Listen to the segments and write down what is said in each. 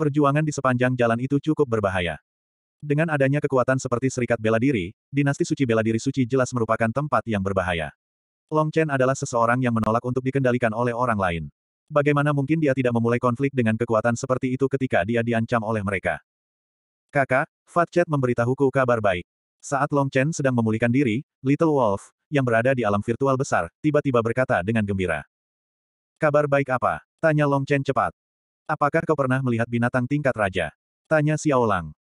Perjuangan di sepanjang jalan itu cukup berbahaya. Dengan adanya kekuatan seperti serikat bela diri, dinasti suci bela diri suci jelas merupakan tempat yang berbahaya. Long Chen adalah seseorang yang menolak untuk dikendalikan oleh orang lain. Bagaimana mungkin dia tidak memulai konflik dengan kekuatan seperti itu ketika dia diancam oleh mereka? Kakak, Fat Chat memberitahuku kabar baik. Saat Long Chen sedang memulihkan diri, Little Wolf, yang berada di alam virtual besar, tiba-tiba berkata dengan gembira. Kabar baik apa? Tanya Long Chen cepat. Apakah kau pernah melihat binatang tingkat raja? Tanya Xiao Lang.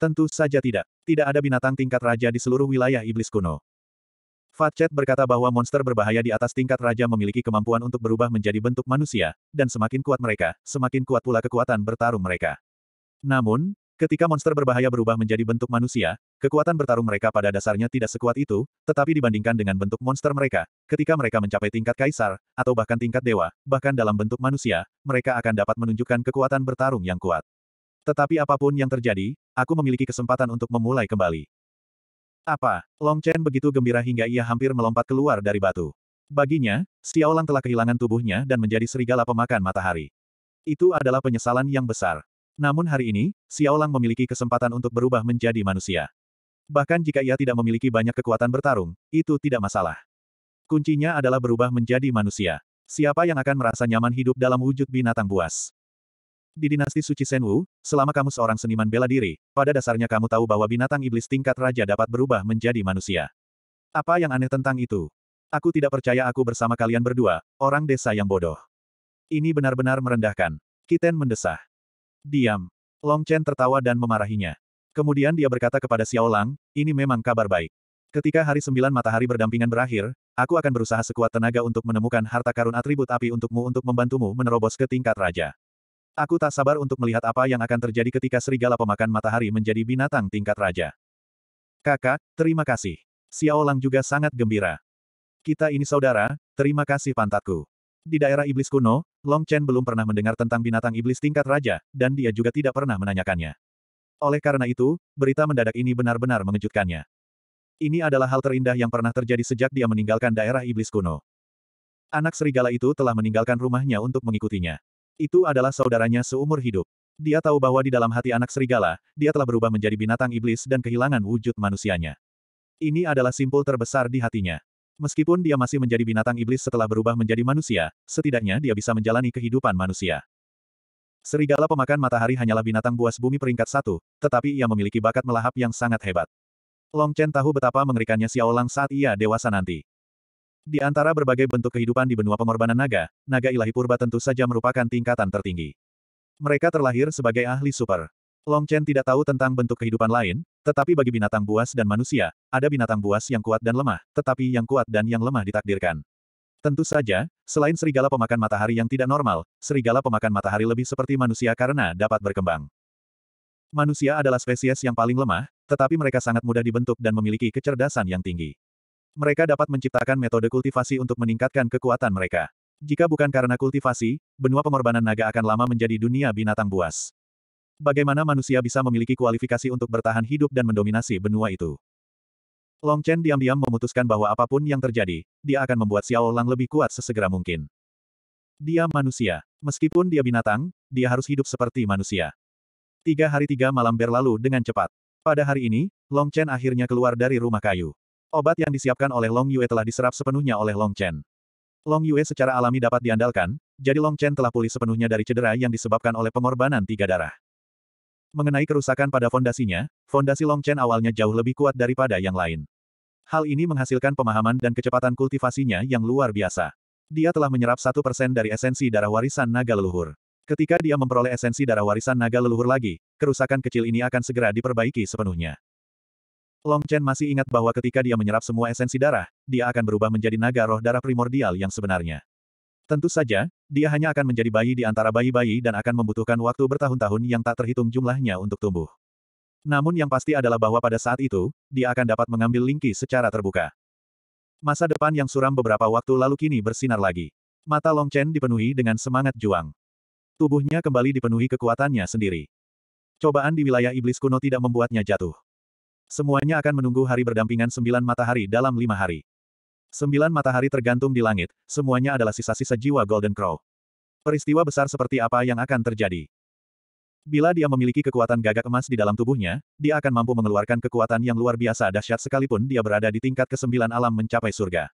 Tentu saja tidak. Tidak ada binatang tingkat raja di seluruh wilayah iblis kuno. Fat Chat berkata bahwa monster berbahaya di atas tingkat raja memiliki kemampuan untuk berubah menjadi bentuk manusia, dan semakin kuat mereka, semakin kuat pula kekuatan bertarung mereka. Namun, Ketika monster berbahaya berubah menjadi bentuk manusia, kekuatan bertarung mereka pada dasarnya tidak sekuat itu, tetapi dibandingkan dengan bentuk monster mereka, ketika mereka mencapai tingkat kaisar, atau bahkan tingkat dewa, bahkan dalam bentuk manusia, mereka akan dapat menunjukkan kekuatan bertarung yang kuat. Tetapi apa pun yang terjadi, aku memiliki kesempatan untuk memulai kembali. Apa? Long Chen begitu gembira hingga ia hampir melompat keluar dari batu. Baginya, Xiaolang telah kehilangan tubuhnya dan menjadi serigala pemakan matahari. Itu adalah penyesalan yang besar. Namun hari ini, Xiao Lang memiliki kesempatan untuk berubah menjadi manusia. Bahkan jika ia tidak memiliki banyak kekuatan bertarung, itu tidak masalah. Kuncinya adalah berubah menjadi manusia. Siapa yang akan merasa nyaman hidup dalam wujud binatang buas? Di dinasti suci Senwu, selama kamu seorang seniman bela diri, pada dasarnya kamu tahu bahwa binatang iblis tingkat raja dapat berubah menjadi manusia. Apa yang aneh tentang itu? Aku tidak percaya aku bersama kalian berdua, orang desa yang bodoh. Ini benar-benar merendahkan. Kiten mendesah. Diam. Long Chen tertawa dan memarahinya. Kemudian dia berkata kepada Xiao Lang, ini memang kabar baik. Ketika hari sembilan matahari berdampingan berakhir, aku akan berusaha sekuat tenaga untuk menemukan harta karun atribut api untukmu untuk membantumu menerobos ke tingkat raja. Aku tak sabar untuk melihat apa yang akan terjadi ketika serigala pemakan matahari menjadi binatang tingkat raja. Kakak, terima kasih. Xiao Lang juga sangat gembira. Kita ini saudara, terima kasih pantatku. Di daerah iblis kuno, Long Chen belum pernah mendengar tentang binatang iblis tingkat raja, dan dia juga tidak pernah menanyakannya. Oleh karena itu, berita mendadak ini benar-benar mengejutkannya. Ini adalah hal terindah yang pernah terjadi sejak dia meninggalkan daerah iblis kuno. Anak serigala itu telah meninggalkan rumahnya untuk mengikutinya. Itu adalah saudaranya seumur hidup. Dia tahu bahwa di dalam hati anak serigala, dia telah berubah menjadi binatang iblis dan kehilangan wujud manusianya. Ini adalah simpul terbesar di hatinya. Meskipun dia masih menjadi binatang iblis setelah berubah menjadi manusia, setidaknya dia bisa menjalani kehidupan manusia. Serigala pemakan matahari hanyalah binatang buas bumi peringkat satu, tetapi ia memiliki bakat melahap yang sangat hebat. Long Chen tahu betapa mengerikannya Xiao Lang saat ia dewasa nanti. Di antara berbagai bentuk kehidupan di benua pengorbanan naga, naga ilahi purba tentu saja merupakan tingkatan tertinggi. Mereka terlahir sebagai ahli super. Long Chen tidak tahu tentang bentuk kehidupan lain, tetapi bagi binatang buas dan manusia, ada binatang buas yang kuat dan lemah, tetapi yang kuat dan yang lemah ditakdirkan. Tentu saja, selain serigala pemakan matahari yang tidak normal, serigala pemakan matahari lebih seperti manusia karena dapat berkembang. Manusia adalah spesies yang paling lemah, tetapi mereka sangat mudah dibentuk dan memiliki kecerdasan yang tinggi. Mereka dapat menciptakan metode kultivasi untuk meningkatkan kekuatan mereka. Jika bukan karena kultivasi, benua pengorbanan naga akan lama menjadi dunia binatang buas. Bagaimana manusia bisa memiliki kualifikasi untuk bertahan hidup dan mendominasi benua itu? Long Chen diam-diam memutuskan bahwa apa pun yang terjadi, dia akan membuat Xiao Lang lebih kuat sesegera mungkin. Dia manusia. Meskipun dia binatang, dia harus hidup seperti manusia. Tiga hari tiga malam berlalu dengan cepat. Pada hari ini, Long Chen akhirnya keluar dari rumah kayu. Obat yang disiapkan oleh Long Yue telah diserap sepenuhnya oleh Long Chen. Long Yue secara alami dapat diandalkan, jadi Long Chen telah pulih sepenuhnya dari cedera yang disebabkan oleh pengorbanan tiga darah. Mengenai kerusakan pada fondasinya, fondasi Long Chen awalnya jauh lebih kuat daripada yang lain. Hal ini menghasilkan pemahaman dan kecepatan kultivasinya yang luar biasa. Dia telah menyerap satu persen dari esensi darah warisan naga leluhur. Ketika dia memperoleh esensi darah warisan naga leluhur lagi, kerusakan kecil ini akan segera diperbaiki sepenuhnya. Long Chen masih ingat bahwa ketika dia menyerap semua esensi darah, dia akan berubah menjadi naga roh darah primordial yang sebenarnya. Tentu saja, dia hanya akan menjadi bayi di antara bayi-bayi dan akan membutuhkan waktu bertahun-tahun yang tak terhitung jumlahnya untuk tumbuh. Namun yang pasti adalah bahwa pada saat itu, dia akan dapat mengambil Lingki secara terbuka. Masa depan yang suram beberapa waktu lalu kini bersinar lagi. Mata Long Chen dipenuhi dengan semangat juang. Tubuhnya kembali dipenuhi kekuatannya sendiri. Cobaan di wilayah iblis kuno tidak membuatnya jatuh. Semuanya akan menunggu hari berdampingan sembilan matahari dalam lima hari. Sembilan matahari tergantung di langit, semuanya adalah sisa-sisa jiwa Golden Crow. Peristiwa besar seperti apa yang akan terjadi? Bila dia memiliki kekuatan gagak emas di dalam tubuhnya, dia akan mampu mengeluarkan kekuatan yang luar biasa dahsyat sekalipun dia berada di tingkat kesembilan alam mencapai surga.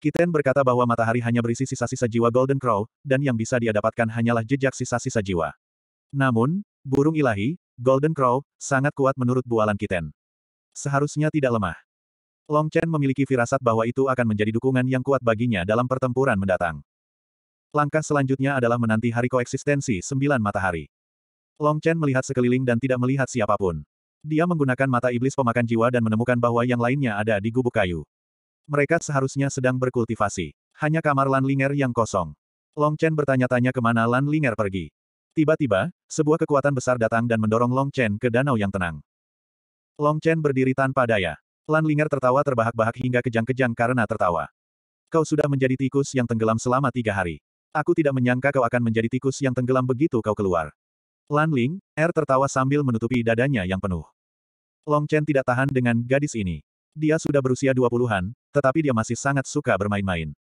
Kiten berkata bahwa matahari hanya berisi sisa-sisa jiwa Golden Crow, dan yang bisa dia dapatkan hanyalah jejak sisa-sisa jiwa. Namun, burung ilahi, Golden Crow, sangat kuat menurut bualan Kiten. Seharusnya tidak lemah. Long Chen memiliki firasat bahwa itu akan menjadi dukungan yang kuat baginya dalam pertempuran mendatang. Langkah selanjutnya adalah menanti hari koeksistensi sembilan matahari. Long Chen melihat sekeliling dan tidak melihat siapa pun. Dia menggunakan mata iblis pemakan jiwa dan menemukan bahwa yang lainnya ada di gubuk kayu. Mereka seharusnya sedang berkultivasi. Hanya kamar Lan Linger yang kosong. Long Chen bertanya-tanya ke mana Lan Linger pergi. Tiba-tiba, sebuah kekuatan besar datang dan mendorong Long Chen ke danau yang tenang. Long Chen berdiri tanpa daya. Lan Linger tertawa terbahak-bahak hingga kejang-kejang karena tertawa. Kau sudah menjadi tikus yang tenggelam selama tiga hari. Aku tidak menyangka kau akan menjadi tikus yang tenggelam begitu kau keluar. Lan Ling, Er tertawa sambil menutupi dadanya yang penuh. Long Chen tidak tahan dengan gadis ini. Dia sudah berusia dua puluhan, tetapi dia masih sangat suka bermain-main.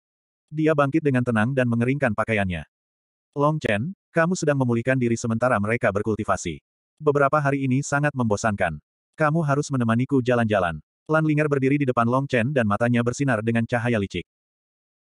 Dia bangkit dengan tenang dan mengeringkan pakaiannya. Long Chen, kamu sedang memulihkan diri sementara mereka berkultivasi. Beberapa hari ini sangat membosankan. Kamu harus menemaniku jalan-jalan. Lan Linger berdiri di depan Long Chen dan matanya bersinar dengan cahaya licik.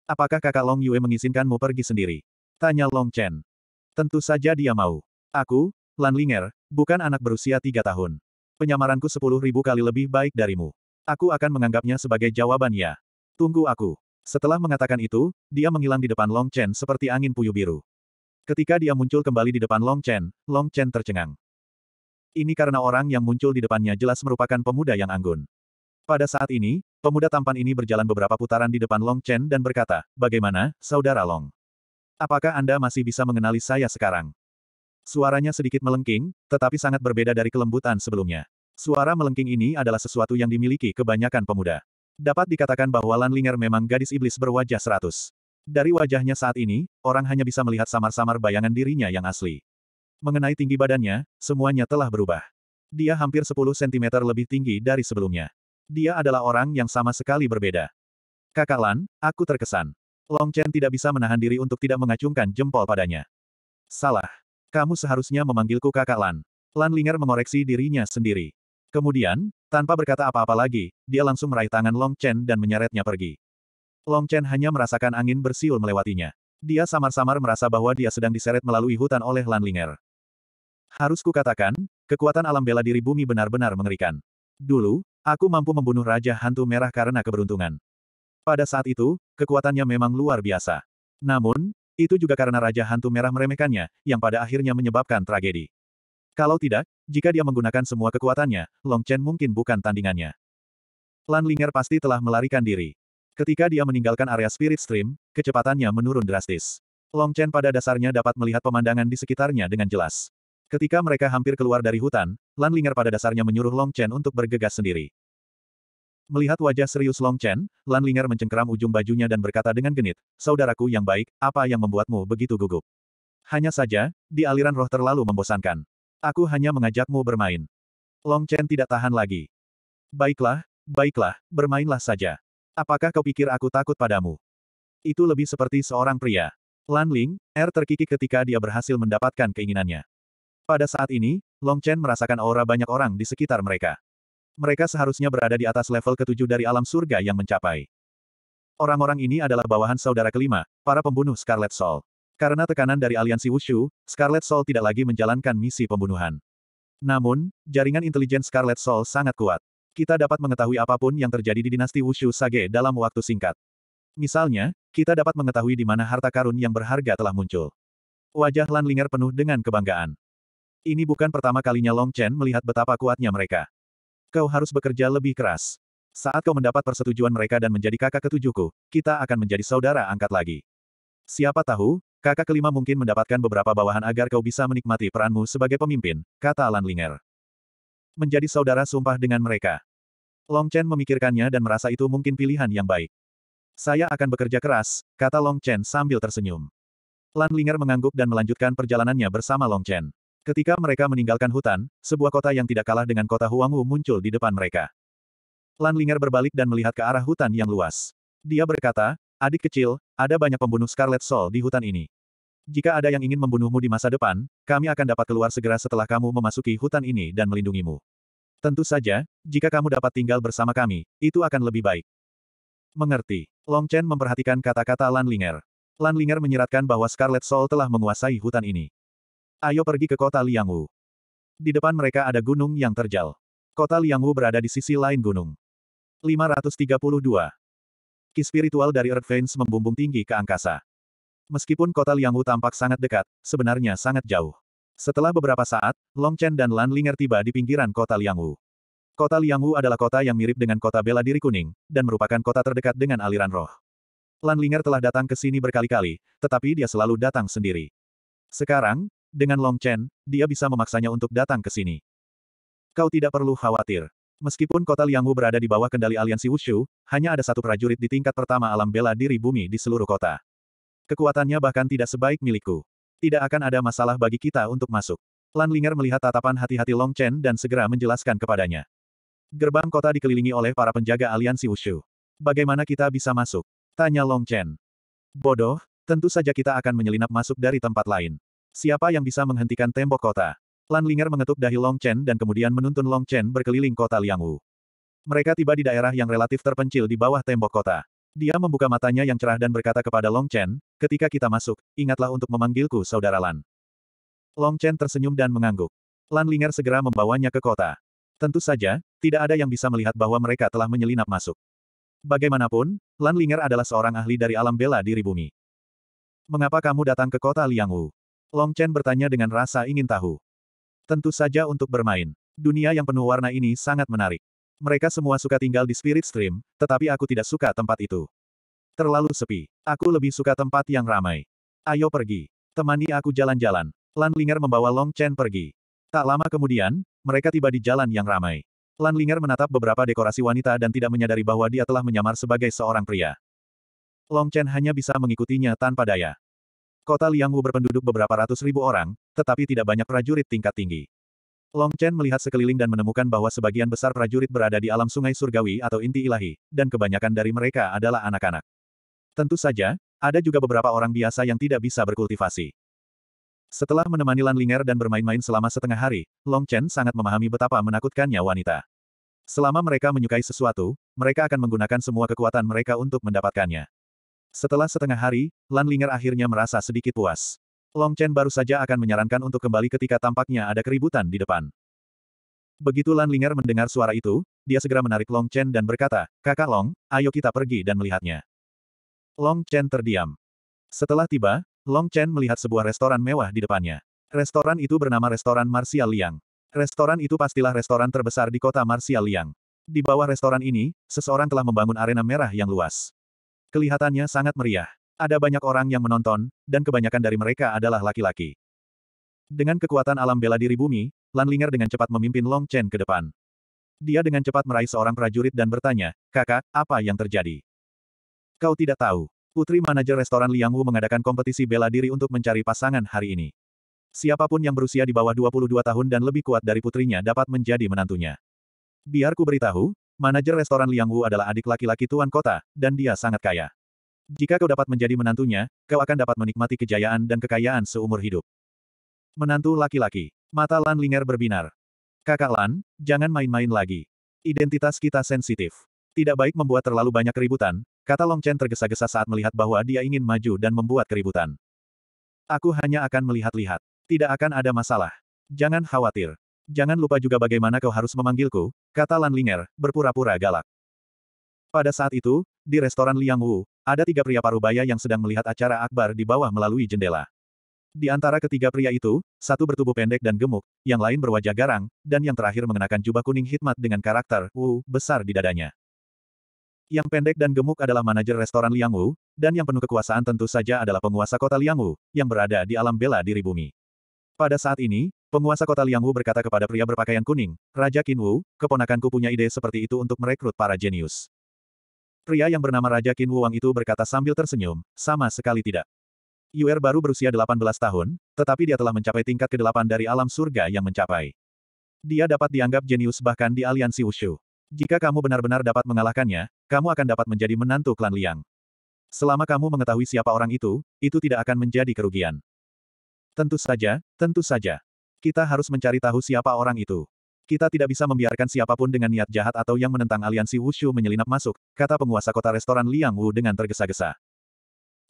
Apakah kakak Long Yue mengizinkanmu pergi sendiri? Tanya Long Chen. Tentu saja dia mau. Aku, Lan Linger, bukan anak berusia tiga tahun. Penyamaranku sepuluh ribu kali lebih baik darimu. Aku akan menganggapnya sebagai jawaban ya. Tunggu aku. Setelah mengatakan itu, dia menghilang di depan Long Chen seperti angin puyuh biru. Ketika dia muncul kembali di depan Long Chen, Long Chen tercengang. Ini karena orang yang muncul di depannya jelas merupakan pemuda yang anggun. Pada saat ini, pemuda tampan ini berjalan beberapa putaran di depan Long Chen dan berkata, Bagaimana, Saudara Long? Apakah Anda masih bisa mengenali saya sekarang? Suaranya sedikit melengking, tetapi sangat berbeda dari kelembutan sebelumnya. Suara melengking ini adalah sesuatu yang dimiliki kebanyakan pemuda. Dapat dikatakan bahwa Lan Linger memang gadis iblis berwajah seratus. Dari wajahnya saat ini, orang hanya bisa melihat samar-samar bayangan dirinya yang asli. Mengenai tinggi badannya, semuanya telah berubah. Dia hampir 10 cm lebih tinggi dari sebelumnya. Dia adalah orang yang sama sekali berbeda. Kakak Lan, aku terkesan. Long Chen tidak bisa menahan diri untuk tidak mengacungkan jempol padanya. Salah. Kamu seharusnya memanggilku kakak Lan. Lan Linger mengoreksi dirinya sendiri. Kemudian, tanpa berkata apa-apa lagi, dia langsung meraih tangan Long Chen dan menyeretnya pergi. Long Chen hanya merasakan angin bersiul melewatinya. Dia samar-samar merasa bahwa dia sedang diseret melalui hutan oleh Lan Linger. Harus kukatakan, kekuatan alam bela diri bumi benar-benar mengerikan. Dulu, aku mampu membunuh Raja Hantu Merah karena keberuntungan. Pada saat itu, kekuatannya memang luar biasa. Namun, itu juga karena Raja Hantu Merah meremehkannya, yang pada akhirnya menyebabkan tragedi. Kalau tidak, jika dia menggunakan semua kekuatannya, Long Chen mungkin bukan tandingannya. Lan Linger pasti telah melarikan diri. Ketika dia meninggalkan area Spirit Stream, kecepatannya menurun drastis. Long Chen pada dasarnya dapat melihat pemandangan di sekitarnya dengan jelas. Ketika mereka hampir keluar dari hutan, Lan Linger pada dasarnya menyuruh Long Chen untuk bergegas sendiri. Melihat wajah serius Long Chen, Lan Linger mencengkeram ujung bajunya dan berkata dengan genit, Saudaraku yang baik, apa yang membuatmu begitu gugup? Hanya saja, di aliran roh terlalu membosankan. Aku hanya mengajakmu bermain. Long Chen tidak tahan lagi. Baiklah, baiklah, bermainlah saja. Apakah kau pikir aku takut padamu? Itu lebih seperti seorang pria. Lan Ling, Er terkikik ketika dia berhasil mendapatkan keinginannya. Pada saat ini, Long Chen merasakan aura banyak orang di sekitar mereka. Mereka seharusnya berada di atas level ketujuh dari alam surga yang mencapai. Orang-orang ini adalah bawahan saudara kelima, para pembunuh Scarlet Soul. Karena tekanan dari aliansi Wushu, Scarlet Soul tidak lagi menjalankan misi pembunuhan. Namun, jaringan intelijen Scarlet Soul sangat kuat. Kita dapat mengetahui apa pun yang terjadi di dinasti Wushu Sage dalam waktu singkat. Misalnya, kita dapat mengetahui di mana harta karun yang berharga telah muncul. Wajah Lan Linger penuh dengan kebanggaan. Ini bukan pertama kalinya Long Chen melihat betapa kuatnya mereka. Kau harus bekerja lebih keras. Saat kau mendapat persetujuan mereka dan menjadi kakak ketujuhku, kita akan menjadi saudara angkat lagi. Siapa tahu, kakak kelima mungkin mendapatkan beberapa bawahan agar kau bisa menikmati peranmu sebagai pemimpin, kata Alan Linger. Menjadi saudara sumpah dengan mereka. Long Chen memikirkannya dan merasa itu mungkin pilihan yang baik. Saya akan bekerja keras, kata Long Chen sambil tersenyum. Lan Linger mengangguk dan melanjutkan perjalanannya bersama Long Chen. Ketika mereka meninggalkan hutan, sebuah kota yang tidak kalah dengan kota Huangwu muncul di depan mereka. Lan Linger berbalik dan melihat ke arah hutan yang luas. Dia berkata, adik kecil, ada banyak pembunuh Scarlet Soul di hutan ini. Jika ada yang ingin membunuhmu di masa depan, kami akan dapat keluar segera setelah kamu memasuki hutan ini dan melindungimu. Tentu saja, jika kamu dapat tinggal bersama kami, itu akan lebih baik. Mengerti. Long Chen memperhatikan kata-kata Lan Linger. Lan Linger menyiratkan bahwa Scarlet Soul telah menguasai hutan ini. Ayo pergi ke kota Liangwu. Di depan mereka ada gunung yang terjal. Kota Liangwu berada di sisi lain gunung. 532. Ki spiritual dari Earth Veins membumbung tinggi ke angkasa. Meskipun kota Liangwu tampak sangat dekat, sebenarnya sangat jauh. Setelah beberapa saat, Long Chen dan Lan Linger tiba di pinggiran kota Liangwu. Kota Liangwu adalah kota yang mirip dengan kota bela diri kuning, dan merupakan kota terdekat dengan aliran roh. Lan Linger telah datang ke sini berkali-kali, tetapi dia selalu datang sendiri. Sekarang, dengan Long Chen, dia bisa memaksanya untuk datang ke sini. Kau tidak perlu khawatir. Meskipun kota Liangwu berada di bawah kendali aliansi Wushu, hanya ada satu prajurit di tingkat pertama alam bela diri bumi di seluruh kota. Kekuatannya bahkan tidak sebaik milikku. Tidak akan ada masalah bagi kita untuk masuk. Lan Linger melihat tatapan hati-hati Long Chen dan segera menjelaskan kepadanya. Gerbang kota dikelilingi oleh para penjaga aliansi Wushu. Bagaimana kita bisa masuk? Tanya Long Chen. Bodoh, tentu saja kita akan menyelinap masuk dari tempat lain. Siapa yang bisa menghentikan tembok kota? Lan Linger mengetuk dahi Long Chen dan kemudian menuntun Long Chen berkeliling kota Liangwu. Mereka tiba di daerah yang relatif terpencil di bawah tembok kota. Dia membuka matanya yang cerah dan berkata kepada Long Chen, ketika kita masuk, ingatlah untuk memanggilku saudara Lan. Long Chen tersenyum dan mengangguk. Lan Linger segera membawanya ke kota. Tentu saja, tidak ada yang bisa melihat bahwa mereka telah menyelinap masuk. Bagaimanapun, Lan Linger adalah seorang ahli dari alam bela diri bumi. Mengapa kamu datang ke kota Liangwu? Long Chen bertanya dengan rasa ingin tahu. Tentu saja untuk bermain. Dunia yang penuh warna ini sangat menarik. Mereka semua suka tinggal di Spirit Stream, tetapi aku tidak suka tempat itu. Terlalu sepi. Aku lebih suka tempat yang ramai. Ayo pergi. Temani aku jalan-jalan. Lan Linger membawa Long Chen pergi. Tak lama kemudian, mereka tiba di jalan yang ramai. Lan Linger menatap beberapa dekorasi wanita dan tidak menyadari bahwa dia telah menyamar sebagai seorang pria. Long Chen hanya bisa mengikutinya tanpa daya. Kota Liangwu berpenduduk beberapa ratus ribu orang, tetapi tidak banyak prajurit tingkat tinggi. Long Chen melihat sekeliling dan menemukan bahwa sebagian besar prajurit berada di alam sungai surgawi atau inti ilahi, dan kebanyakan dari mereka adalah anak-anak. Tentu saja, ada juga beberapa orang biasa yang tidak bisa berkultivasi. Setelah menemani Lan Linger dan bermain-main selama setengah hari, Long Chen sangat memahami betapa menakutkannya wanita. Selama mereka menyukai sesuatu, mereka akan menggunakan semua kekuatan mereka untuk mendapatkannya. Setelah setengah hari, Lan Linger akhirnya merasa sedikit puas. Long Chen baru saja akan menyarankan untuk kembali ketika tampaknya ada keributan di depan. Begitu Lan Linger mendengar suara itu, dia segera menarik Long Chen dan berkata, Kakak Long, ayo kita pergi dan melihatnya. Long Chen terdiam. Setelah tiba, Long Chen melihat sebuah restoran mewah di depannya. Restoran itu bernama Restoran Martial Liang. Restoran itu pastilah restoran terbesar di kota Martial Liang. Di bawah restoran ini, seseorang telah membangun arena merah yang luas. Kelihatannya sangat meriah. Ada banyak orang yang menonton, dan kebanyakan dari mereka adalah laki-laki. Dengan kekuatan alam bela diri bumi, Lan Linger dengan cepat memimpin Long Chen ke depan. Dia dengan cepat meraih seorang prajurit dan bertanya, Kakak, apa yang terjadi? Kau tidak tahu. Putri manajer restoran Liang Wu mengadakan kompetisi bela diri untuk mencari pasangan hari ini. Siapa pun yang berusia di bawah 22 tahun dan lebih kuat dari putrinya dapat menjadi menantunya. Biar ku beritahu, Manajer restoran Liang Wu adalah adik laki-laki tuan kota, dan dia sangat kaya. Jika kau dapat menjadi menantunya, kau akan dapat menikmati kejayaan dan kekayaan seumur hidup. Menantu laki-laki. Mata Lan Linger berbinar. Kakak Lan, jangan main-main lagi. Identitas kita sensitif. Tidak baik membuat terlalu banyak keributan, kata Long Chen tergesa-gesa saat melihat bahwa dia ingin maju dan membuat keributan. Aku hanya akan melihat-lihat. Tidak akan ada masalah. Jangan khawatir. Jangan lupa juga bagaimana kau harus memanggilku, kata Lan Linger, berpura-pura galak. Pada saat itu, di restoran Liang Wu, ada tiga pria parubaya yang sedang melihat acara akbar di bawah melalui jendela. Di antara ketiga pria itu, satu bertubuh pendek dan gemuk, yang lain berwajah garang, dan yang terakhir mengenakan jubah kuning hikmat dengan karakter Wu besar di dadanya. Yang pendek dan gemuk adalah manajer restoran Liang Wu, dan yang penuh kekuasaan tentu saja adalah penguasa kota Liang Wu, yang berada di alam bela diri bumi. Pada saat ini, penguasa kota Liangwu berkata kepada pria berpakaian kuning, Raja Qinwu, keponakanku punya ide seperti itu untuk merekrut para jenius. Pria yang bernama Raja Qinwu Wang itu berkata sambil tersenyum, sama sekali tidak. Yuer baru berusia 18 tahun, tetapi dia telah mencapai tingkat ke-8 dari alam surga yang mencapai. Dia dapat dianggap jenius bahkan di aliansi Wushu. Jika kamu benar-benar dapat mengalahkannya, kamu akan dapat menjadi menantu klan Liang. Selama kamu mengetahui siapa orang itu, itu tidak akan menjadi kerugian. Tentu saja, tentu saja. Kita harus mencari tahu siapa orang itu. Kita tidak bisa membiarkan siapa pun dengan niat jahat atau yang menentang aliansi Wushu menyelinap masuk, kata penguasa kota restoran Liang Wu dengan tergesa-gesa.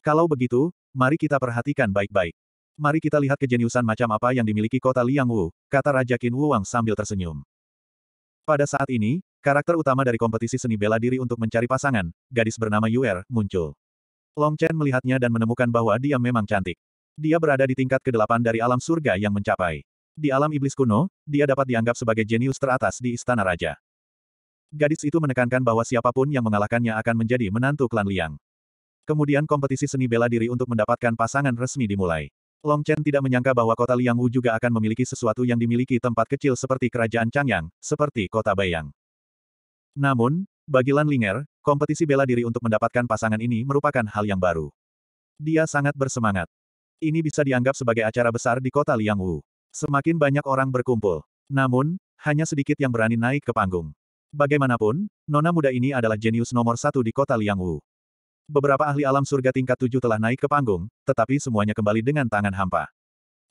Kalau begitu, mari kita perhatikan baik-baik. Mari kita lihat kejeniusan macam apa yang dimiliki kota Liang Wu, kata Raja Qin Wuang sambil tersenyum. Pada saat ini, karakter utama dari kompetisi seni bela diri untuk mencari pasangan, gadis bernama Yuer, muncul. Long Chen melihatnya dan menemukan bahwa dia memang cantik. Dia berada di tingkat ke-8 dari alam surga yang mencapai. Di alam iblis kuno, dia dapat dianggap sebagai jenius teratas di Istana Raja. Gadis itu menekankan bahwa siapa pun yang mengalahkannya akan menjadi menantu klan Liang. Kemudian kompetisi seni bela diri untuk mendapatkan pasangan resmi dimulai. Long Chen tidak menyangka bahwa kota Liang Wu juga akan memiliki sesuatu yang dimiliki tempat kecil seperti kerajaan Changyang, seperti kota Bayang. Namun, bagi Lan Linger, kompetisi bela diri untuk mendapatkan pasangan ini merupakan hal yang baru. Dia sangat bersemangat. Ini bisa dianggap sebagai acara besar di kota Liang Wu. Semakin banyak orang berkumpul. Namun, hanya sedikit yang berani naik ke panggung. Bagaimanapun, nona muda ini adalah jenius nomor satu di kota Liangwu. Beberapa ahli alam surga tingkat tujuh telah naik ke panggung, tetapi semuanya kembali dengan tangan hampa.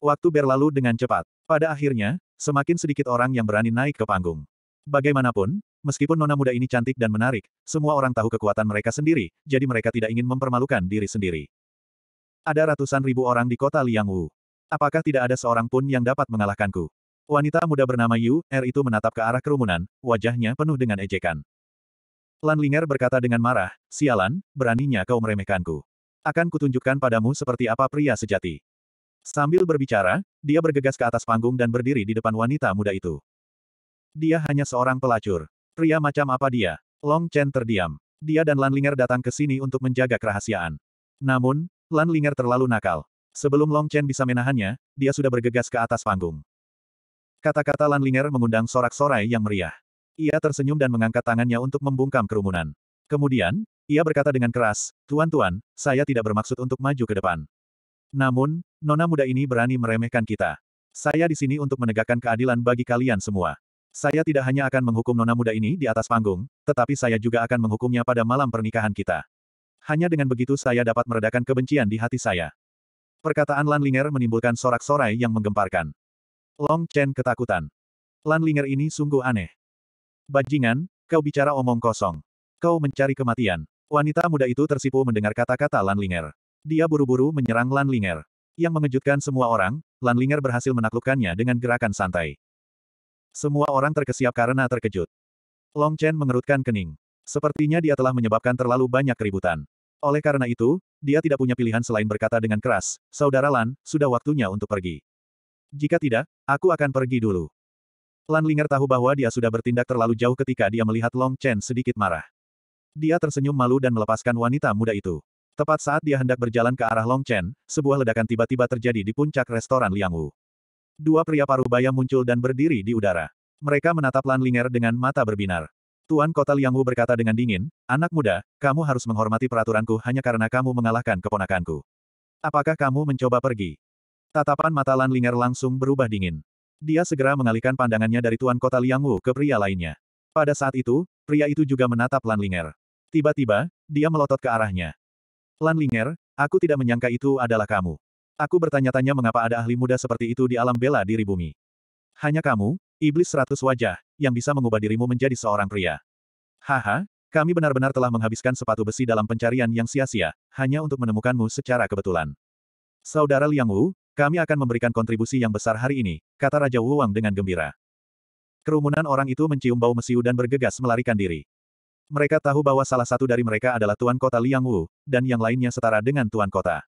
Waktu berlalu dengan cepat. Pada akhirnya, semakin sedikit orang yang berani naik ke panggung. Bagaimanapun, meskipun nona muda ini cantik dan menarik, semua orang tahu kekuatan mereka sendiri, jadi mereka tidak ingin mempermalukan diri sendiri. Ada ratusan ribu orang di kota Liangwu. Apakah tidak ada seorang pun yang dapat mengalahkanku? Wanita muda bernama Yu, Er itu menatap ke arah kerumunan, wajahnya penuh dengan ejekan. Lan Linger berkata dengan marah, sialan, beraninya kau meremehkanku. Akan kutunjukkan padamu seperti apa pria sejati. Sambil berbicara, dia bergegas ke atas panggung dan berdiri di depan wanita muda itu. Dia hanya seorang pelacur. Pria macam apa dia? Long Chen terdiam. Dia dan Lan Linger datang ke sini untuk menjaga kerahasiaan. Namun, Lan Linger terlalu nakal. Sebelum Long Chen bisa menahannya, dia sudah bergegas ke atas panggung. Kata-kata Lan Linger mengundang sorak-sorai yang meriah. Ia tersenyum dan mengangkat tangannya untuk membungkam kerumunan. Kemudian, ia berkata dengan keras, Tuan-tuan, saya tidak bermaksud untuk maju ke depan. Namun, nona muda ini berani meremehkan kita. Saya di sini untuk menegakkan keadilan bagi kalian semua. Saya tidak hanya akan menghukum nona muda ini di atas panggung, tetapi saya juga akan menghukumnya pada malam pernikahan kita. Hanya dengan begitu saya dapat meredakan kebencian di hati saya. Perkataan Lan Linger menimbulkan sorak-sorai yang menggemparkan. Long Chen ketakutan. Lan Linger ini sungguh aneh. Bajingan, kau bicara omong kosong. Kau mencari kematian. Wanita muda itu tersipu mendengar kata-kata Lan Linger. Dia buru-buru menyerang Lan Linger. Yang mengejutkan semua orang, Lan Linger berhasil menaklukkannya dengan gerakan santai. Semua orang terkesiap karena terkejut. Long Chen mengerutkan kening. Sepertinya dia telah menyebabkan terlalu banyak keributan. Oleh karena itu, dia tidak punya pilihan selain berkata dengan keras, Saudara Lan, sudah waktunya untuk pergi. Jika tidak, aku akan pergi dulu. Lan Linger tahu bahwa dia sudah bertindak terlalu jauh ketika dia melihat Long Chen sedikit marah. Dia tersenyum malu dan melepaskan wanita muda itu. Tepat saat dia hendak berjalan ke arah Long Chen, sebuah ledakan tiba-tiba terjadi di puncak restoran Liang Wu. Dua pria parubaya muncul dan berdiri di udara. Mereka menatap Lan Linger dengan mata berbinar. Tuan Kota Liangwu berkata dengan dingin, anak muda, kamu harus menghormati peraturanku hanya karena kamu mengalahkan keponakanku. Apakah kamu mencoba pergi? Tatapan mata Lan Linger langsung berubah dingin. Dia segera mengalihkan pandangannya dari Tuan Kota Liangwu ke pria lainnya. Pada saat itu, pria itu juga menatap Lan Linger. Tiba-tiba, dia melotot ke arahnya. Lan Linger, aku tidak menyangka itu adalah kamu. Aku bertanya-tanya mengapa ada ahli muda seperti itu di alam bela diri bumi. Hanya kamu, iblis seratus wajah, yang bisa mengubah dirimu menjadi seorang pria. Haha, kami benar-benar telah menghabiskan sepatu besi dalam pencarian yang sia-sia, hanya untuk menemukanmu secara kebetulan. Saudara Liang Wu, kami akan memberikan kontribusi yang besar hari ini, kata Raja Wu Wang dengan gembira. Kerumunan orang itu mencium bau mesiu dan bergegas melarikan diri. Mereka tahu bahwa salah satu dari mereka adalah Tuan Kota Liang Wu, dan yang lainnya setara dengan Tuan Kota.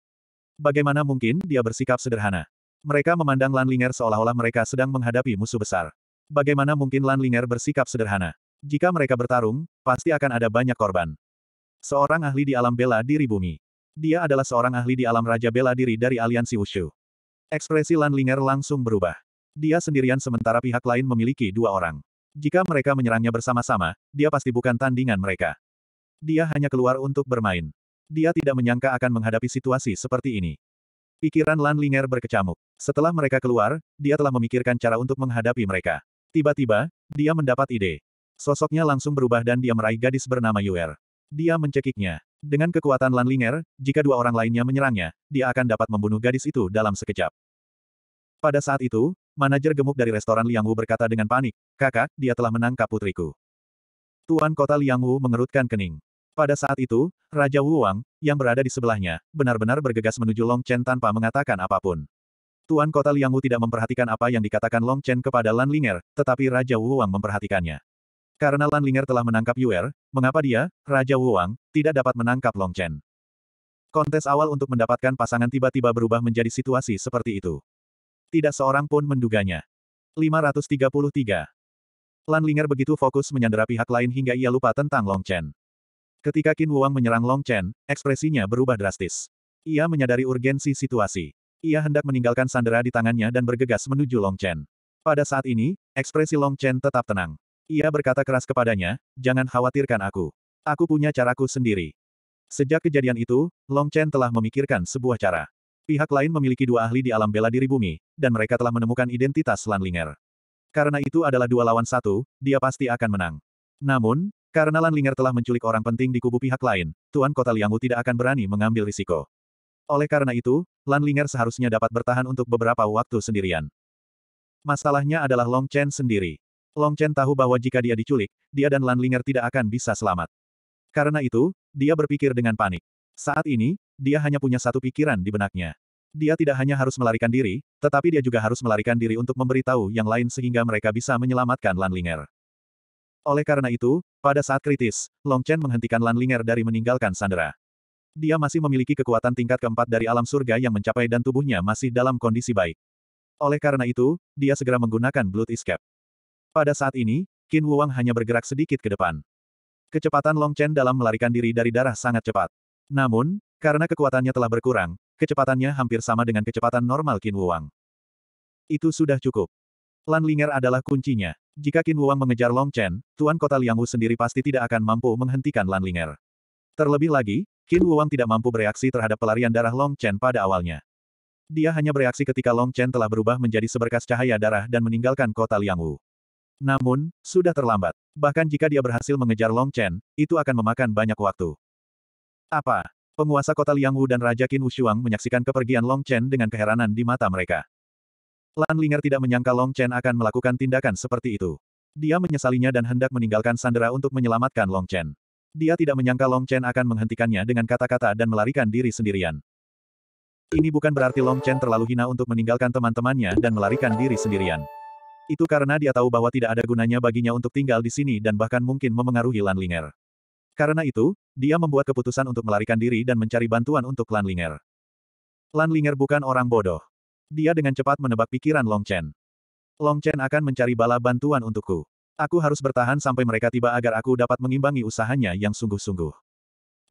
Bagaimana mungkin dia bersikap sederhana? Mereka memandang Lan Linger seolah-olah mereka sedang menghadapi musuh besar. Bagaimana mungkin Lan Linger bersikap sederhana? Jika mereka bertarung, pasti akan ada banyak korban. Seorang ahli di alam bela diri bumi. Dia adalah seorang ahli di alam raja bela diri dari aliansi Wushu. Ekspresi Lan Linger langsung berubah. Dia sendirian sementara pihak lain memiliki dua orang. Jika mereka menyerangnya bersama-sama, dia pasti bukan tandingan mereka. Dia hanya keluar untuk bermain. Dia tidak menyangka akan menghadapi situasi seperti ini. Pikiran Lan Linger berkecamuk. Setelah mereka keluar, dia telah memikirkan cara untuk menghadapi mereka. Tiba-tiba, dia mendapat ide. Sosoknya langsung berubah dan dia meraih gadis bernama Yuer. Dia mencekiknya. Dengan kekuatan Lan Linger, jika dua orang lainnya menyerangnya, dia akan dapat membunuh gadis itu dalam sekejap. Pada saat itu, manajer gemuk dari restoran Liang Wu berkata dengan panik, kakak, dia telah menangkap putriku. Tuan kota Liang Wu mengerutkan kening. Pada saat itu, Raja Wu Wang, yang berada di sebelahnya, benar-benar bergegas menuju Long Chen tanpa mengatakan apa pun. Tuan kota Liang Wu tidak memperhatikan apa yang dikatakan Long Chen kepada Lan Linger, tetapi Raja Wu Wang memperhatikannya. Karena Lan Linger telah menangkap Yuer, mengapa dia, Raja Wu Wang, tidak dapat menangkap Long Chen? Kontes awal untuk mendapatkan pasangan tiba-tiba berubah menjadi situasi seperti itu. Tidak seorang pun menduganya. 533. Lan Linger begitu fokus menyandera pihak lain hingga ia lupa tentang Long Chen. Ketika Qin Wuang menyerang Long Chen, ekspresinya berubah drastis. Ia menyadari urgensi situasi. Ia hendak meninggalkan sandera di tangannya dan bergegas menuju Long Chen. Pada saat ini, ekspresi Long Chen tetap tenang. Ia berkata keras kepadanya, jangan khawatirkan aku. Aku punya caraku sendiri. Sejak kejadian itu, Long Chen telah memikirkan sebuah cara. Pihak lain memiliki dua ahli di alam bela diri bumi, dan mereka telah menemukan identitas Lan Linger. Karena itu adalah dua lawan satu, dia pasti akan menang. Namun, karena Lan Linger telah menculik orang penting di kubu pihak lain, Tuan Kota Liangwu tidak akan berani mengambil risiko. Oleh karena itu, Lan Linger seharusnya dapat bertahan untuk beberapa waktu sendirian. Masalahnya adalah Long Chen sendiri. Long Chen tahu bahwa jika dia diculik, dia dan Lan Linger tidak akan bisa selamat. Karena itu, dia berpikir dengan panik. Saat ini, dia hanya punya satu pikiran di benaknya. Dia tidak hanya harus melarikan diri, tetapi dia juga harus melarikan diri untuk memberitahu yang lain sehingga mereka bisa menyelamatkan Lan Linger. Oleh karena itu, pada saat kritis, Long Chen menghentikan Lan Linger dari meninggalkan Sandera. Dia masih memiliki kekuatan tingkat keempat dari alam surga yang mencapai dan tubuhnya masih dalam kondisi baik. Oleh karena itu, dia segera menggunakan Blood Escape. Pada saat ini, Qin Wuang hanya bergerak sedikit ke depan. Kecepatan Long Chen dalam melarikan diri dari darah sangat cepat. Namun, karena kekuatannya telah berkurang, kecepatannya hampir sama dengan kecepatan normal Qin Wuang. Itu sudah cukup. Lan Linger adalah kuncinya. Jika Qin Wuang mengejar Long Chen, Tuan Kota Liangwu sendiri pasti tidak akan mampu menghentikan Lan Linger. Terlebih lagi, Qin Wuang tidak mampu bereaksi terhadap pelarian darah Long Chen pada awalnya. Dia hanya bereaksi ketika Long Chen telah berubah menjadi seberkas cahaya darah dan meninggalkan kota Liangwu. Namun, sudah terlambat. Bahkan jika dia berhasil mengejar Long Chen, itu akan memakan banyak waktu. Apa? Penguasa kota Liangwu dan Raja Qin Wushuang menyaksikan kepergian Long Chen dengan keheranan di mata mereka. Lan Linger tidak menyangka Long Chen akan melakukan tindakan seperti itu. Dia menyesalinya dan hendak meninggalkan Sandera untuk menyelamatkan Long Chen. Dia tidak menyangka Long Chen akan menghentikannya dengan kata-kata dan melarikan diri sendirian. Ini bukan berarti Long Chen terlalu hina untuk meninggalkan teman-temannya dan melarikan diri sendirian. Itu karena dia tahu bahwa tidak ada gunanya baginya untuk tinggal di sini dan bahkan mungkin memengaruhi Lan Linger. Karena itu, dia membuat keputusan untuk melarikan diri dan mencari bantuan untuk Lan Linger. Lan Linger bukan orang bodoh. Dia dengan cepat menebak pikiran Long Chen. Long Chen akan mencari bala bantuan untukku. Aku harus bertahan sampai mereka tiba agar aku dapat mengimbangi usahanya yang sungguh-sungguh.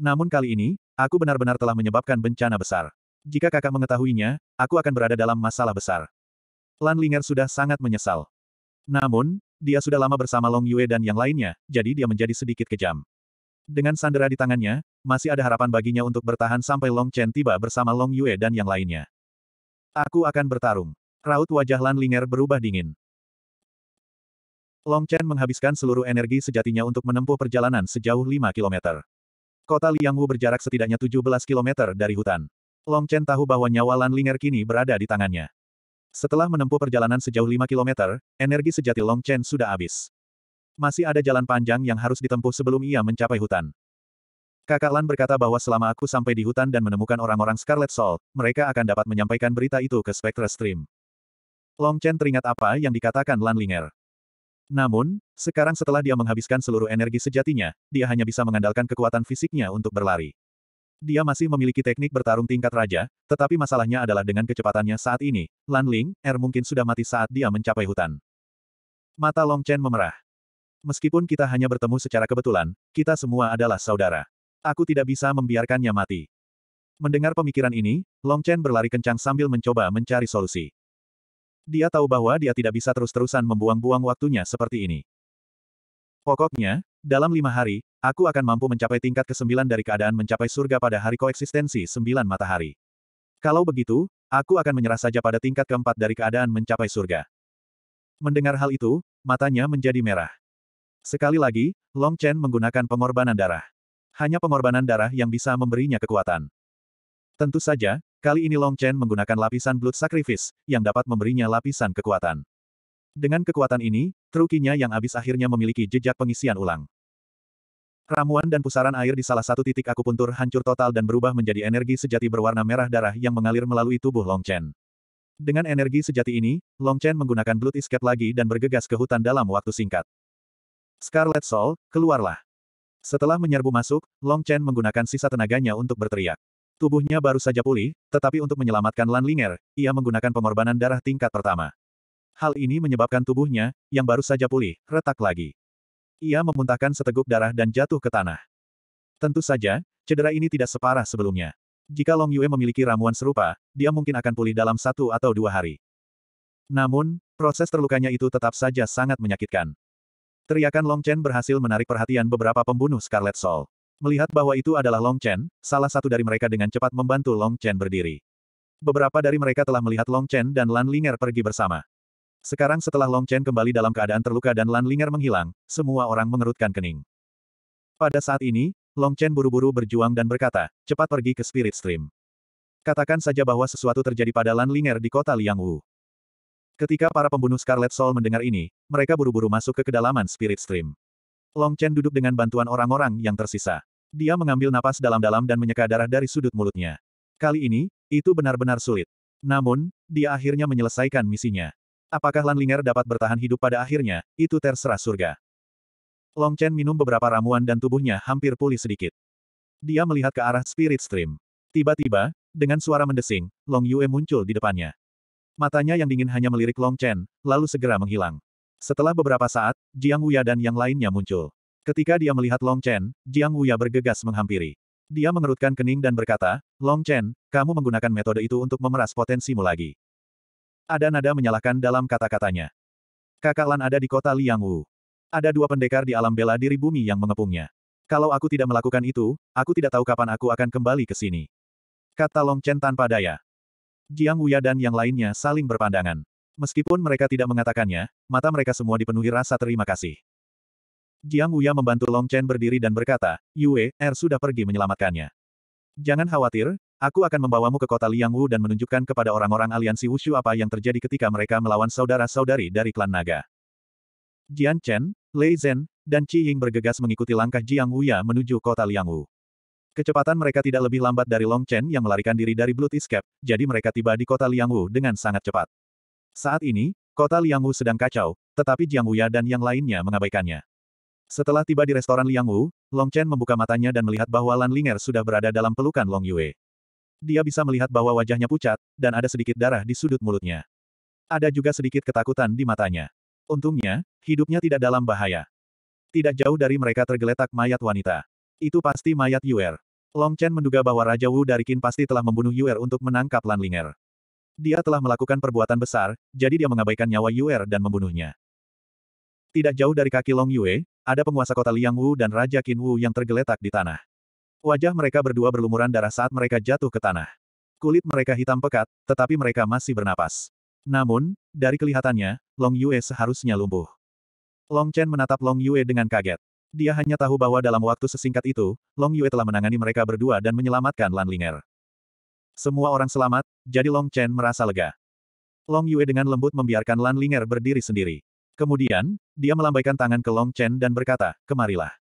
Namun kali ini, aku benar-benar telah menyebabkan bencana besar. Jika kakak mengetahuinya, aku akan berada dalam masalah besar. Lan Linger sudah sangat menyesal. Namun, dia sudah lama bersama Long Yue dan yang lainnya, jadi dia menjadi sedikit kejam. Dengan sandera di tangannya, masih ada harapan baginya untuk bertahan sampai Long Chen tiba bersama Long Yue dan yang lainnya. Aku akan bertarung. Raut wajah Lan Linger berubah dingin. Long Chen menghabiskan seluruh energi sejatinya untuk menempuh perjalanan sejauh 5 km. Kota Liangwu berjarak setidaknya 17 km dari hutan. Long Chen tahu bahwa nyawa Lan Linger kini berada di tangannya. Setelah menempuh perjalanan sejauh 5 km, energi sejati Long Chen sudah habis. Masih ada jalan panjang yang harus ditempuh sebelum ia mencapai hutan. Kakak Lan berkata bahwa selama aku sampai di hutan dan menemukan orang-orang Scarlet Soul, mereka akan dapat menyampaikan berita itu ke Spectre Stream. Long Chen teringat apa yang dikatakan Lan Linger. Namun, sekarang setelah dia menghabiskan seluruh energi sejatinya, dia hanya bisa mengandalkan kekuatan fisiknya untuk berlari. Dia masih memiliki teknik bertarung tingkat raja, tetapi masalahnya adalah dengan kecepatannya saat ini, Lan Ling, Er mungkin sudah mati saat dia mencapai hutan. Mata Long Chen memerah. Meskipun kita hanya bertemu secara kebetulan, kita semua adalah saudara. Aku tidak bisa membiarkannya mati. Mendengar pemikiran ini, Long Chen berlari kencang sambil mencoba mencari solusi. Dia tahu bahwa dia tidak bisa terus-terusan membuang-buang waktunya seperti ini. Pokoknya, dalam lima hari, aku akan mampu mencapai tingkat kesembilan dari keadaan mencapai surga pada hari koeksistensi sembilan matahari. Kalau begitu, aku akan menyerah saja pada tingkat keempat dari keadaan mencapai surga. Mendengar hal itu, matanya menjadi merah. Sekali lagi, Long Chen menggunakan pengorbanan darah. Hanya pengorbanan darah yang bisa memberinya kekuatan. Tentu saja, kali ini Long Chen menggunakan lapisan Blood Sacrifice, yang dapat memberinya lapisan kekuatan. Dengan kekuatan ini, trukinya yang habis akhirnya memiliki jejak pengisian ulang. Ramuan dan pusaran air di salah satu titik akupuntur hancur total dan berubah menjadi energi sejati berwarna merah darah yang mengalir melalui tubuh Long Chen. Dengan energi sejati ini, Long Chen menggunakan Blood Escape lagi dan bergegas ke hutan dalam waktu singkat. Scarlet Soul, keluarlah. Setelah menyerbu masuk, Long Chen menggunakan sisa tenaganya untuk berteriak. Tubuhnya baru saja pulih, tetapi untuk menyelamatkan Lan Linger, ia menggunakan pengorbanan darah tingkat pertama. Hal ini menyebabkan tubuhnya, yang baru saja pulih, retak lagi. Ia memuntahkan seteguk darah dan jatuh ke tanah. Tentu saja, cedera ini tidak separah sebelumnya. Jika Long Yue memiliki ramuan serupa, dia mungkin akan pulih dalam satu atau dua hari. Namun, proses terlukanya itu tetap saja sangat menyakitkan. Teriakan Long Chen berhasil menarik perhatian beberapa pembunuh Scarlet Soul. Melihat bahwa itu adalah Long Chen, salah satu dari mereka dengan cepat membantu Long Chen berdiri. Beberapa dari mereka telah melihat Long Chen dan Lan Linger pergi bersama. Sekarang setelah Long Chen kembali dalam keadaan terluka dan Lan Linger menghilang, semua orang mengerutkan kening. Pada saat ini, Long Chen buru-buru berjuang dan berkata, cepat pergi ke Spirit Stream. Katakan saja bahwa sesuatu terjadi pada Lan Linger di kota Liang Wu. Ketika para pembunuh Scarlet Soul mendengar ini, mereka buru-buru masuk ke kedalaman Spirit Stream. Long Chen duduk dengan bantuan orang-orang yang tersisa. Dia mengambil napas dalam-dalam dan menyeka darah dari sudut mulutnya. Kali ini, itu benar-benar sulit. Namun, dia akhirnya menyelesaikan misinya. Apakah Lan Linger dapat bertahan hidup pada akhirnya, itu terserah surga. Long Chen minum beberapa ramuan dan tubuhnya hampir pulih sedikit. Dia melihat ke arah Spirit Stream. Tiba-tiba, dengan suara mendesing, Long Yue muncul di depannya. Matanya yang dingin hanya melirik Long Chen, lalu segera menghilang. Setelah beberapa saat, Jiang Wuya dan yang lainnya muncul. Ketika dia melihat Long Chen, Jiang Wuya bergegas menghampiri. Dia mengerutkan kening dan berkata, Long Chen, kamu menggunakan metode itu untuk memeras potensimu lagi. Ada nada menyalahkan dalam kata-katanya. Kakak Lan ada di kota Liang Wu. Ada dua pendekar di alam bela diri bumi yang mengepungnya. Kalau aku tidak melakukan itu, aku tidak tahu kapan aku akan kembali ke sini. Kata Long Chen tanpa daya. Jiang Wuya dan yang lainnya saling berpandangan. Meskipun mereka tidak mengatakannya, mata mereka semua dipenuhi rasa terima kasih. Jiang Wuya membantu Long Chen berdiri dan berkata, Yue, Er sudah pergi menyelamatkannya. Jangan khawatir, aku akan membawamu ke kota Liang Wu dan menunjukkan kepada orang-orang aliansi Wushu apa yang terjadi ketika mereka melawan saudara-saudari dari klan naga. Jian Chen, Lei Zhen, dan Qi Ying bergegas mengikuti langkah Jiang Wuya menuju kota Liangwu. Kecepatan mereka tidak lebih lambat dari Long Chen yang melarikan diri dari Blood Escape, jadi mereka tiba di kota Liangwu dengan sangat cepat. Saat ini, kota Liangwu sedang kacau, tetapi Jiang Wuya dan yang lainnya mengabaikannya. Setelah tiba di restoran Liangwu, Long Chen membuka matanya dan melihat bahwa Lan Linger sudah berada dalam pelukan Long Yue. Dia bisa melihat bahwa wajahnya pucat, dan ada sedikit darah di sudut mulutnya. Ada juga sedikit ketakutan di matanya. Untungnya, hidupnya tidak dalam bahaya. Tidak jauh dari mereka tergeletak mayat wanita. Itu pasti mayat Yuer. Long Chen menduga bahwa Raja Wu dari Qin pasti telah membunuh Yuer untuk menangkap Lan Linger. Dia telah melakukan perbuatan besar, jadi dia mengabaikan nyawa Yuer dan membunuhnya. Tidak jauh dari kaki Long Yue, ada penguasa kota Liang Wu dan Raja Qin Wu yang tergeletak di tanah. Wajah mereka berdua berlumuran darah saat mereka jatuh ke tanah. Kulit mereka hitam pekat, tetapi mereka masih bernapas. Namun, dari kelihatannya, Long Yue seharusnya lumpuh. Long Chen menatap Long Yue dengan kaget. Dia hanya tahu bahwa dalam waktu sesingkat itu, Long Yue telah menangani mereka berdua dan menyelamatkan Lan Linger. Semua orang selamat, jadi Long Chen merasa lega. Long Yue dengan lembut membiarkan Lan Linger berdiri sendiri. Kemudian, dia melambaikan tangan ke Long Chen dan berkata, kemarilah.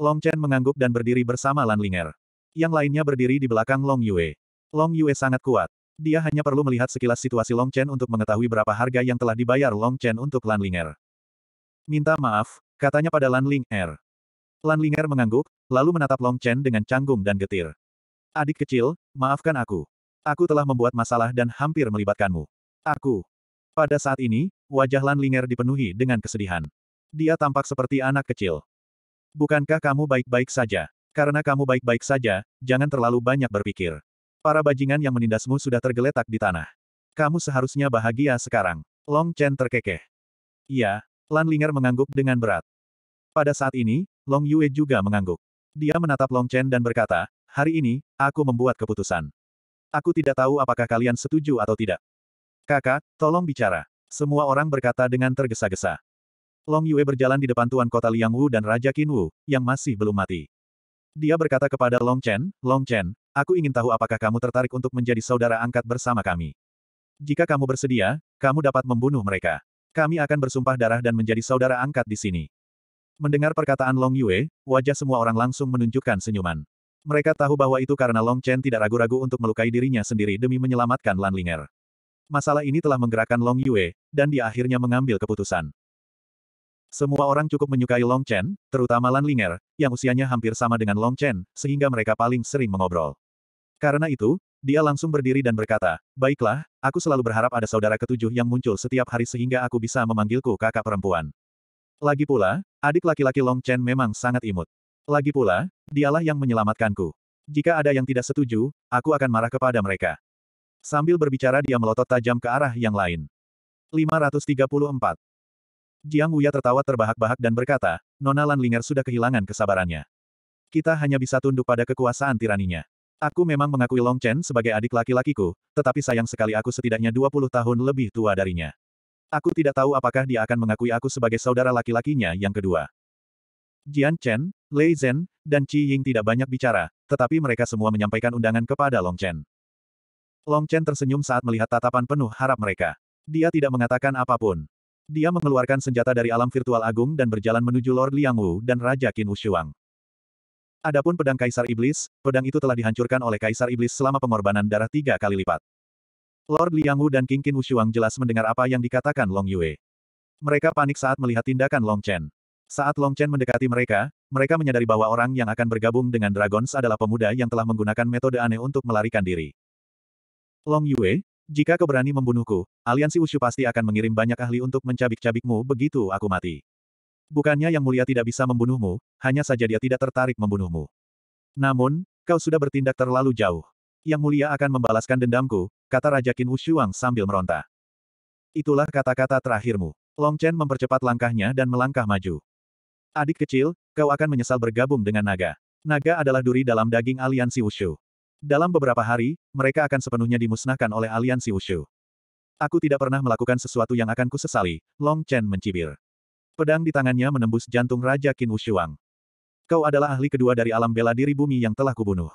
Long Chen mengangguk dan berdiri bersama Lan Linger. Yang lainnya berdiri di belakang Long Yue. Long Yue sangat kuat. Dia hanya perlu melihat sekilas situasi Long Chen untuk mengetahui berapa harga yang telah dibayar Long Chen untuk Lan Linger. Minta maaf, katanya pada Lan Ling Er. Lan Linger mengangguk, lalu menatap Long Chen dengan canggung dan getir. Adik kecil, maafkan aku. Aku telah membuat masalah dan hampir melibatkanmu. Aku. Pada saat ini, wajah Lan Linger dipenuhi dengan kesedihan. Dia tampak seperti anak kecil. Bukankah kamu baik-baik saja? Karena kamu baik-baik saja, jangan terlalu banyak berpikir. Para bajingan yang menindasmu sudah tergeletak di tanah. Kamu seharusnya bahagia sekarang. Long Chen terkekeh. Iya, Lan Linger mengangguk dengan berat. Pada saat ini, Long Yue juga mengangguk. Dia menatap Long Chen dan berkata, hari ini, aku membuat keputusan. Aku tidak tahu apakah kalian setuju atau tidak. Kakak, tolong bicara. Semua orang berkata dengan tergesa-gesa. Long Yue berjalan di depan Tuan Kota Liang Wu dan Raja Qin Wu, yang masih belum mati. Dia berkata kepada Long Chen, Long Chen, aku ingin tahu apakah kamu tertarik untuk menjadi saudara angkat bersama kami. Jika kamu bersedia, kamu dapat membunuh mereka. Kami akan bersumpah darah dan menjadi saudara angkat di sini. Mendengar perkataan Long Yue, wajah semua orang langsung menunjukkan senyuman. Mereka tahu bahwa itu karena Long Chen tidak ragu-ragu untuk melukai dirinya sendiri demi menyelamatkan Lan Linger. Masalah ini telah menggerakkan Long Yue, dan dia akhirnya mengambil keputusan. Semua orang cukup menyukai Long Chen, terutama Lan Linger, yang usianya hampir sama dengan Long Chen, sehingga mereka paling sering mengobrol. Karena itu, dia langsung berdiri dan berkata, Baiklah, aku selalu berharap ada saudara ketujuh yang muncul setiap hari sehingga aku bisa memanggilku kakak perempuan. Lagi pula, adik laki-laki Long Chen memang sangat imut. Lagi pula, dialah yang menyelamatkanku. Jika ada yang tidak setuju, aku akan marah kepada mereka. Sambil berbicara dia melotot tajam ke arah yang lain. 534. Jiang Wuya tertawa terbahak-bahak dan berkata, Nona Lan Linger sudah kehilangan kesabarannya. Kita hanya bisa tunduk pada kekuasaan tiraninya. Aku memang mengakui Long Chen sebagai adik laki-lakiku, tetapi sayang sekali aku setidaknya 20 tahun lebih tua darinya. Aku tidak tahu apakah dia akan mengakui aku sebagai saudara laki-lakinya yang kedua. Jian Chen, Lei Zhen, dan Qi Ying tidak banyak bicara, tetapi mereka semua menyampaikan undangan kepada Long Chen. Long Chen tersenyum saat melihat tatapan penuh harap mereka. Dia tidak mengatakan apa pun. Dia mengeluarkan senjata dari alam virtual agung dan berjalan menuju Lord Liang Wu dan Raja Qin Wushuang. Adapun pedang Kaisar Iblis, pedang itu telah dihancurkan oleh Kaisar Iblis selama pengorbanan darah tiga kali lipat. Lord Liang Wu dan King Qin Wushuang jelas mendengar apa yang dikatakan Long Yue. Mereka panik saat melihat tindakan Long Chen. Saat Long Chen mendekati mereka, mereka menyadari bahwa orang yang akan bergabung dengan Dragons adalah pemuda yang telah menggunakan metode aneh untuk melarikan diri. Long Yue, jika kau berani membunuhku, aliansi Wushu pasti akan mengirim banyak ahli untuk mencabik-cabikmu begitu aku mati. Bukannya Yang Mulia tidak bisa membunuhmu, hanya saja dia tidak tertarik membunuhmu. Namun, kau sudah bertindak terlalu jauh. Yang Mulia akan membalaskan dendamku, kata Raja Qin Wushuang sambil meronta. Itulah kata-kata terakhirmu. Long Chen mempercepat langkahnya dan melangkah maju. Adik kecil, kau akan menyesal bergabung dengan naga. Naga adalah duri dalam daging aliansi Wushu. Dalam beberapa hari, mereka akan sepenuhnya dimusnahkan oleh aliansi Wushu. Aku tidak pernah melakukan sesuatu yang akan kusesali, Long Chen mencibir. Pedang di tangannya menembus jantung Raja Qin Wushuang. Kau adalah ahli kedua dari alam bela diri bumi yang telah kubunuh.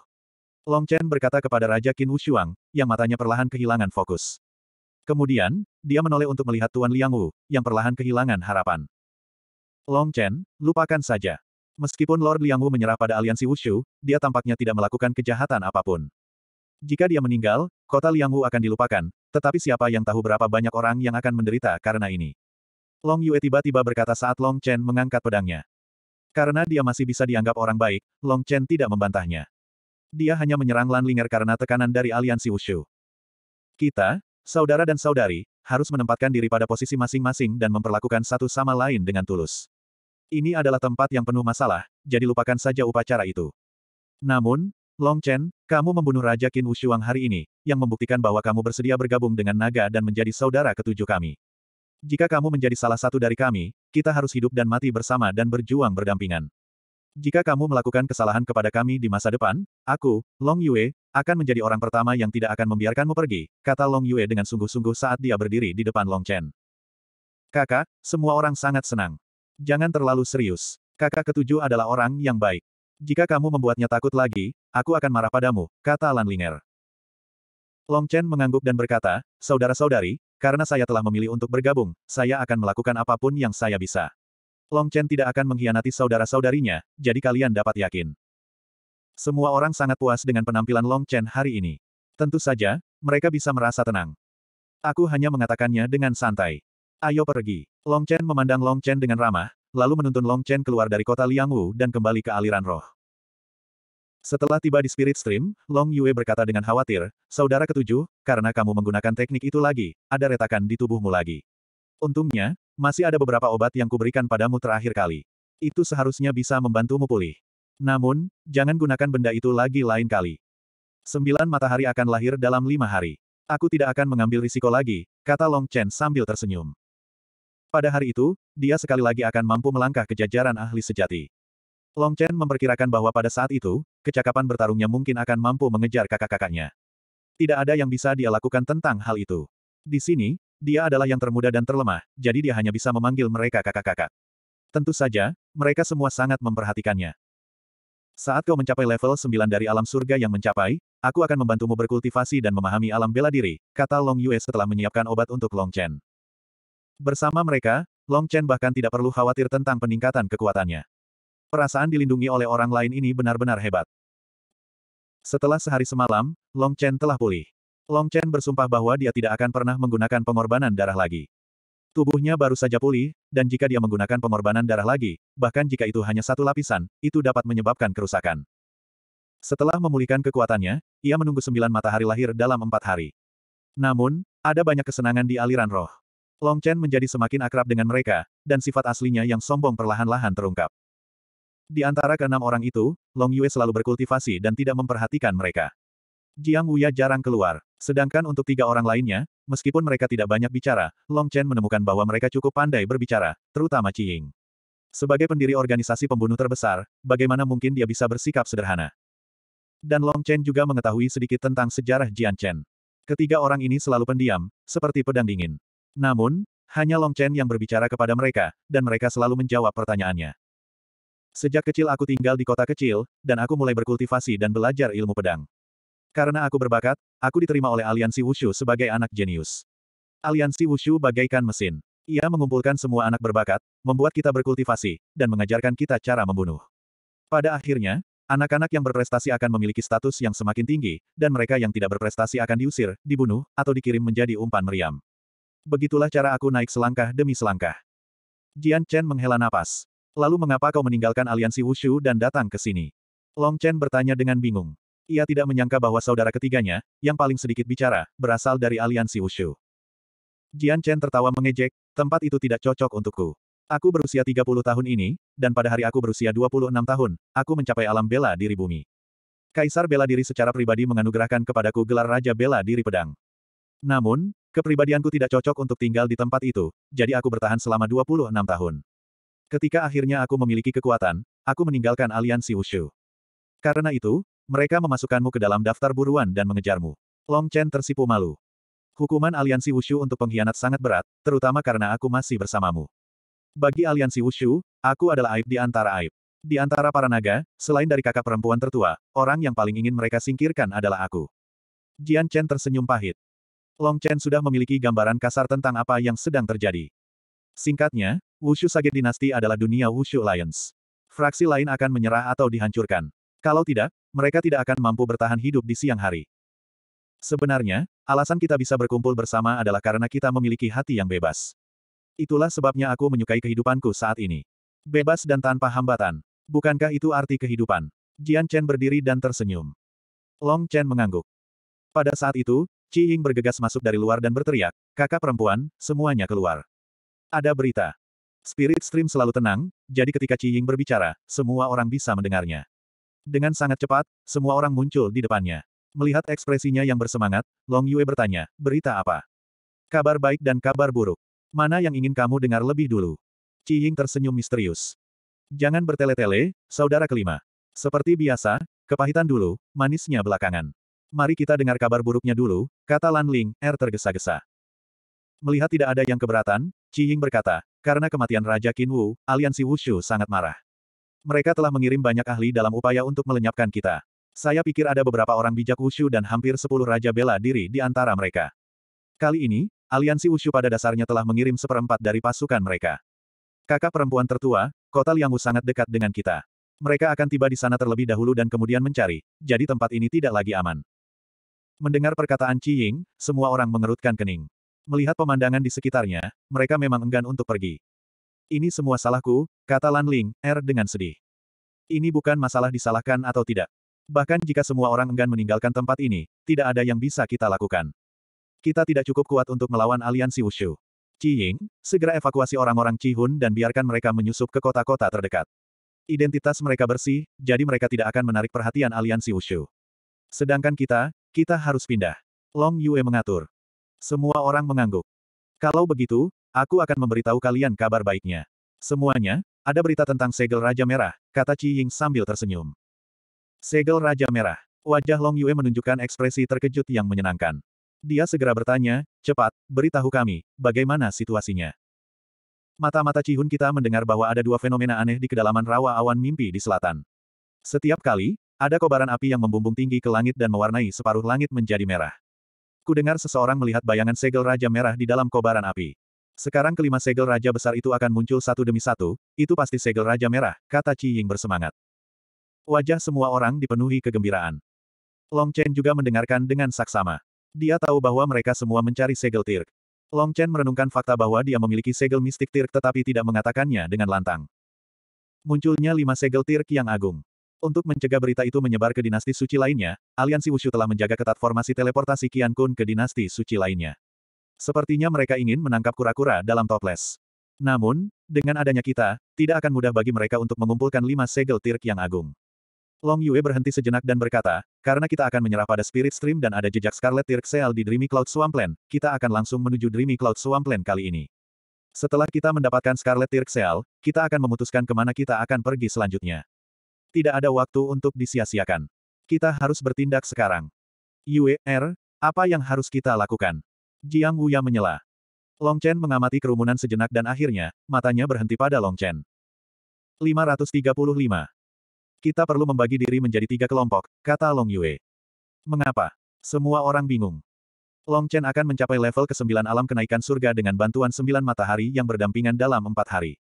Long Chen berkata kepada Raja Qin Wushuang, yang matanya perlahan kehilangan fokus. Kemudian, dia menoleh untuk melihat Tuan Liang Wu, yang perlahan kehilangan harapan. Long Chen, lupakan saja. Meskipun Lord Liang Wu menyerah pada aliansi Wushu, dia tampaknya tidak melakukan kejahatan apa pun. Jika dia meninggal, kota Liang Wu akan dilupakan, tetapi siapa yang tahu berapa banyak orang yang akan menderita karena ini. Long Yue tiba-tiba berkata saat Long Chen mengangkat pedangnya. Karena dia masih bisa dianggap orang baik, Long Chen tidak membantahnya. Dia hanya menyerang Lan Linger karena tekanan dari aliansi Wushu. Kita, saudara dan saudari, harus menempatkan diri pada posisi masing-masing dan memperlakukan satu sama lain dengan tulus. Ini adalah tempat yang penuh masalah, jadi lupakan saja upacara itu. Namun, Long Chen, kamu membunuh Raja Qin Wushuang hari ini, yang membuktikan bahwa kamu bersedia bergabung dengan naga dan menjadi saudara ketujuh kami. Jika kamu menjadi salah satu dari kami, kita harus hidup dan mati bersama dan berjuang berdampingan. Jika kamu melakukan kesalahan kepada kami di masa depan, aku, Long Yue, akan menjadi orang pertama yang tidak akan membiarkanmu pergi, kata Long Yue dengan sungguh-sungguh saat dia berdiri di depan Long Chen. Kakak, semua orang sangat senang. Jangan terlalu serius. Kakak ketujuh adalah orang yang baik. Jika kamu membuatnya takut lagi, aku akan marah padamu, kata Lan Linger. Long Chen mengangguk dan berkata, Saudara-saudari, karena saya telah memilih untuk bergabung, saya akan melakukan apa pun yang saya bisa. Long Chen tidak akan mengkhianati saudara-saudarinya, jadi kalian dapat yakin. Semua orang sangat puas dengan penampilan Long Chen hari ini. Tentu saja, mereka bisa merasa tenang. Aku hanya mengatakannya dengan santai. Ayo pergi. Long Chen memandang Long Chen dengan ramah, lalu menuntun Long Chen keluar dari kota Liang Wu dan kembali ke aliran roh. Setelah tiba di Spirit Stream, Long Yue berkata dengan khawatir, Saudara ketujuh, karena kamu menggunakan teknik itu lagi, ada retakan di tubuhmu lagi. Untungnya, masih ada beberapa obat yang kuberikan padamu terakhir kali. Itu seharusnya bisa membantumu pulih. Namun, jangan gunakan benda itu lagi lain kali. Sembilan matahari akan lahir dalam lima hari. Aku tidak akan mengambil risiko lagi, kata Long Chen sambil tersenyum. Pada hari itu, dia sekali lagi akan mampu melangkah ke jajaran ahli sejati. Long Chen memperkirakan bahwa pada saat itu, kecakapan bertarungnya mungkin akan mampu mengejar kakak-kakaknya. Tidak ada yang bisa dia lakukan tentang hal itu. Di sini, dia adalah yang termuda dan terlemah, jadi dia hanya bisa memanggil mereka kakak-kakak. Tentu saja, mereka semua sangat memperhatikannya. Saat kau mencapai level 9 dari alam surga yang mencapai, aku akan membantumu berkultivasi dan memahami alam bela diri, kata Long Yue setelah menyiapkan obat untuk Long Chen. Bersama mereka, Long Chen bahkan tidak perlu khawatir tentang peningkatan kekuatannya. Perasaan dilindungi oleh orang lain ini benar-benar hebat. Setelah sehari semalam, Long Chen telah pulih. Long Chen bersumpah bahwa dia tidak akan pernah menggunakan pengorbanan darah lagi. Tubuhnya baru saja pulih, dan jika dia menggunakan pengorbanan darah lagi, bahkan jika itu hanya satu lapisan, itu dapat menyebabkan kerusakan. Setelah memulihkan kekuatannya, ia menunggu sembilan matahari lahir dalam empat hari. Namun, ada banyak kesenangan di aliran roh. Long Chen menjadi semakin akrab dengan mereka, dan sifat aslinya yang sombong perlahan-lahan terungkap. Di antara keenam orang itu, Long Yue selalu berkultivasi dan tidak memperhatikan mereka. Jiang Wuya jarang keluar. Sedangkan untuk tiga orang lainnya, meskipun mereka tidak banyak bicara, Long Chen menemukan bahwa mereka cukup pandai berbicara, terutama Qi Ying. Sebagai pendiri organisasi pembunuh terbesar, bagaimana mungkin dia bisa bersikap sederhana? Dan Long Chen juga mengetahui sedikit tentang sejarah Jian Chen. Ketiga orang ini selalu pendiam, seperti pedang dingin. Namun, hanya Long Chen yang berbicara kepada mereka, dan mereka selalu menjawab pertanyaannya. Sejak kecil aku tinggal di kota kecil, dan aku mulai berkultivasi dan belajar ilmu pedang. Karena aku berbakat, aku diterima oleh aliansi Wushu sebagai anak jenius. Aliansi Wushu bagaikan mesin. Ia mengumpulkan semua anak berbakat, membuat kita berkultivasi, dan mengajarkan kita cara membunuh. Pada akhirnya, anak-anak yang berprestasi akan memiliki status yang semakin tinggi, dan mereka yang tidak berprestasi akan diusir, dibunuh, atau dikirim menjadi umpan meriam. Begitulah cara aku naik selangkah demi selangkah. Jian Chen menghela napas. Lalu mengapa kau meninggalkan aliansi Wushu dan datang ke sini? Long Chen bertanya dengan bingung. Ia tidak menyangka bahwa saudara ketiganya, yang paling sedikit bicara, berasal dari aliansi Wushu. Jian Chen tertawa mengejek, tempat itu tidak cocok untukku. Aku berusia 30 tahun ini, dan pada hari aku berusia 26 tahun, aku mencapai alam bela diri bumi. Kaisar bela diri secara pribadi menganugerahkan kepadaku gelar Raja Bela Diri Pedang. Namun, kepribadianku tidak cocok untuk tinggal di tempat itu, jadi aku bertahan selama 26 tahun. Ketika akhirnya aku memiliki kekuatan, aku meninggalkan aliansi Wushu. Karena itu, mereka memasukkanmu ke dalam daftar buruan dan mengejarmu. Long Chen tersipu malu. Hukuman aliansi Wushu untuk pengkhianat sangat berat, terutama karena aku masih bersamamu. Bagi aliansi Wushu, aku adalah aib di antara aib. Di antara para naga, selain dari kakak perempuan tertua, orang yang paling ingin mereka singkirkan adalah aku. Jian Chen tersenyum pahit. Long Chen sudah memiliki gambaran kasar tentang apa yang sedang terjadi. Singkatnya, Wushu Sage Dinasti adalah dunia Wushu Alliance. Fraksi lain akan menyerah atau dihancurkan. Kalau tidak, mereka tidak akan mampu bertahan hidup di siang hari. Sebenarnya, alasan kita bisa berkumpul bersama adalah karena kita memiliki hati yang bebas. Itulah sebabnya aku menyukai kehidupanku saat ini. Bebas dan tanpa hambatan. Bukankah itu arti kehidupan? Jian Chen berdiri dan tersenyum. Long Chen mengangguk. Pada saat itu, Qi Ying bergegas masuk dari luar dan berteriak, kakak perempuan, semuanya keluar. Ada berita. Spirit Stream selalu tenang, jadi ketika Qi Ying berbicara, semua orang bisa mendengarnya. Dengan sangat cepat, semua orang muncul di depannya. Melihat ekspresinya yang bersemangat, Long Yue bertanya, berita apa? Kabar baik dan kabar buruk. Mana yang ingin kamu dengar lebih dulu? Qi Ying tersenyum misterius. Jangan bertele-tele, saudara kelima. Seperti biasa, kepahitan dulu, manisnya belakangan. Mari kita dengar kabar buruknya dulu, kata Lan Ling, er tergesa-gesa. Melihat tidak ada yang keberatan, Qi Ying berkata, karena kematian Raja Qin Wu, aliansi Wushu sangat marah. Mereka telah mengirim banyak ahli dalam upaya untuk melenyapkan kita. Saya pikir ada beberapa orang bijak Wushu dan hampir sepuluh raja bela diri di antara mereka. Kali ini, aliansi Wushu pada dasarnya telah mengirim seperempat dari pasukan mereka. Kakak perempuan tertua, kota Liangwu sangat dekat dengan kita. Mereka akan tiba di sana terlebih dahulu dan kemudian mencari, jadi tempat ini tidak lagi aman. Mendengar perkataan Qi Ying, semua orang mengerutkan kening. Melihat pemandangan di sekitarnya, mereka memang enggan untuk pergi. Ini semua salahku, kata Lan Ling, Er dengan sedih. Ini bukan masalah disalahkan atau tidak. Bahkan jika semua orang enggan meninggalkan tempat ini, tidak ada yang bisa kita lakukan. Kita tidak cukup kuat untuk melawan aliansi Wushu. Qi Ying, segera evakuasi orang-orang Hun dan biarkan mereka menyusup ke kota-kota terdekat. Identitas mereka bersih, jadi mereka tidak akan menarik perhatian aliansi Wushu. Sedangkan kita, kita harus pindah. Long Yue mengatur. Semua orang mengangguk. Kalau begitu, Aku akan memberitahu kalian kabar baiknya. Semuanya, ada berita tentang segel Raja Merah, kata Qi Ying sambil tersenyum. Segel Raja Merah. Wajah Long Yue menunjukkan ekspresi terkejut yang menyenangkan. Dia segera bertanya, cepat, beritahu kami, bagaimana situasinya. Mata-mata Cihun kita mendengar bahwa ada dua fenomena aneh di kedalaman rawa awan mimpi di selatan. Setiap kali, ada kobaran api yang membumbung tinggi ke langit dan mewarnai separuh langit menjadi merah. Kudengar seseorang melihat bayangan segel Raja Merah di dalam kobaran api. Sekarang kelima segel Raja Besar itu akan muncul satu demi satu, itu pasti segel Raja Merah, kata Qi Ying bersemangat. Wajah semua orang dipenuhi kegembiraan. Long Chen juga mendengarkan dengan saksama. Dia tahu bahwa mereka semua mencari segel Tirk. Long Chen merenungkan fakta bahwa dia memiliki segel mistik Tirk tetapi tidak mengatakannya dengan lantang. Munculnya lima segel Tirk yang agung. Untuk mencegah berita itu menyebar ke dinasti suci lainnya, aliansi Wushu telah menjaga ketat formasi teleportasi Qian Kun ke dinasti suci lainnya. Sepertinya mereka ingin menangkap kura-kura dalam toples. Namun, dengan adanya kita, tidak akan mudah bagi mereka untuk mengumpulkan lima segel Tirk yang agung. Long Yue berhenti sejenak dan berkata, karena kita akan menyerah pada Spirit Stream dan ada jejak Scarlet Tirk Seal di Dreamy Cloud Swampland, kita akan langsung menuju Dreamy Cloud Swampland kali ini. Setelah kita mendapatkan Scarlet Tirk Seal, kita akan memutuskan ke mana kita akan pergi selanjutnya. Tidak ada waktu untuk disia-siakan. Kita harus bertindak sekarang. Yue, Er, apa yang harus kita lakukan? Jiang Wuya menyela. Long Chen mengamati kerumunan sejenak dan akhirnya, matanya berhenti pada Long Chen. 535. Kita perlu membagi diri menjadi tiga kelompok, kata Long Yue. Mengapa? Semua orang bingung. Long Chen akan mencapai level ke-9 alam kenaikan surga dengan bantuan sembilan matahari yang berdampingan dalam empat hari.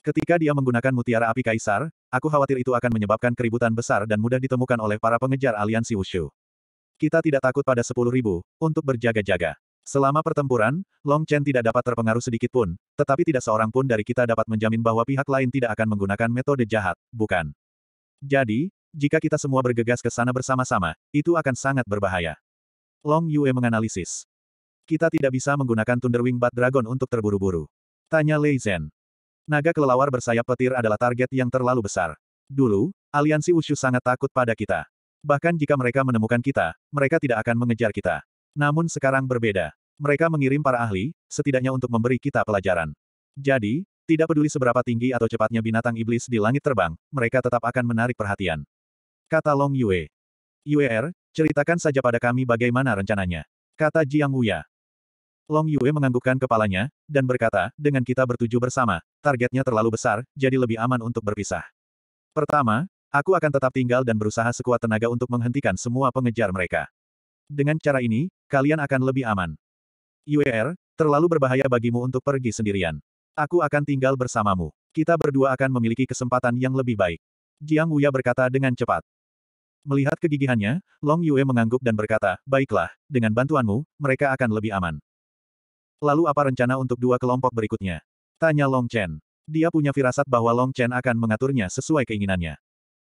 Ketika dia menggunakan mutiara api kaisar, aku khawatir itu akan menyebabkan keributan besar dan mudah ditemukan oleh para pengejar aliansi Wushu. Kita tidak takut pada sepuluh ribu, untuk berjaga-jaga. Selama pertempuran, Long Chen tidak dapat terpengaruh sedikit pun, tetapi tidak seorang pun dari kita dapat menjamin bahwa pihak lain tidak akan menggunakan metode jahat, bukan? Jadi, jika kita semua bergegas ke sana bersama-sama, itu akan sangat berbahaya. Long Yue menganalisis. Kita tidak bisa menggunakan Thunderwing Bat Dragon untuk terburu-buru. Tanya Lei Zhen. Naga kelelawar bersayap petir adalah target yang terlalu besar. Dulu, aliansi Wushu sangat takut pada kita. Bahkan jika mereka menemukan kita, mereka tidak akan mengejar kita. Namun sekarang berbeda. Mereka mengirim para ahli, setidaknya untuk memberi kita pelajaran. Jadi, tidak peduli seberapa tinggi atau cepatnya binatang iblis di langit terbang, mereka tetap akan menarik perhatian. Kata Long Yue. Yue Er, ceritakan saja pada kami bagaimana rencananya. Kata Jiang Wuya. Long Yue menganggukkan kepalanya, dan berkata, dengan kita bertuju bersama, targetnya terlalu besar, jadi lebih aman untuk berpisah. Pertama, aku akan tetap tinggal dan berusaha sekuat tenaga untuk menghentikan semua pengejar mereka. Dengan cara ini, kalian akan lebih aman. UER, terlalu berbahaya bagimu untuk pergi sendirian. Aku akan tinggal bersamamu. Kita berdua akan memiliki kesempatan yang lebih baik. Jiang Wuya berkata dengan cepat. Melihat kegigihannya, Long Yue mengangguk dan berkata, baiklah, dengan bantuanmu, mereka akan lebih aman. Lalu apa rencana untuk dua kelompok berikutnya? Tanya Long Chen. Dia punya firasat bahwa Long Chen akan mengaturnya sesuai keinginannya.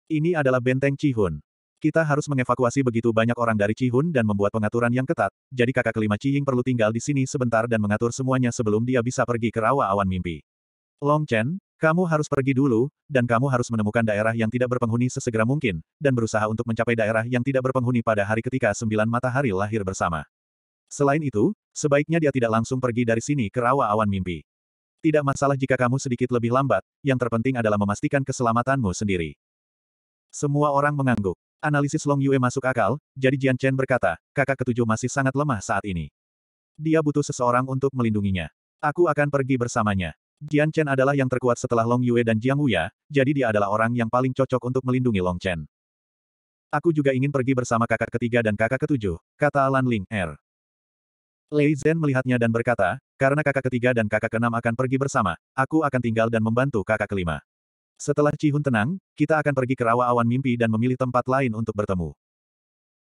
Ini adalah benteng Cihun. Kita harus mengevakuasi begitu banyak orang dari Cihun dan membuat pengaturan yang ketat, jadi kakak kelima Ciying perlu tinggal di sini sebentar dan mengatur semuanya sebelum dia bisa pergi ke rawa awan mimpi. Long Chen, kamu harus pergi dulu, dan kamu harus menemukan daerah yang tidak berpenghuni sesegera mungkin, dan berusaha untuk mencapai daerah yang tidak berpenghuni pada hari ketika sembilan matahari lahir bersama. Selain itu, sebaiknya dia tidak langsung pergi dari sini ke rawa awan mimpi. Tidak masalah jika kamu sedikit lebih lambat, yang terpenting adalah memastikan keselamatanmu sendiri. Semua orang mengangguk. Analisis Long Yue masuk akal, jadi Jian Chen berkata, kakak ketujuh masih sangat lemah saat ini. Dia butuh seseorang untuk melindunginya. Aku akan pergi bersamanya. Jian Chen adalah yang terkuat setelah Long Yue dan Jiang Wuya, jadi dia adalah orang yang paling cocok untuk melindungi Long Chen. Aku juga ingin pergi bersama kakak ketiga dan kakak ketujuh, kata Lan Ling Er. Lei Zhen melihatnya dan berkata, karena kakak ketiga dan kakak keenam akan pergi bersama, aku akan tinggal dan membantu kakak kelima. Setelah Cihun tenang, kita akan pergi ke rawa awan mimpi dan memilih tempat lain untuk bertemu.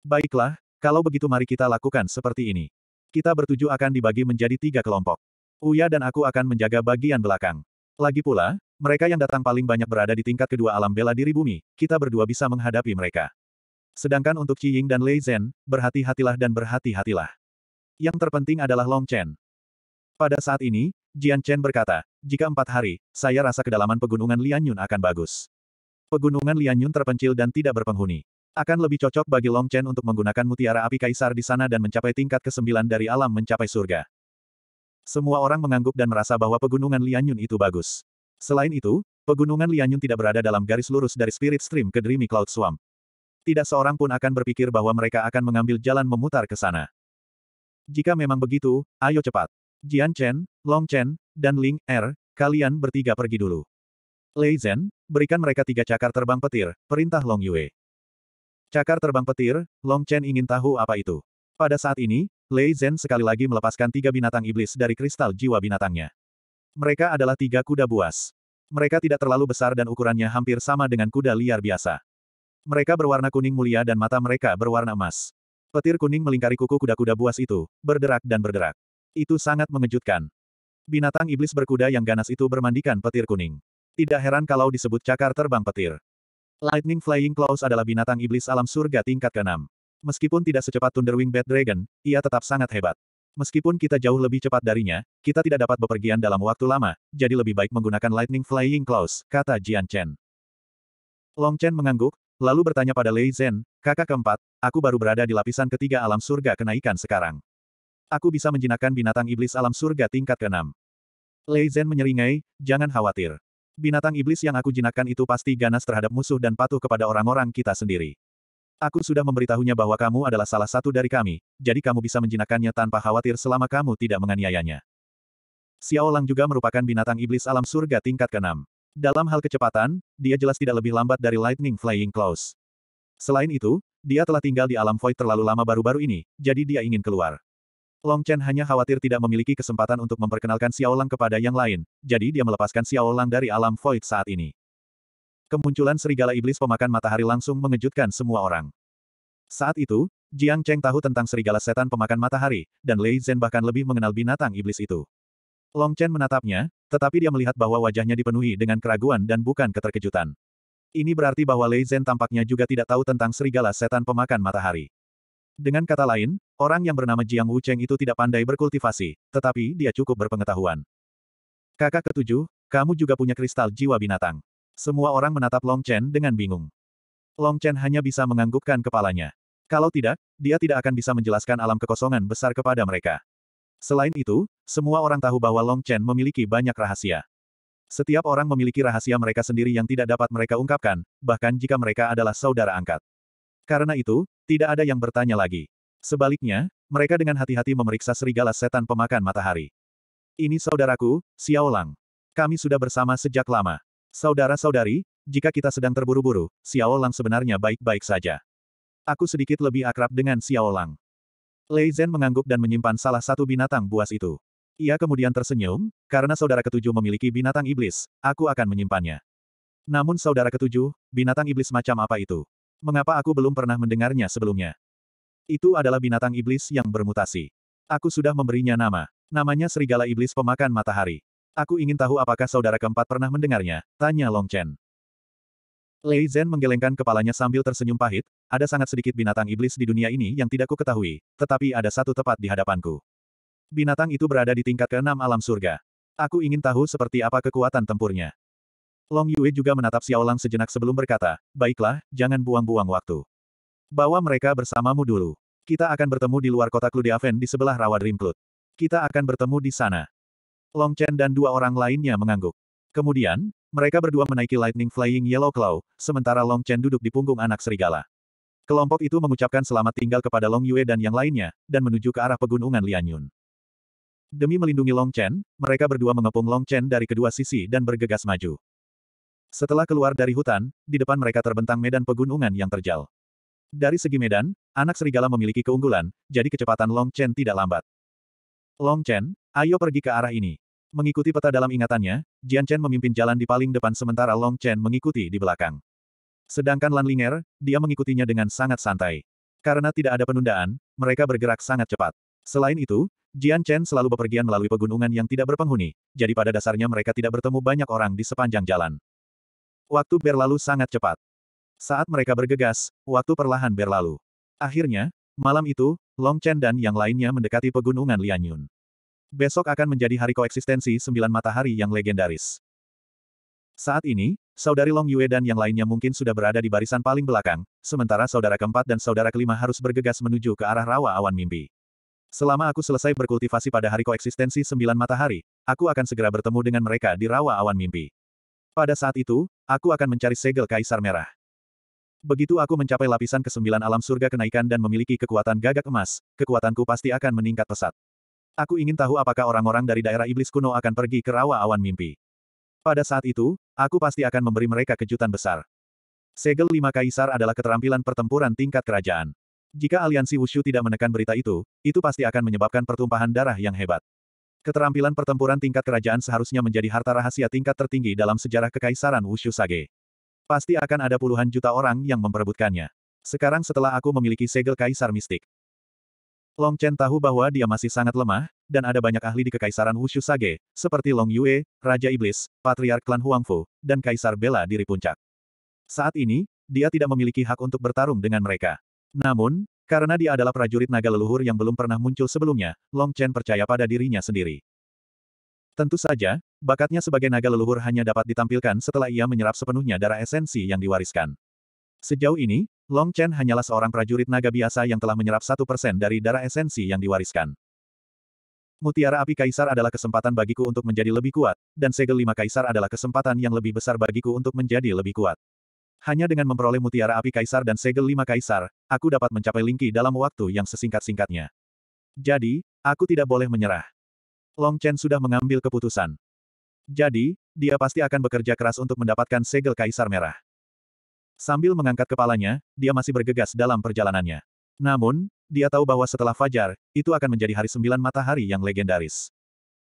Baiklah, kalau begitu mari kita lakukan seperti ini. Kita bertuju akan dibagi menjadi tiga kelompok. Uya dan aku akan menjaga bagian belakang. Lagi pula, mereka yang datang paling banyak berada di tingkat kedua alam bela diri bumi, kita berdua bisa menghadapi mereka. Sedangkan untuk Qi Ying dan Lei Zhen, berhati-hatilah dan berhati-hatilah. Yang terpenting adalah Long Chen. Pada saat ini, Jian Chen berkata, jika empat hari, saya rasa kedalaman pegunungan Lianyun akan bagus. Pegunungan Lianyun terpencil dan tidak berpenghuni. Akan lebih cocok bagi Long Chen untuk menggunakan mutiara api kaisar di sana dan mencapai tingkat kesembilan dari alam mencapai surga. Semua orang mengangguk dan merasa bahwa pegunungan Lianyun itu bagus. Selain itu, pegunungan Lianyun tidak berada dalam garis lurus dari Spirit Stream ke Dreamy Cloud Swamp. Tidak seorang pun akan berpikir bahwa mereka akan mengambil jalan memutar ke sana. Jika memang begitu, ayo cepat. Jian Chen, Long Chen, dan Ling Er, kalian bertiga pergi dulu. Lei Zhen, berikan mereka tiga cakar terbang petir, perintah Long Yue. Cakar terbang petir, Long Chen ingin tahu apa itu. Pada saat ini, Lei Zhen sekali lagi melepaskan tiga binatang iblis dari kristal jiwa binatangnya. Mereka adalah tiga kuda buas. Mereka tidak terlalu besar dan ukurannya hampir sama dengan kuda liar biasa. Mereka berwarna kuning mulia dan mata mereka berwarna emas. Petir kuning melingkari kuku kuda-kuda buas itu, berderak dan berderak. Itu sangat mengejutkan. Binatang iblis berkuda yang ganas itu bermandikan petir kuning. Tidak heran kalau disebut cakar terbang petir. Lightning Flying Claws adalah binatang iblis alam surga tingkat ke-6. Meskipun tidak secepat Thunderwing Bat Dragon, ia tetap sangat hebat. Meskipun kita jauh lebih cepat darinya, kita tidak dapat bepergian dalam waktu lama, jadi lebih baik menggunakan Lightning Flying Claws, kata Jian Chen. Long Chen mengangguk, lalu bertanya pada Lei Zhen, kakak keempat, aku baru berada di lapisan ketiga alam surga kenaikan sekarang. Aku bisa menjinakkan binatang iblis alam surga tingkat ke-6. Lei Zhen menyeringai, jangan khawatir. Binatang iblis yang aku jinakkan itu pasti ganas terhadap musuh dan patuh kepada orang-orang kita sendiri. Aku sudah memberitahunya bahwa kamu adalah salah satu dari kami, jadi kamu bisa menjinakkannya tanpa khawatir selama kamu tidak menganiayanya. Xiao Lang juga merupakan binatang iblis alam surga tingkat ke-6. Dalam hal kecepatan, dia jelas tidak lebih lambat dari Lightning Flying Claws. Selain itu, dia telah tinggal di alam void terlalu lama baru-baru ini, jadi dia ingin keluar. Long Chen hanya khawatir tidak memiliki kesempatan untuk memperkenalkan Xiao Lang kepada yang lain, jadi dia melepaskan Xiao Lang dari alam void saat ini. Kemunculan serigala iblis pemakan matahari langsung mengejutkan semua orang. Saat itu, Jiang Cheng tahu tentang serigala setan pemakan matahari, dan Lei Zhen bahkan lebih mengenal binatang iblis itu. Long Chen menatapnya, tetapi dia melihat bahwa wajahnya dipenuhi dengan keraguan dan bukan keterkejutan. Ini berarti bahwa Lei Zhen tampaknya juga tidak tahu tentang serigala setan pemakan matahari. Dengan kata lain, orang yang bernama Jiang Wu Cheng itu tidak pandai berkultivasi, tetapi dia cukup berpengetahuan. Kakak ketujuh, kamu juga punya kristal jiwa binatang. Semua orang menatap Long Chen dengan bingung. Long Chen hanya bisa menganggukkan kepalanya. Kalau tidak, dia tidak akan bisa menjelaskan alam kekosongan besar kepada mereka. Selain itu, semua orang tahu bahwa Long Chen memiliki banyak rahasia. Setiap orang memiliki rahasia mereka sendiri yang tidak dapat mereka ungkapkan, bahkan jika mereka adalah saudara angkat. Karena itu, tidak ada yang bertanya lagi. Sebaliknya, mereka dengan hati-hati memeriksa serigala setan pemakan matahari. Ini saudaraku, Xiao Lang. Kami sudah bersama sejak lama. Saudara-saudari, jika kita sedang terburu-buru, Xiao Lang sebenarnya baik-baik saja. Aku sedikit lebih akrab dengan Xiao Lang. Lei Zhen mengangguk dan menyimpan salah satu binatang buas itu. Ia kemudian tersenyum, karena saudara ketujuh memiliki binatang iblis, aku akan menyimpannya. Namun saudara ketujuh, binatang iblis macam apa itu? Mengapa aku belum pernah mendengarnya sebelumnya? Itu adalah binatang iblis yang bermutasi. Aku sudah memberinya nama. Namanya serigala iblis pemakan matahari. Aku ingin tahu apakah saudara keempat pernah mendengarnya, tanya Long Chen. Lei Zhen menggelengkan kepalanya sambil tersenyum pahit, ada sangat sedikit binatang iblis di dunia ini yang tidak ku ketahui, tetapi ada satu tepat di hadapanku. Binatang itu berada di tingkat keenam alam surga. Aku ingin tahu seperti apa kekuatan tempurnya. Long Yue juga menatap Xiaolang sejenak sebelum berkata, baiklah, jangan buang-buang waktu. Bawa mereka bersamamu dulu. Kita akan bertemu di luar kota Cludiaven di sebelah rawa Dreamcloud. Kita akan bertemu di sana. Long Chen dan dua orang lainnya mengangguk. Kemudian, mereka berdua menaiki Lightning Flying Yellow Claw, sementara Long Chen duduk di punggung anak serigala. Kelompok itu mengucapkan selamat tinggal kepada Long Yue dan yang lainnya, dan menuju ke arah pegunungan Lianyun. Demi melindungi Long Chen, mereka berdua mengepung Long Chen dari kedua sisi dan bergegas maju. Setelah keluar dari hutan, di depan mereka terbentang medan pegunungan yang terjal. Dari segi medan, anak serigala memiliki keunggulan, jadi kecepatan Long Chen tidak lambat. Long Chen, ayo pergi ke arah ini. Mengikuti peta dalam ingatannya, Jian Chen memimpin jalan di paling depan sementara Long Chen mengikuti di belakang. Sedangkan Lan Linger, dia mengikutinya dengan sangat santai. Karena tidak ada penundaan, mereka bergerak sangat cepat. Selain itu, Jian Chen selalu bepergian melalui pegunungan yang tidak berpenghuni, jadi pada dasarnya mereka tidak bertemu banyak orang di sepanjang jalan. Waktu berlalu sangat cepat. Saat mereka bergegas, waktu perlahan berlalu. Akhirnya, malam itu, Long Chen dan yang lainnya mendekati pegunungan Lianyun. Besok akan menjadi hari koeksistensi sembilan matahari yang legendaris. Saat ini, saudari Long Yue dan yang lainnya mungkin sudah berada di barisan paling belakang, sementara saudara keempat dan saudara kelima harus bergegas menuju ke arah rawa awan mimpi. Selama aku selesai berkultivasi pada hari koeksistensi sembilan matahari, aku akan segera bertemu dengan mereka di rawa awan mimpi. Pada saat itu, aku akan mencari segel kaisar merah. Begitu aku mencapai lapisan kesembilan alam surga kenaikan dan memiliki kekuatan gagak emas, kekuatanku pasti akan meningkat pesat. Aku ingin tahu apakah orang-orang dari daerah iblis kuno akan pergi ke rawa awan mimpi. Pada saat itu, aku pasti akan memberi mereka kejutan besar. Segel lima kaisar adalah keterampilan pertempuran tingkat kerajaan. Jika aliansi Wushu tidak menekan berita itu, itu pasti akan menyebabkan pertumpahan darah yang hebat. Keterampilan pertempuran tingkat kerajaan seharusnya menjadi harta rahasia tingkat tertinggi dalam sejarah kekaisaran Wushu Sage. Pasti akan ada puluhan juta orang yang memperebutkannya. Sekarang setelah aku memiliki segel kaisar mistik. Long Chen tahu bahwa dia masih sangat lemah, dan ada banyak ahli di kekaisaran Wushu Sage, seperti Long Yue, Raja Iblis, Patriark Klan Huangfu, dan Kaisar Bela Diri Puncak. Saat ini, dia tidak memiliki hak untuk bertarung dengan mereka. Namun, karena dia adalah prajurit naga leluhur yang belum pernah muncul sebelumnya, Long Chen percaya pada dirinya sendiri. Tentu saja, bakatnya sebagai naga leluhur hanya dapat ditampilkan setelah ia menyerap sepenuhnya darah esensi yang diwariskan. Sejauh ini, Long Chen hanyalah seorang prajurit naga biasa yang telah menyerap satu persen dari darah esensi yang diwariskan. Mutiara Api Kaisar adalah kesempatan bagiku untuk menjadi lebih kuat, dan segel lima kaisar adalah kesempatan yang lebih besar bagiku untuk menjadi lebih kuat. Hanya dengan memperoleh mutiara api kaisar dan segel lima kaisar, aku dapat mencapai Lingki dalam waktu yang sesingkat-singkatnya. Jadi, aku tidak boleh menyerah. Long Chen sudah mengambil keputusan. Jadi, dia pasti akan bekerja keras untuk mendapatkan segel kaisar merah. Sambil mengangkat kepalanya, dia masih bergegas dalam perjalanannya. Namun, dia tahu bahwa setelah Fajar, itu akan menjadi hari sembilan matahari yang legendaris.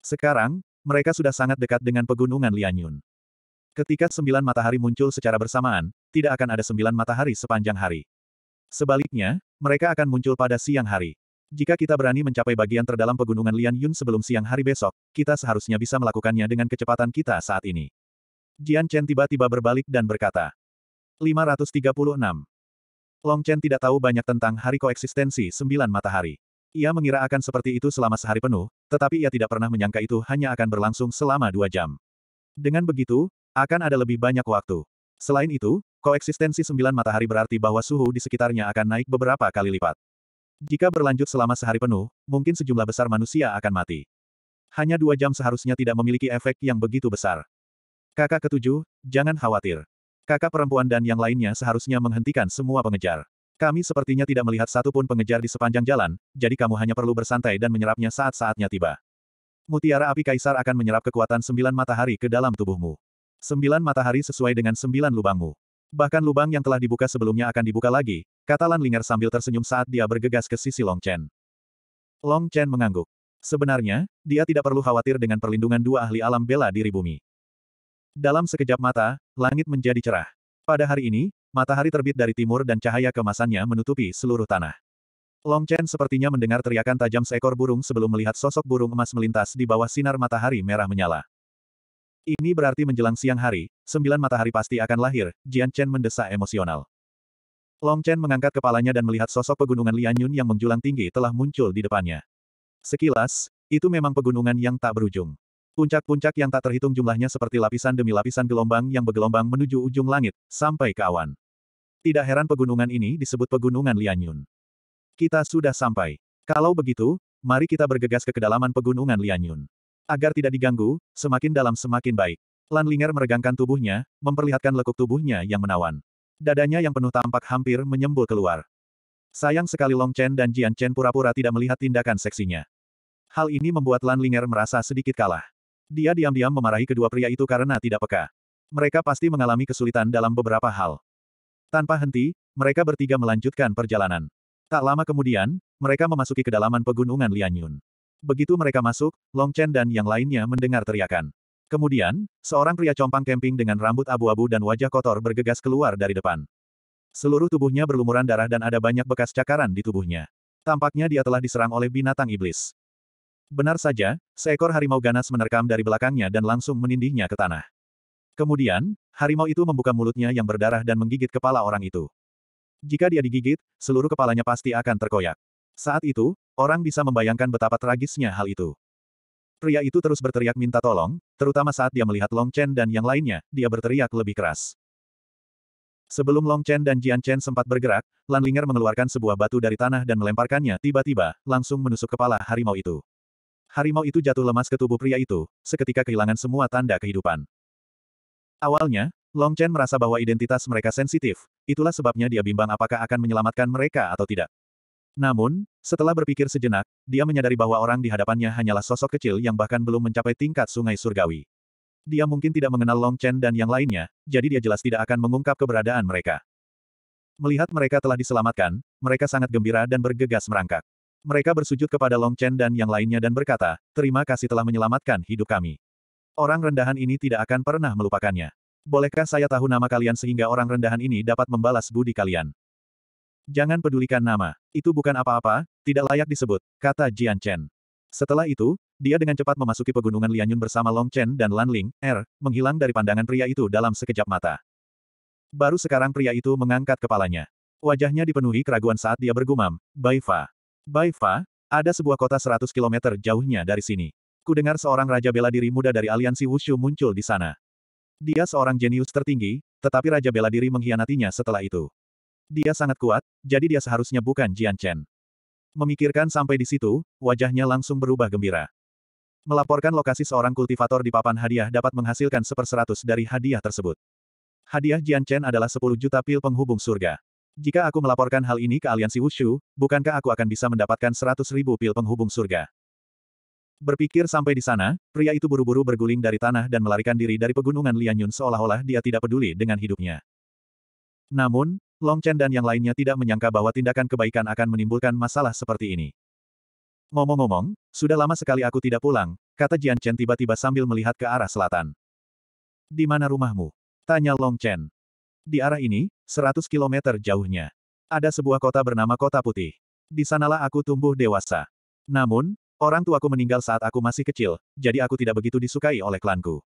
Sekarang, mereka sudah sangat dekat dengan pegunungan Lianyun. Ketika sembilan matahari muncul secara bersamaan, tidak akan ada sembilan matahari sepanjang hari. Sebaliknya, mereka akan muncul pada siang hari. Jika kita berani mencapai bagian terdalam pegunungan Lian Yun sebelum siang hari besok, kita seharusnya bisa melakukannya dengan kecepatan kita saat ini. Jian Chen tiba-tiba berbalik dan berkata. 536. Long Chen tidak tahu banyak tentang hari koeksistensi sembilan matahari. Ia mengira akan seperti itu selama sehari penuh, tetapi ia tidak pernah menyangka itu hanya akan berlangsung selama dua jam. Dengan begitu, akan ada lebih banyak waktu. Selain itu, koeksistensi sembilan matahari berarti bahwa suhu di sekitarnya akan naik beberapa kali lipat. Jika berlanjut selama sehari penuh, mungkin sejumlah besar manusia akan mati. Hanya dua jam seharusnya tidak memiliki efek yang begitu besar. Kakak ketujuh, jangan khawatir. Kakak perempuan dan yang lainnya seharusnya menghentikan semua pengejar. Kami sepertinya tidak melihat satupun pengejar di sepanjang jalan, jadi kamu hanya perlu bersantai dan menyerapnya saat-saatnya tiba. Mutiara api kaisar akan menyerap kekuatan sembilan matahari ke dalam tubuhmu. Sembilan matahari sesuai dengan sembilan lubangmu. Bahkan lubang yang telah dibuka sebelumnya akan dibuka lagi, kata Lan Linger sambil tersenyum saat dia bergegas ke sisi Long Chen. Long Chen mengangguk. Sebenarnya, dia tidak perlu khawatir dengan perlindungan dua ahli alam bela diri bumi. Dalam sekejap mata, langit menjadi cerah. Pada hari ini, matahari terbit dari timur dan cahaya kemasannya menutupi seluruh tanah. Long Chen sepertinya mendengar teriakan tajam seekor burung sebelum melihat sosok burung emas melintas di bawah sinar matahari merah menyala. Ini berarti menjelang siang hari, sembilan matahari pasti akan lahir, Jian Chen mendesak emosional. Long Chen mengangkat kepalanya dan melihat sosok pegunungan Lianyun yang menjulang tinggi telah muncul di depannya. Sekilas, itu memang pegunungan yang tak berujung. Puncak-puncak yang tak terhitung jumlahnya seperti lapisan demi lapisan gelombang yang bergelombang menuju ujung langit, sampai ke awan. Tidak heran pegunungan ini disebut pegunungan Lianyun. Kita sudah sampai. Kalau begitu, mari kita bergegas ke kedalaman pegunungan Lianyun. Agar tidak diganggu, semakin dalam semakin baik. Lan Linger meregangkan tubuhnya, memperlihatkan lekuk tubuhnya yang menawan. Dadanya yang penuh tampak hampir menyembul keluar. Sayang sekali Long Chen dan Jian Chen pura-pura tidak melihat tindakan seksinya. Hal ini membuat Lan Linger merasa sedikit kalah. Dia diam-diam memarahi kedua pria itu karena tidak peka. Mereka pasti mengalami kesulitan dalam beberapa hal. Tanpa henti, mereka bertiga melanjutkan perjalanan. Tak lama kemudian, mereka memasuki kedalaman pegunungan Lianyun. Begitu mereka masuk, Long Chen dan yang lainnya mendengar teriakan. Kemudian, seorang pria compang camping dengan rambut abu-abu dan wajah kotor bergegas keluar dari depan. Seluruh tubuhnya berlumuran darah dan ada banyak bekas cakaran di tubuhnya. Tampaknya dia telah diserang oleh binatang iblis. Benar saja, seekor harimau ganas menerkam dari belakangnya dan langsung menindihnya ke tanah. Kemudian, harimau itu membuka mulutnya yang berdarah dan menggigit kepala orang itu. Jika dia digigit, seluruh kepalanya pasti akan terkoyak. Saat itu, orang bisa membayangkan betapa tragisnya hal itu. Pria itu terus berteriak minta tolong, terutama saat dia melihat Long Chen dan yang lainnya, dia berteriak lebih keras. Sebelum Long Chen dan Jian Chen sempat bergerak, Lan Linger mengeluarkan sebuah batu dari tanah dan melemparkannya tiba-tiba, langsung menusuk kepala harimau itu. Harimau itu jatuh lemas ke tubuh pria itu, seketika kehilangan semua tanda kehidupan. Awalnya, Long Chen merasa bahwa identitas mereka sensitif, itulah sebabnya dia bimbang apakah akan menyelamatkan mereka atau tidak. Namun, setelah berpikir sejenak, dia menyadari bahwa orang di hadapannya hanyalah sosok kecil yang bahkan belum mencapai tingkat sungai surgawi. Dia mungkin tidak mengenal Long Chen dan yang lainnya, jadi dia jelas tidak akan mengungkap keberadaan mereka. Melihat mereka telah diselamatkan, mereka sangat gembira dan bergegas merangkak. Mereka bersujud kepada Long Chen dan yang lainnya dan berkata, terima kasih telah menyelamatkan hidup kami. Orang rendahan ini tidak akan pernah melupakannya. Bolehkah saya tahu nama kalian sehingga orang rendahan ini dapat membalas budi kalian? Jangan pedulikan nama. Itu bukan apa-apa, tidak layak disebut, kata Jian Chen. Setelah itu, dia dengan cepat memasuki pegunungan Lianyun bersama Long Chen dan Lan Ling, Er, menghilang dari pandangan pria itu dalam sekejap mata. Baru sekarang pria itu mengangkat kepalanya. Wajahnya dipenuhi keraguan saat dia bergumam, Baifa. Baifa, ada sebuah kota 100 km jauhnya dari sini. Kudengar seorang raja bela diri muda dari aliansi Wushu muncul di sana. Dia seorang jenius tertinggi, tetapi raja bela diri mengkhianatinya setelah itu. Dia sangat kuat, jadi dia seharusnya bukan Jian Chen. Memikirkan sampai di situ, wajahnya langsung berubah gembira. Melaporkan lokasi seorang kultivator di papan hadiah dapat menghasilkan seperseratus dari hadiah tersebut. Hadiah Jian Chen adalah 10 juta pil penghubung surga. Jika aku melaporkan hal ini ke aliansi Wushu, bukankah aku akan bisa mendapatkan 100 ribu pil penghubung surga? Berpikir sampai di sana, pria itu buru-buru berguling dari tanah dan melarikan diri dari pegunungan Lianyun seolah-olah dia tidak peduli dengan hidupnya. Namun, Long Chen dan yang lainnya tidak menyangka bahwa tindakan kebaikan akan menimbulkan masalah seperti ini. Ngomong-ngomong, sudah lama sekali aku tidak pulang, kata Jian Chen tiba-tiba sambil melihat ke arah selatan. Di mana rumahmu? Tanya Long Chen. Di arah ini, 100 km jauhnya. Ada sebuah kota bernama Kota Putih. Di sanalah aku tumbuh dewasa. Namun, orang tuaku meninggal saat aku masih kecil, jadi aku tidak begitu disukai oleh klanku.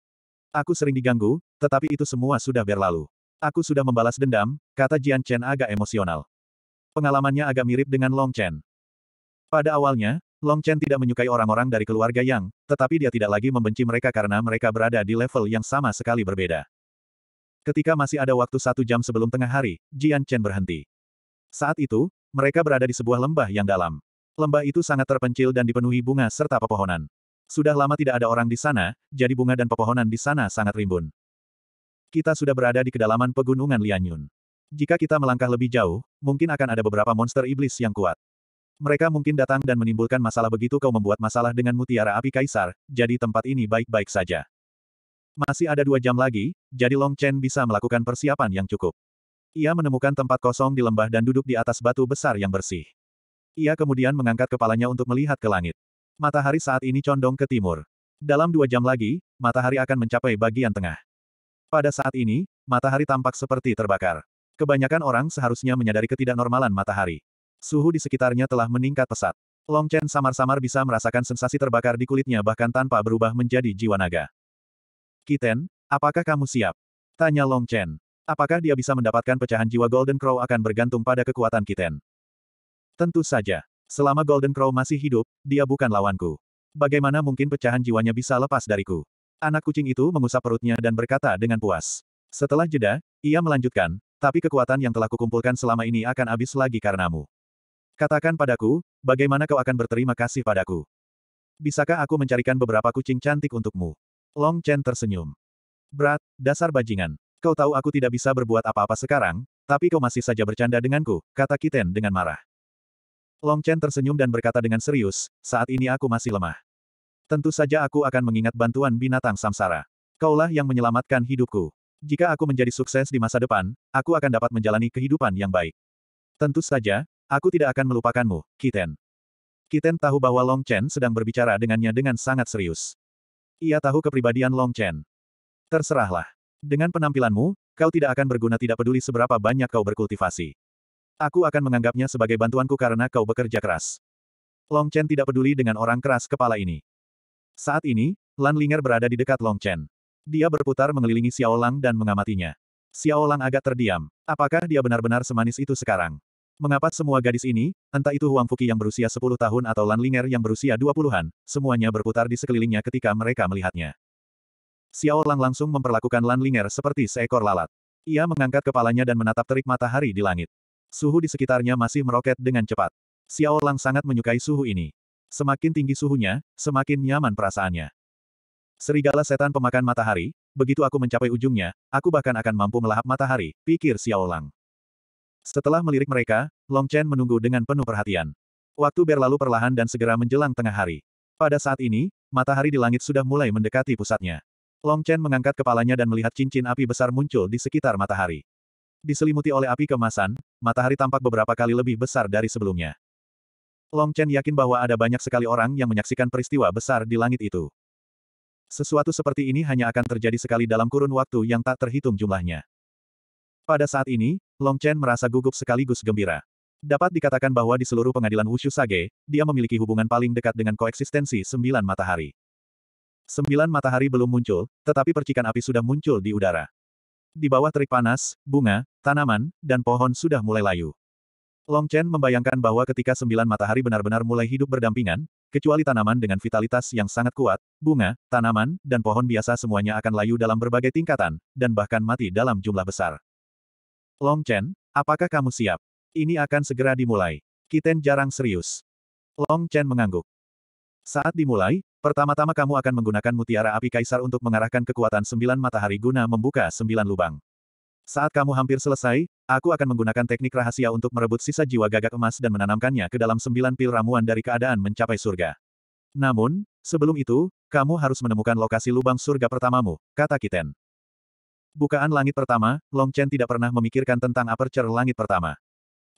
Aku sering diganggu, tetapi itu semua sudah berlalu. Aku sudah membalas dendam, kata Jian Chen agak emosional. Pengalamannya agak mirip dengan Long Chen. Pada awalnya, Long Chen tidak menyukai orang-orang dari keluarga Yang, tetapi dia tidak lagi membenci mereka karena mereka berada di level yang sama sekali berbeda. Ketika masih ada waktu satu jam sebelum tengah hari, Jian Chen berhenti. Saat itu, mereka berada di sebuah lembah yang dalam. Lembah itu sangat terpencil dan dipenuhi bunga serta pepohonan. Sudah lama tidak ada orang di sana, jadi bunga dan pepohonan di sana sangat rimbun. Kita sudah berada di kedalaman pegunungan Lianyun. Jika kita melangkah lebih jauh, mungkin akan ada beberapa monster iblis yang kuat. Mereka mungkin datang dan menimbulkan masalah begitu kau membuat masalah dengan mutiara api kaisar, jadi tempat ini baik-baik saja. Masih ada dua jam lagi, jadi Long Chen bisa melakukan persiapan yang cukup. Ia menemukan tempat kosong di lembah dan duduk di atas batu besar yang bersih. Ia kemudian mengangkat kepalanya untuk melihat ke langit. Matahari saat ini condong ke timur. Dalam dua jam lagi, matahari akan mencapai bagian tengah. Pada saat ini, matahari tampak seperti terbakar. Kebanyakan orang seharusnya menyadari ketidaknormalan matahari. Suhu di sekitarnya telah meningkat pesat. Long Chen samar-samar bisa merasakan sensasi terbakar di kulitnya bahkan tanpa berubah menjadi jiwa naga. Kiten, apakah kamu siap? Tanya Long Chen. Apakah dia bisa mendapatkan pecahan jiwa Golden Crow akan bergantung pada kekuatan Kiten? Tentu saja. Selama Golden Crow masih hidup, dia bukan lawanku. Bagaimana mungkin pecahan jiwanya bisa lepas dariku? Anak kucing itu mengusap perutnya dan berkata dengan puas. Setelah jeda, ia melanjutkan, tapi kekuatan yang telah kukumpulkan selama ini akan habis lagi karenamu. Katakan padaku, bagaimana kau akan berterima kasih padaku? Bisakah aku mencarikan beberapa kucing cantik untukmu? Long Chen tersenyum. Berat, dasar bajingan. Kau tahu aku tidak bisa berbuat apa-apa sekarang, tapi kau masih saja bercanda denganku, kata Kiten dengan marah. Long Chen tersenyum dan berkata dengan serius, saat ini aku masih lemah. Tentu saja aku akan mengingat bantuan binatang samsara. Kaulah yang menyelamatkan hidupku. Jika aku menjadi sukses di masa depan, aku akan dapat menjalani kehidupan yang baik. Tentu saja, aku tidak akan melupakanmu, Kiten. Kiten tahu bahwa Long Chen sedang berbicara dengannya dengan sangat serius. Ia tahu kepribadian Long Chen. Terserahlah. Dengan penampilanmu, kau tidak akan berguna tidak peduli seberapa banyak kau berkultivasi. Aku akan menganggapnya sebagai bantuanku karena kau bekerja keras. Long Chen tidak peduli dengan orang keras kepala ini. Saat ini, Lan Linger berada di dekat Long Chen. Dia berputar mengelilingi Xiao Lang dan mengamatinya. Xiao Lang agak terdiam. Apakah dia benar-benar semanis itu sekarang? Mengapa semua gadis ini, entah itu Huang Fuki yang berusia 10 tahun atau Lan Linger yang berusia 20-an, semuanya berputar di sekelilingnya ketika mereka melihatnya. Xiao Lang langsung memperlakukan Lan Linger seperti seekor lalat. Ia mengangkat kepalanya dan menatap terik matahari di langit. Suhu di sekitarnya masih meroket dengan cepat. Xiao Lang sangat menyukai suhu ini. Semakin tinggi suhunya, semakin nyaman perasaannya. Serigala setan pemakan matahari, begitu aku mencapai ujungnya, aku bahkan akan mampu melahap matahari, pikir Xiao Lang. Setelah melirik mereka, Long Chen menunggu dengan penuh perhatian. Waktu berlalu perlahan dan segera menjelang tengah hari. Pada saat ini, matahari di langit sudah mulai mendekati pusatnya. Long Chen mengangkat kepalanya dan melihat cincin api besar muncul di sekitar matahari. Diselimuti oleh api kemasan, matahari tampak beberapa kali lebih besar dari sebelumnya. Long Chen yakin bahwa ada banyak sekali orang yang menyaksikan peristiwa besar di langit itu. Sesuatu seperti ini hanya akan terjadi sekali dalam kurun waktu yang tak terhitung jumlahnya. Pada saat ini, Long Chen merasa gugup sekaligus gembira. Dapat dikatakan bahwa di seluruh pengadilan Wushu Sage, dia memiliki hubungan paling dekat dengan koeksistensi sembilan matahari. Sembilan matahari belum muncul, tetapi percikan api sudah muncul di udara. Di bawah terik panas, bunga, tanaman, dan pohon sudah mulai layu. Long Chen membayangkan bahwa ketika sembilan matahari benar-benar mulai hidup berdampingan, kecuali tanaman dengan vitalitas yang sangat kuat, bunga, tanaman, dan pohon biasa semuanya akan layu dalam berbagai tingkatan, dan bahkan mati dalam jumlah besar. Long Chen, apakah kamu siap? Ini akan segera dimulai. Kiten jarang serius. Long Chen mengangguk. Saat dimulai, pertama-tama kamu akan menggunakan mutiara api kaisar untuk mengarahkan kekuatan sembilan matahari guna membuka sembilan lubang. Saat kamu hampir selesai, aku akan menggunakan teknik rahasia untuk merebut sisa jiwa gagak emas dan menanamkannya ke dalam sembilan pil ramuan dari keadaan mencapai surga. Namun, sebelum itu, kamu harus menemukan lokasi lubang surga pertamamu, kata Kiten. Bukaan langit pertama, Long Chen tidak pernah memikirkan tentang aperture langit pertama.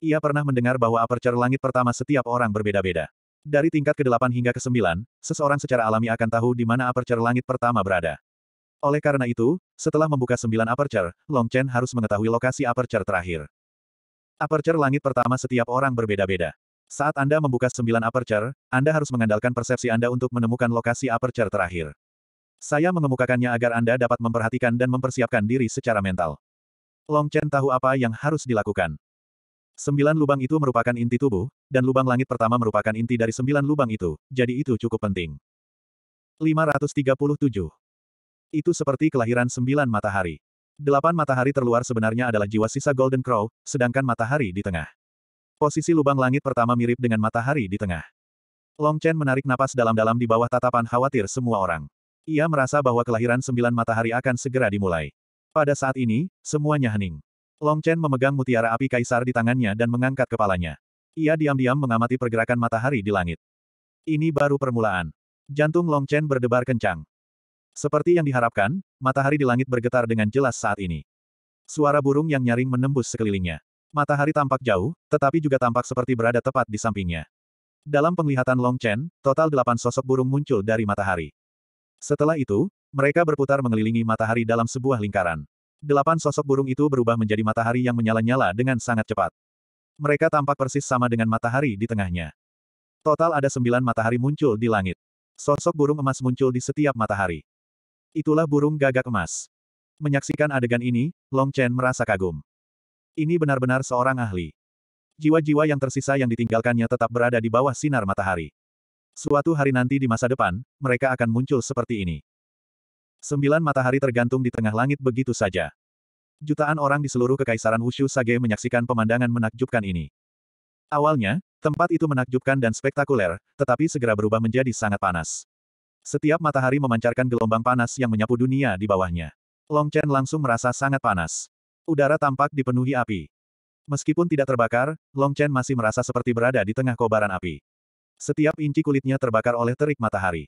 Ia pernah mendengar bahwa aperture langit pertama setiap orang berbeda-beda. Dari tingkat ke-8 hingga ke-9, seseorang secara alami akan tahu di mana aperture langit pertama berada. Oleh karena itu, setelah membuka sembilan aperture, Long Chen harus mengetahui lokasi aperture terakhir. Aperture langit pertama setiap orang berbeda-beda. Saat Anda membuka sembilan aperture, Anda harus mengandalkan persepsi Anda untuk menemukan lokasi aperture terakhir. Saya mengemukakannya agar Anda dapat memperhatikan dan mempersiapkan diri secara mental. Long Chen tahu apa yang harus dilakukan. Sembilan lubang itu merupakan inti tubuh, dan lubang langit pertama merupakan inti dari sembilan lubang itu, jadi itu cukup penting. 537. Itu seperti kelahiran sembilan matahari. Delapan matahari terluar sebenarnya adalah jiwa sisa Golden Crow, sedangkan matahari di tengah. Posisi lubang langit pertama mirip dengan matahari di tengah. Long Chen menarik napas dalam-dalam di bawah tatapan khawatir semua orang. Ia merasa bahwa kelahiran sembilan matahari akan segera dimulai. Pada saat ini, semuanya hening. Long Chen memegang mutiara api kaisar di tangannya dan mengangkat kepalanya. Ia diam-diam mengamati pergerakan matahari di langit. Ini baru permulaan. Jantung Long Chen berdebar kencang. Seperti yang diharapkan, matahari di langit bergetar dengan jelas saat ini. Suara burung yang nyaring menembus sekelilingnya. Matahari tampak jauh, tetapi juga tampak seperti berada tepat di sampingnya. Dalam penglihatan Long Chen, total delapan sosok burung muncul dari matahari. Setelah itu, mereka berputar mengelilingi matahari dalam sebuah lingkaran. Delapan sosok burung itu berubah menjadi matahari yang menyala-nyala dengan sangat cepat. Mereka tampak persis sama dengan matahari di tengahnya. Total ada sembilan matahari muncul di langit. Sosok burung emas muncul di setiap matahari. Itulah burung gagak emas. Menyaksikan adegan ini, Long Chen merasa kagum. Ini benar-benar seorang ahli. Jiwa-jiwa yang tersisa yang ditinggalkannya tetap berada di bawah sinar matahari. Suatu hari nanti di masa depan, mereka akan muncul seperti ini. Sembilan matahari tergantung di tengah langit begitu saja. Jutaan orang di seluruh kekaisaran Wushu Sage menyaksikan pemandangan menakjubkan ini. Awalnya, tempat itu menakjubkan dan spektakuler, tetapi segera berubah menjadi sangat panas. Setiap matahari memancarkan gelombang panas yang menyapu dunia di bawahnya. Long Chen langsung merasa sangat panas. Udara tampak dipenuhi api. Meskipun tidak terbakar, Long Chen masih merasa seperti berada di tengah kobaran api. Setiap inci kulitnya terbakar oleh terik matahari.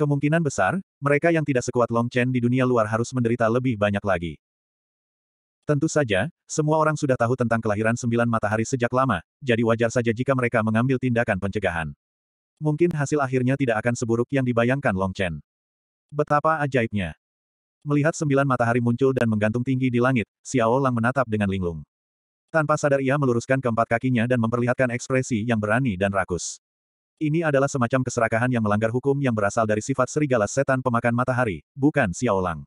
Kemungkinan besar, mereka yang tidak sekuat Long Chen di dunia luar harus menderita lebih banyak lagi. Tentu saja, semua orang sudah tahu tentang kelahiran sembilan matahari sejak lama, jadi wajar saja jika mereka mengambil tindakan pencegahan. Mungkin hasil akhirnya tidak akan seburuk yang dibayangkan Long Chen. Betapa ajaibnya. Melihat sembilan matahari muncul dan menggantung tinggi di langit, Xiao Lang menatap dengan linglung. Tanpa sadar ia meluruskan keempat kakinya dan memperlihatkan ekspresi yang berani dan rakus. Ini adalah semacam keserakahan yang melanggar hukum yang berasal dari sifat serigala setan pemakan matahari, bukan Xiaolang.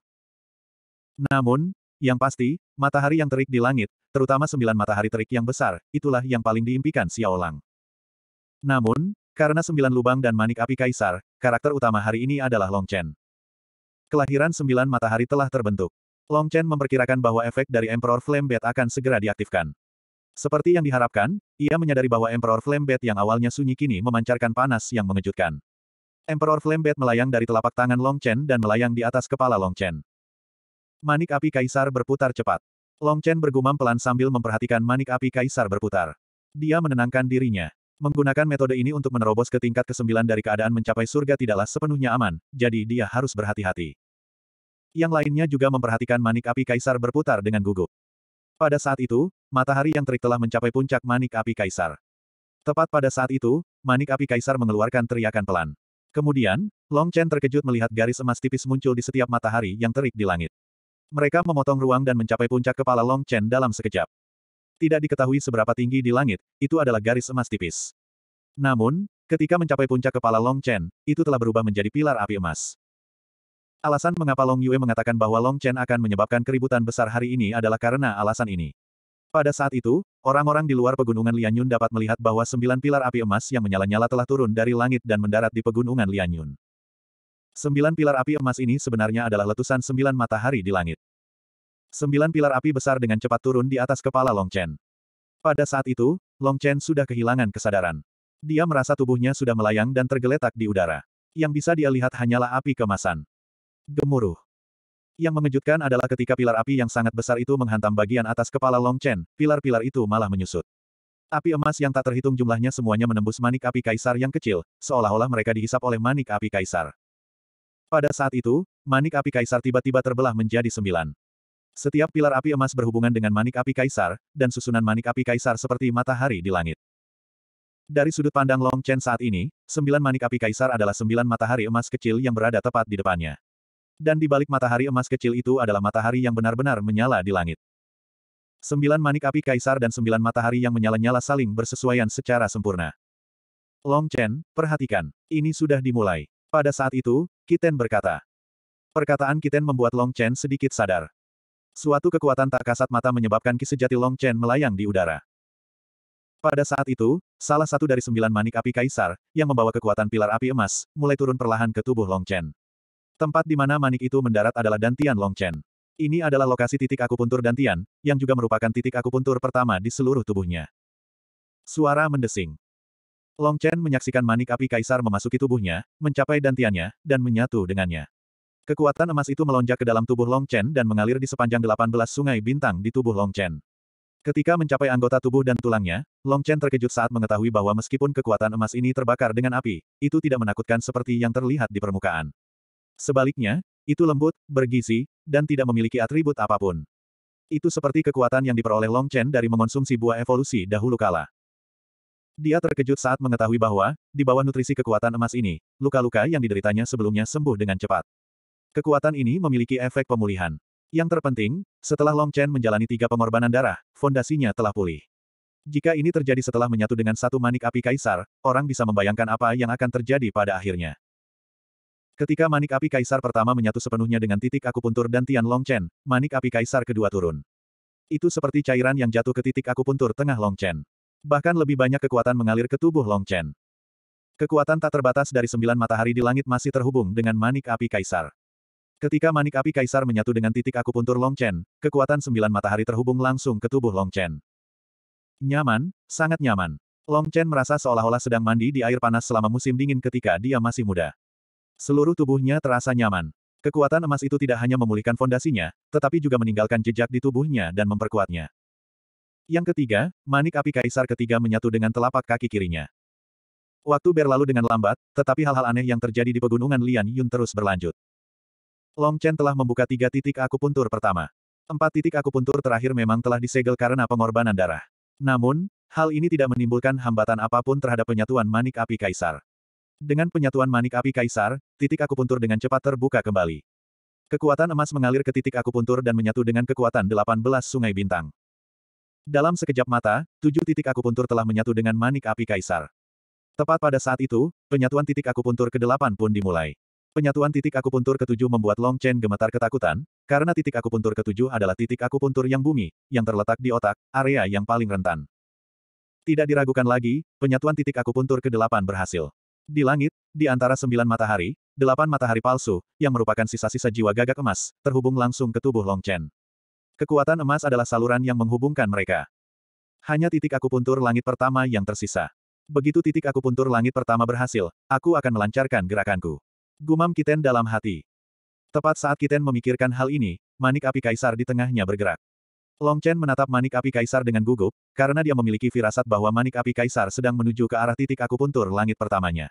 Namun, yang pasti, matahari yang terik di langit, terutama sembilan matahari terik yang besar, itulah yang paling diimpikan Xiaolang. Namun, karena sembilan lubang dan manik api kaisar, karakter utama hari ini adalah Long Chen. Kelahiran sembilan matahari telah terbentuk. Long Chen memperkirakan bahwa efek dari Emperor Flame Bat akan segera diaktifkan. Seperti yang diharapkan, ia menyadari bahwa Emperor Flame Bat yang awalnya sunyi kini memancarkan panas yang mengejutkan. Emperor Flame Bat melayang dari telapak tangan Long Chen dan melayang di atas kepala Long Chen. Manik api kaisar berputar cepat. Long Chen bergumam pelan sambil memperhatikan manik api kaisar berputar. Dia menenangkan dirinya. Menggunakan metode ini untuk menerobos ke tingkat kesembilan dari keadaan mencapai surga tidaklah sepenuhnya aman, jadi dia harus berhati-hati. Yang lainnya juga memperhatikan manik api kaisar berputar dengan gugup. Pada saat itu, matahari yang terik telah mencapai puncak manik api kaisar. Tepat pada saat itu, manik api kaisar mengeluarkan teriakan pelan. Kemudian, Long Chen terkejut melihat garis emas tipis muncul di setiap matahari yang terik di langit. Mereka memotong ruang dan mencapai puncak kepala Long Chen dalam sekejap. Tidak diketahui seberapa tinggi di langit, itu adalah garis emas tipis. Namun, ketika mencapai puncak kepala Long Chen, itu telah berubah menjadi pilar api emas. Alasan mengapa Long Yue mengatakan bahwa Long Chen akan menyebabkan keributan besar hari ini adalah karena alasan ini. Pada saat itu, orang-orang di luar pegunungan Lianyun dapat melihat bahwa sembilan pilar api emas yang menyala-nyala telah turun dari langit dan mendarat di pegunungan Lianyun. Sembilan pilar api emas ini sebenarnya adalah letusan sembilan matahari di langit. Sembilan pilar api besar dengan cepat turun di atas kepala Long Chen. Pada saat itu, Long Chen sudah kehilangan kesadaran. Dia merasa tubuhnya sudah melayang dan tergeletak di udara. Yang bisa dia lihat hanyalah api kemasan. Gemuruh. Yang mengejutkan adalah ketika pilar api yang sangat besar itu menghantam bagian atas kepala Long Chen, pilar-pilar itu malah menyusut. Api emas yang tak terhitung jumlahnya semuanya menembus manik api kaisar yang kecil, seolah-olah mereka dihisap oleh manik api kaisar. Pada saat itu, manik api kaisar tiba-tiba terbelah menjadi sembilan. Setiap pilar api emas berhubungan dengan manik api kaisar, dan susunan manik api kaisar seperti matahari di langit. Dari sudut pandang Long Chen saat ini, sembilan manik api kaisar adalah sembilan matahari emas kecil yang berada tepat di depannya. Dan di balik matahari emas kecil itu adalah matahari yang benar-benar menyala di langit. Sembilan manik api kaisar dan sembilan matahari yang menyala-nyala saling bersesuaian secara sempurna. Long Chen, perhatikan. Ini sudah dimulai. Pada saat itu, Kiten berkata. Perkataan Kiten membuat Long Chen sedikit sadar. Suatu kekuatan tak kasat mata menyebabkan ki sejati Long Chen melayang di udara. Pada saat itu, salah satu dari sembilan manik api kaisar, yang membawa kekuatan pilar api emas, mulai turun perlahan ke tubuh Long Chen. Tempat di mana manik itu mendarat adalah Dantian Long Chen. Ini adalah lokasi titik akupuntur Dantian, yang juga merupakan titik akupuntur pertama di seluruh tubuhnya. Suara mendesing. Long Chen menyaksikan manik api kaisar memasuki tubuhnya, mencapai dantiannya, dan menyatu dengannya. Kekuatan emas itu melonjak ke dalam tubuh Long Chen dan mengalir di sepanjang 18 sungai bintang di tubuh Long Chen. Ketika mencapai anggota tubuh dan tulangnya, Long Chen terkejut saat mengetahui bahwa meskipun kekuatan emas ini terbakar dengan api, itu tidak menakutkan seperti yang terlihat di permukaan. Sebaliknya, itu lembut, bergizi, dan tidak memiliki atribut apa pun. Itu seperti kekuatan yang diperoleh Long Chen dari mengonsumsi buah evolusi dahulu kala. Dia terkejut saat mengetahui bahwa, di bawah nutrisi kekuatan emas ini, luka-luka yang dideritanya sebelumnya sembuh dengan cepat. Kekuatan ini memiliki efek pemulihan. Yang terpenting, setelah Long Chen menjalani tiga pengorbanan darah, fondasinya telah pulih. Jika ini terjadi setelah menyatu dengan satu manik api kaisar, orang bisa membayangkan apa yang akan terjadi pada akhirnya. Ketika manik api kaisar pertama menyatu sepenuhnya dengan titik akupuntur dan Tian Chen, manik api kaisar kedua turun. Itu seperti cairan yang jatuh ke titik akupuntur tengah Chen. Bahkan lebih banyak kekuatan mengalir ke tubuh Chen. Kekuatan tak terbatas dari sembilan matahari di langit masih terhubung dengan manik api kaisar. Ketika manik api kaisar menyatu dengan titik akupuntur Chen, kekuatan sembilan matahari terhubung langsung ke tubuh Chen. Nyaman, sangat nyaman. Chen merasa seolah-olah sedang mandi di air panas selama musim dingin ketika dia masih muda. Seluruh tubuhnya terasa nyaman. Kekuatan emas itu tidak hanya memulihkan fondasinya, tetapi juga meninggalkan jejak di tubuhnya dan memperkuatnya. Yang ketiga, manik api kaisar ketiga menyatu dengan telapak kaki kirinya. Waktu berlalu dengan lambat, tetapi hal-hal aneh yang terjadi di pegunungan Lian Yun terus berlanjut. Long Chen telah membuka tiga titik akupuntur pertama. Empat titik akupuntur terakhir memang telah disegel karena pengorbanan darah. Namun, hal ini tidak menimbulkan hambatan apa pun terhadap penyatuan manik api kaisar. Dengan penyatuan manik api kaisar, titik akupuntur dengan cepat terbuka kembali. Kekuatan emas mengalir ke titik akupuntur dan menyatu dengan kekuatan 18 sungai bintang. Dalam sekejap mata, tujuh titik akupuntur telah menyatu dengan manik api kaisar. Tepat pada saat itu, penyatuan titik akupuntur ke-8 pun dimulai. Penyatuan titik akupuntur ketujuh membuat Long Chen gemetar ketakutan, karena titik akupuntur ketujuh adalah titik akupuntur yang bumi, yang terletak di otak, area yang paling rentan. Tidak diragukan lagi, penyatuan titik akupuntur ke-8 berhasil. Di langit, di antara sembilan matahari, delapan matahari palsu, yang merupakan sisa-sisa jiwa gagak emas, terhubung langsung ke tubuh Long Chen. Kekuatan emas adalah saluran yang menghubungkan mereka. Hanya titik akupuntur langit pertama yang tersisa. Begitu titik akupuntur langit pertama berhasil, aku akan melancarkan gerakanku. Gumam Kiten dalam hati. Tepat saat Kiten memikirkan hal ini, manik api kaisar di tengahnya bergerak. Long Chen menatap manik api kaisar dengan gugup, karena dia memiliki firasat bahwa manik api kaisar sedang menuju ke arah titik akupuntur langit pertamanya.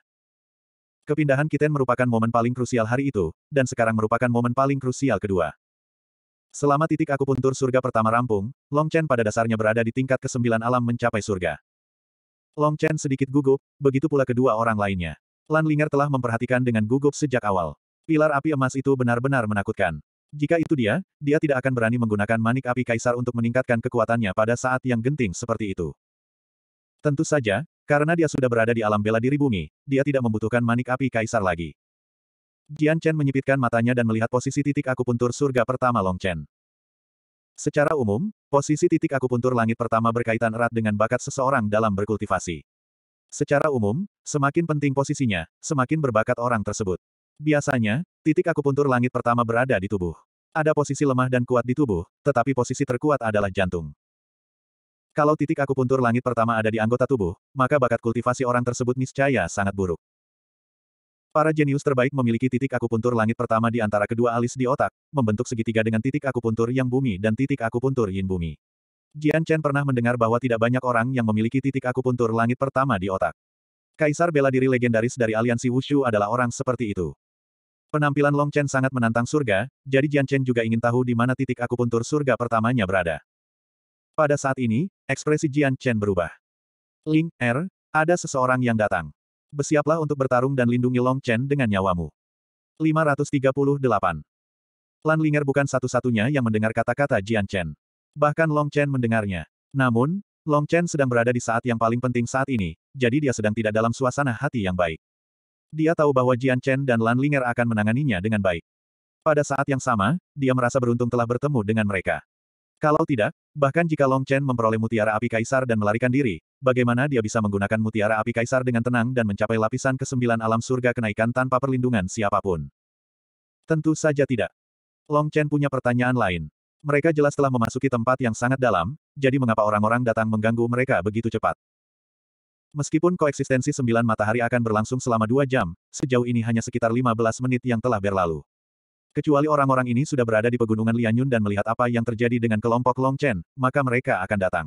Kepindahan Kiten merupakan momen paling krusial hari itu, dan sekarang merupakan momen paling krusial kedua. Selama titik akupuntur surga pertama rampung, Long Chen pada dasarnya berada di tingkat kesembilan alam mencapai surga. Long Chen sedikit gugup, begitu pula kedua orang lainnya. Lan Linger telah memperhatikan dengan gugup sejak awal. Pilar api emas itu benar-benar menakutkan. Jika itu dia, dia tidak akan berani menggunakan manik api kaisar untuk meningkatkan kekuatannya pada saat yang genting seperti itu. Tentu saja, karena dia sudah berada di alam bela diri bumi, dia tidak membutuhkan manik api kaisar lagi. Jian Chen menyipitkan matanya dan melihat posisi titik akupuntur surga pertama Long Chen. Secara umum, posisi titik akupuntur langit pertama berkaitan erat dengan bakat seseorang dalam berkultivasi. Secara umum, semakin penting posisinya, semakin berbakat orang tersebut. Biasanya, titik akupuntur langit pertama berada di tubuh. Ada posisi lemah dan kuat di tubuh, tetapi posisi terkuat adalah jantung. Kalau titik akupuntur langit pertama ada di anggota tubuh, maka bakat kultivasi orang tersebut niscaya sangat buruk. Para jenius terbaik memiliki titik akupuntur langit pertama di antara kedua alis di otak, membentuk segitiga dengan titik akupuntur yang bumi dan titik akupuntur yin bumi. Jian Chen pernah mendengar bahwa tidak banyak orang yang memiliki titik akupuntur langit pertama di otak. Kaisar bela diri legendaris dari aliansi Wushu adalah orang seperti itu. Penampilan Long Chen sangat menantang surga, jadi Jian Chen juga ingin tahu di mana titik akupuntur surga pertamanya berada. Pada saat ini, ekspresi Jian Chen berubah. Ling, Er, ada seseorang yang datang. Bersiaplah untuk bertarung dan lindungi Long Chen dengan nyawamu. 538. Lan Linger bukan satu-satunya yang mendengar kata-kata Jian Chen. Bahkan Long Chen mendengarnya. Namun, Long Chen sedang berada di saat yang paling penting saat ini, jadi dia sedang tidak dalam suasana hati yang baik. Dia tahu bahwa Jian Chen dan Lan Linger akan menanganinya dengan baik. Pada saat yang sama, dia merasa beruntung telah bertemu dengan mereka. Kalau tidak, bahkan jika Long Chen memperoleh mutiara api kaisar dan melarikan diri, bagaimana dia bisa menggunakan mutiara api kaisar dengan tenang dan mencapai lapisan ke-9 alam surga kenaikan tanpa perlindungan siapa pun? Tentu saja tidak. Long Chen punya pertanyaan lain. Mereka jelas telah memasuki tempat yang sangat dalam, jadi mengapa orang-orang datang mengganggu mereka begitu cepat? Meskipun koeksistensi sembilan matahari akan berlangsung selama dua jam, sejauh ini hanya sekitar 15 menit yang telah berlalu. Kecuali orang-orang ini sudah berada di pegunungan Lianyun dan melihat apa yang terjadi dengan kelompok Long Chen, maka mereka akan datang.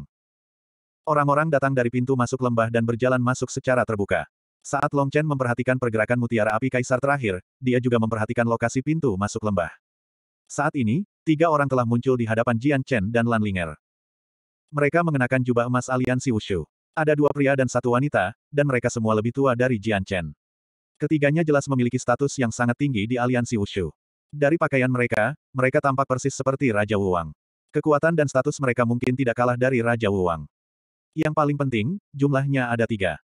Orang-orang datang dari pintu masuk lembah dan berjalan masuk secara terbuka. Saat Long Chen memperhatikan pergerakan mutiara api kaisar terakhir, dia juga memperhatikan lokasi pintu masuk lembah. Saat ini, tiga orang telah muncul di hadapan Jian Chen dan Lan Linger. Mereka mengenakan jubah emas aliansi Wushu. Ada dua pria dan satu wanita, dan mereka semua lebih tua dari Jian Chen. Ketiganya jelas memiliki status yang sangat tinggi di aliansi Wushu. Dari pakaian mereka, mereka tampak persis seperti Raja Wuwang. Kekuatan dan status mereka mungkin tidak kalah dari Raja Wuwang. Yang paling penting, jumlahnya ada tiga.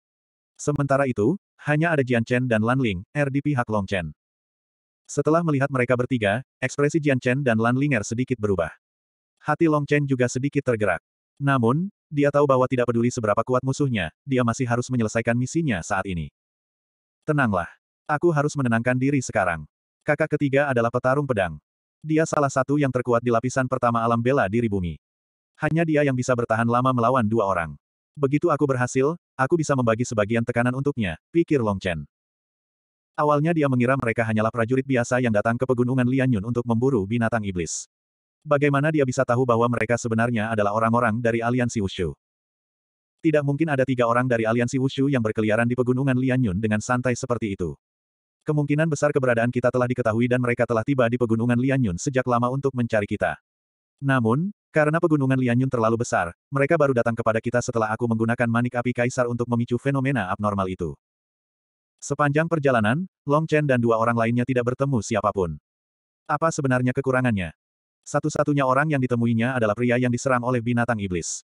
Sementara itu, hanya ada Jian Chen dan Lan Ling, R di pihak Long Chen. Setelah melihat mereka bertiga, ekspresi Jian Chen dan Lan Linger sedikit berubah. Hati Long Chen juga sedikit tergerak. Namun, dia tahu bahwa tidak peduli seberapa kuat musuhnya, dia masih harus menyelesaikan misinya saat ini. Tenanglah. Aku harus menenangkan diri sekarang. Kakak ketiga adalah petarung pedang. Dia salah satu yang terkuat di lapisan pertama alam bela diri bumi. Hanya dia yang bisa bertahan lama melawan dua orang. Begitu aku berhasil, aku bisa membagi sebagian tekanan untuknya, pikir Long Chen. Awalnya dia mengira mereka hanyalah prajurit biasa yang datang ke pegunungan Lianyun untuk memburu binatang iblis. Bagaimana dia bisa tahu bahwa mereka sebenarnya adalah orang-orang dari aliansi Wushu? Tidak mungkin ada tiga orang dari aliansi Wushu yang berkeliaran di pegunungan Lianyun dengan santai seperti itu. Kemungkinan besar keberadaan kita telah diketahui dan mereka telah tiba di pegunungan Lianyun sejak lama untuk mencari kita. Namun, karena pegunungan Lianyun terlalu besar, mereka baru datang kepada kita setelah aku menggunakan manik api kaisar untuk memicu fenomena abnormal itu. Sepanjang perjalanan, Long Chen dan dua orang lainnya tidak bertemu siapa pun. Apa sebenarnya kekurangannya? Satu-satunya orang yang ditemuinya adalah pria yang diserang oleh binatang iblis.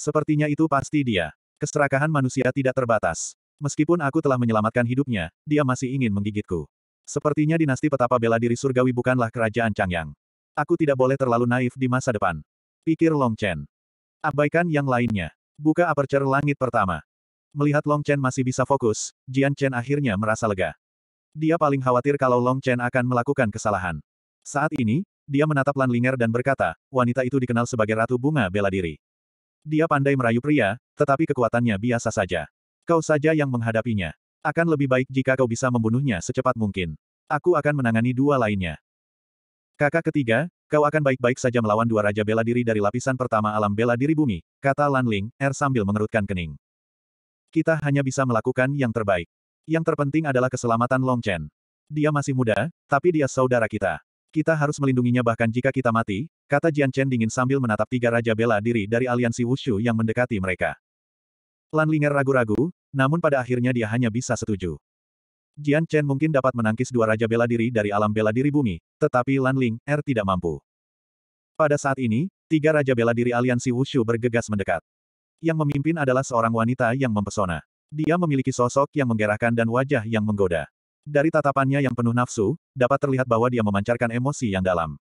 Sepertinya itu pasti dia. Keserakahan manusia tidak terbatas. Meskipun aku telah menyelamatkan hidupnya, dia masih ingin menggigitku. Sepertinya dinasti petapa bela diri surgawi bukanlah kerajaan Changyang. Aku tidak boleh terlalu naif di masa depan. Pikir Long Chen. Abaikan yang lainnya. Buka aperture langit pertama. Melihat Long Chen masih bisa fokus, Jian Chen akhirnya merasa lega. Dia paling khawatir kalau Long Chen akan melakukan kesalahan. Saat ini, dia menatap Lan Linger dan berkata, wanita itu dikenal sebagai Ratu Bunga Bela Diri. Dia pandai merayu pria, tetapi kekuatannya biasa saja. Kau saja yang menghadapinya. Akan lebih baik jika kau bisa membunuhnya secepat mungkin. Aku akan menangani dua lainnya. Kakak ketiga, kau akan baik-baik saja melawan dua Raja Bela Diri dari lapisan pertama alam bela diri bumi, kata Lan Ling, Er sambil mengerutkan kening. Kita hanya bisa melakukan yang terbaik. Yang terpenting adalah keselamatan Long Chen. Dia masih muda, tapi dia saudara kita. Kita harus melindunginya bahkan jika kita mati, kata Jian Chen dingin sambil menatap tiga raja bela diri dari aliansi Wushu yang mendekati mereka. Lan Linger ragu-ragu, namun pada akhirnya dia hanya bisa setuju. Jian Chen mungkin dapat menangkis dua raja bela diri dari alam bela diri bumi, tetapi Lan Ling, Er tidak mampu. Pada saat ini, tiga raja bela diri aliansi Wushu bergegas mendekat. Yang memimpin adalah seorang wanita yang mempesona. Dia memiliki sosok yang menggerahkan dan wajah yang menggoda. Dari tatapannya yang penuh nafsu, dapat terlihat bahwa dia memancarkan emosi yang dalam.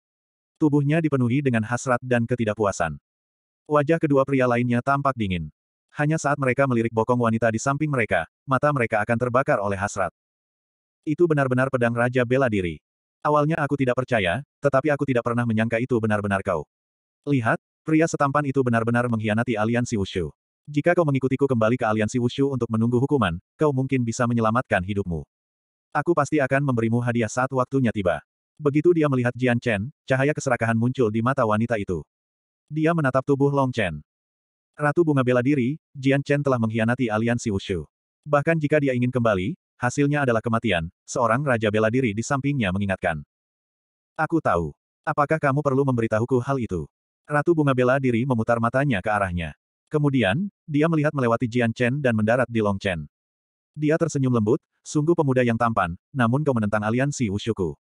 Tubuhnya dipenuhi dengan hasrat dan ketidakpuasan. Wajah kedua pria lainnya tampak dingin. Hanya saat mereka melirik bokong wanita di samping mereka, mata mereka akan terbakar oleh hasrat. Itu benar-benar pedang Raja Bela Diri. Awalnya aku tidak percaya, tetapi aku tidak pernah menyangka itu benar-benar kau. Lihat, Pria setampan itu benar-benar mengkhianati aliansi Wushu. Jika kau mengikutiku kembali ke aliansi Wushu untuk menunggu hukuman, kau mungkin bisa menyelamatkan hidupmu. Aku pasti akan memberimu hadiah saat waktunya tiba. Begitu dia melihat Jian Chen, cahaya keserakahan muncul di mata wanita itu. Dia menatap tubuh Long Chen. Ratu Bunga Bela Diri, Jian Chen telah mengkhianati aliansi Wushu. Bahkan jika dia ingin kembali, hasilnya adalah kematian, seorang Raja Bela Diri di sampingnya mengingatkan. Aku tahu. Apakah kamu perlu memberitahuku hal itu? Ratu Bunga Bela Diri memutar matanya ke arahnya. Kemudian, dia melihat melewati Jian Chen dan mendarat di Long Chen. Dia tersenyum lembut, sungguh pemuda yang tampan, namun kau menentang aliansi Wushuku.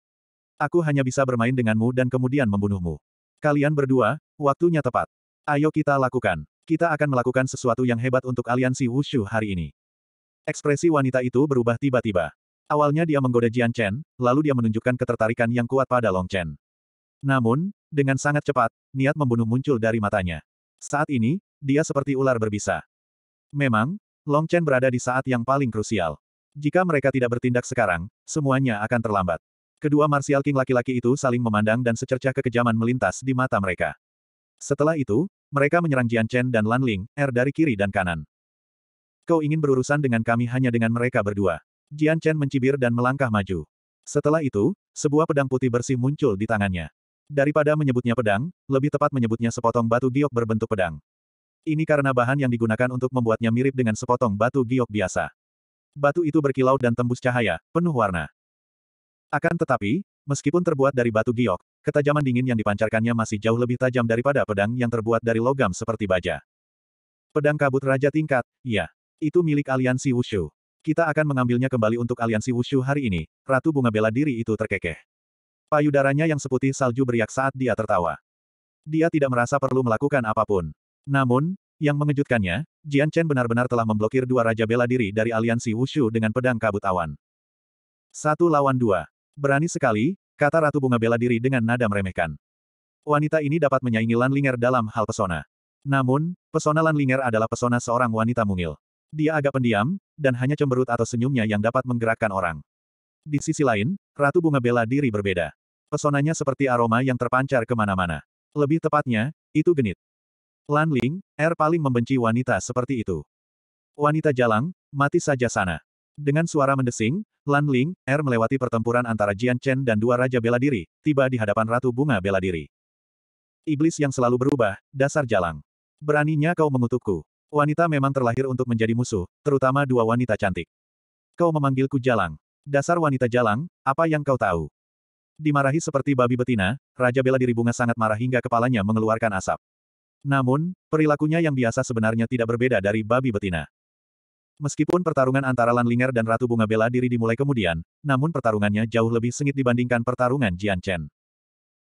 Aku hanya bisa bermain denganmu dan kemudian membunuhmu. Kalian berdua, waktunya tepat. Ayo kita lakukan. Kita akan melakukan sesuatu yang hebat untuk aliansi Wushu hari ini. Ekspresi wanita itu berubah tiba-tiba. Awalnya dia menggoda Jian Chen, lalu dia menunjukkan ketertarikan yang kuat pada Long Chen. Namun, dengan sangat cepat, niat membunuh muncul dari matanya. Saat ini, dia seperti ular berbisa. Memang, Long Chen berada di saat yang paling krusial. Jika mereka tidak bertindak sekarang, semuanya akan terlambat. Kedua Martial King laki-laki itu saling memandang dan secercah kekejaman melintas di mata mereka. Setelah itu, mereka menyerang Jian Chen dan Lan Ling, Er dari kiri dan kanan. Kau ingin berurusan dengan kami hanya dengan mereka berdua. Jian Chen mencibir dan melangkah maju. Setelah itu, sebuah pedang putih bersih muncul di tangannya. Daripada menyebutnya pedang, lebih tepat menyebutnya sepotong batu giok berbentuk pedang. Ini karena bahan yang digunakan untuk membuatnya mirip dengan sepotong batu giok biasa. Batu itu berkilau dan tembus cahaya, penuh warna. Akan tetapi, meskipun terbuat dari batu giok, ketajaman dingin yang dipancarkannya masih jauh lebih tajam daripada pedang yang terbuat dari logam seperti baja. Pedang kabut Raja Tingkat, ya. Itu milik aliansi Wushu. Kita akan mengambilnya kembali untuk aliansi Wushu hari ini, Ratu Bunga Bela Diri itu terkekeh. Payudaranya yang seputih salju beriak saat dia tertawa. Dia tidak merasa perlu melakukan apa pun. Namun, yang mengejutkannya, Jian Chen benar-benar telah memblokir dua Raja Bela Diri dari aliansi Wushu dengan pedang kabut awan. Satu lawan dua. Berani sekali, kata Ratu Bunga Bela Diri dengan nada meremehkan. Wanita ini dapat menyaingi Lan Linger dalam hal pesona. Namun, pesona Lan Linger adalah pesona seorang wanita mungil. Dia agak pendiam, dan hanya cemberut atau senyumnya yang dapat menggerakkan orang. Di sisi lain, Ratu Bunga Bela Diri berbeda. Pesonanya seperti aroma yang terpancar ke mana-mana. Lebih tepatnya, itu genit. Lan Ling, Er paling membenci wanita seperti itu. Wanita jalang, mati saja sana. Dengan suara mendesing, Lan Ling, Er melewati pertempuran antara Jian Chen dan dua Raja Bela Diri, tiba di hadapan Ratu Bunga Bela Diri. Iblis yang selalu berubah, dasar jalang. Beraninya kau mengutukku. Wanita memang terlahir untuk menjadi musuh, terutama dua wanita cantik. Kau memanggilku jalang. Dasar wanita jalang, apa yang kau tahu? Dimarahi seperti babi betina, Raja Bela Diri Bunga sangat marah hingga kepalanya mengeluarkan asap. Namun, perilakunya yang biasa sebenarnya tidak berbeda dari babi betina. Meskipun pertarungan antara Lan Linger dan Ratu Bunga Bela Diri dimulai kemudian, namun pertarungannya jauh lebih sengit dibandingkan pertarungan Jian Chen.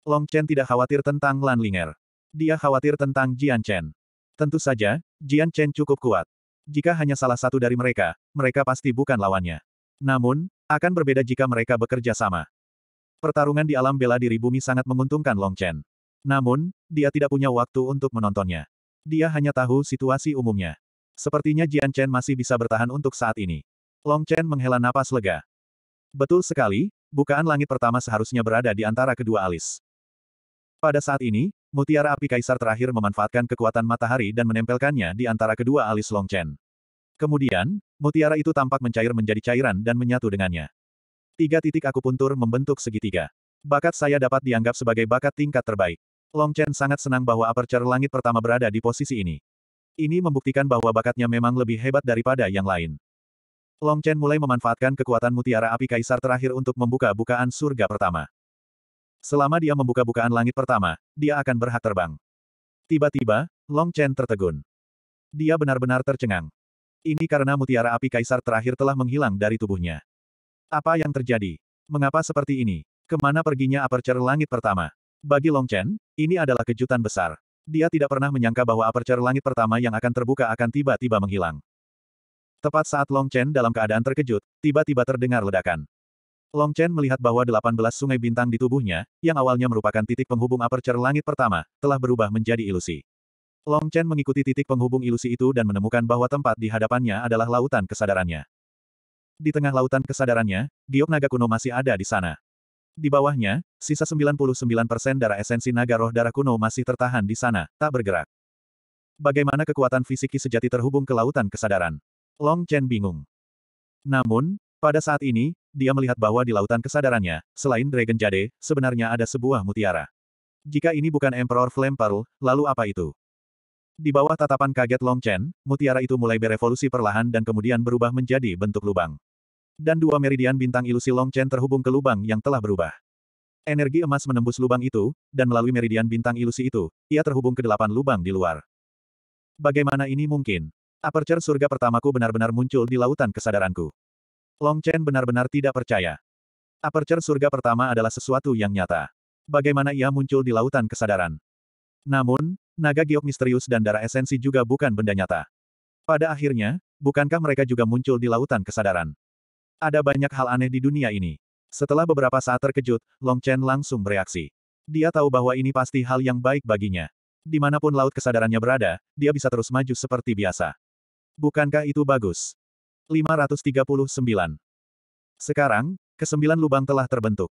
Long Chen tidak khawatir tentang Lan Linger. Dia khawatir tentang Jian Chen. Tentu saja, Jian Chen cukup kuat. Jika hanya salah satu dari mereka, mereka pasti bukan lawannya. Namun, akan berbeda jika mereka bekerja sama. Pertarungan di alam bela diri bumi sangat menguntungkan Long Chen. Namun, dia tidak punya waktu untuk menontonnya. Dia hanya tahu situasi umumnya. Sepertinya Jian Chen masih bisa bertahan untuk saat ini. Long Chen menghela napas lega. Betul sekali, bukaan langit pertama seharusnya berada di antara kedua alis. Pada saat ini, mutiara api kaisar terakhir memanfaatkan kekuatan matahari dan menempelkannya di antara kedua alis Long Chen. Kemudian, mutiara itu tampak mencair menjadi cairan dan menyatu dengannya. Tiga titik akupuntur membentuk segitiga. Bakat saya dapat dianggap sebagai bakat tingkat terbaik. Long Chen sangat senang bahwa aperture langit pertama berada di posisi ini. Ini membuktikan bahwa bakatnya memang lebih hebat daripada yang lain. Long Chen mulai memanfaatkan kekuatan mutiara api kaisar terakhir untuk membuka bukaan surga pertama. Selama dia membuka bukaan langit pertama, dia akan berhak terbang. Tiba-tiba, Long Chen tertegun. Dia benar-benar tercengang. Ini karena mutiara api kaisar terakhir telah menghilang dari tubuhnya. Apa yang terjadi? Mengapa seperti ini? Ke mana perginya aperture langit pertama? Bagi Long Chen, ini adalah kejutan besar. Dia tidak pernah menyangka bahwa aperture langit pertama yang akan terbuka akan tiba-tiba menghilang. Tepat saat Long Chen dalam keadaan terkejut, tiba-tiba terdengar ledakan. Long Chen melihat bahwa 18 sungai bintang di tubuhnya, yang awalnya merupakan titik penghubung aperture langit pertama, telah berubah menjadi ilusi. Long Chen mengikuti titik penghubung ilusi itu dan menemukan bahwa tempat di hadapannya adalah lautan kesadarannya. Di tengah lautan kesadarannya, giok naga kuno masih ada di sana. Di bawahnya, sisa 99% darah esensi naga roh darah kuno masih tertahan di sana, tak bergerak. Bagaimana kekuatan fisiki sejati terhubung ke lautan kesadaran? Long Chen bingung. Namun, pada saat ini, dia melihat bahwa di lautan kesadarannya, selain Dragon Jade, sebenarnya ada sebuah mutiara. Jika ini bukan Emperor Flame Pearl, lalu apa itu? Di bawah tatapan kaget Long Chen, mutiara itu mulai berevolusi perlahan dan kemudian berubah menjadi bentuk lubang. Dan dua meridian bintang ilusi Long Chen terhubung ke lubang yang telah berubah. Energi emas menembus lubang itu, dan melalui meridian bintang ilusi itu, ia terhubung ke delapan lubang di luar. Bagaimana ini mungkin? Aperture surga pertamaku benar-benar muncul di lautan kesadaranku. Long Chen benar-benar tidak percaya. Aperture surga pertama adalah sesuatu yang nyata. Bagaimana ia muncul di lautan kesadaran? Namun, naga giok misterius dan darah esensi juga bukan benda nyata. Pada akhirnya, bukankah mereka juga muncul di lautan kesadaran? Ada banyak hal aneh di dunia ini. Setelah beberapa saat terkejut, Long Chen langsung bereaksi. Dia tahu bahwa ini pasti hal yang baik baginya. Di mana pun laut kesadarannya berada, dia bisa terus maju seperti biasa. Bukankah itu bagus? 539. Sekarang, kesembilan lubang telah terbentuk.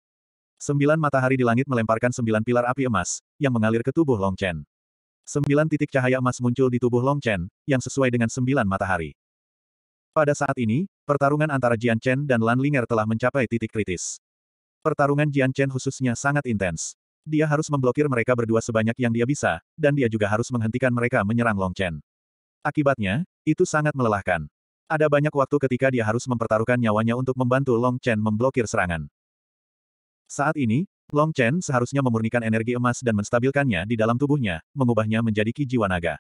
Sembilan matahari di langit melemparkan sembilan pilar api emas, yang mengalir ke tubuh Long Chen. Sembilan titik cahaya emas muncul di tubuh Long Chen, yang sesuai dengan sembilan matahari. Pada saat ini, pertarungan antara Jian Chen dan Lan Linger telah mencapai titik kritis. Pertarungan Jian Chen khususnya sangat intens. Dia harus memblokir mereka berdua sebanyak yang dia bisa, dan dia juga harus menghentikan mereka menyerang Long Chen. Akibatnya, itu sangat melelahkan. Ada banyak waktu ketika dia harus mempertaruhkan nyawanya untuk membantu Long Chen memblokir serangan. Saat ini, Long Chen seharusnya memurnikan energi emas dan menstabilkannya di dalam tubuhnya, mengubahnya menjadi ki jiwa naga.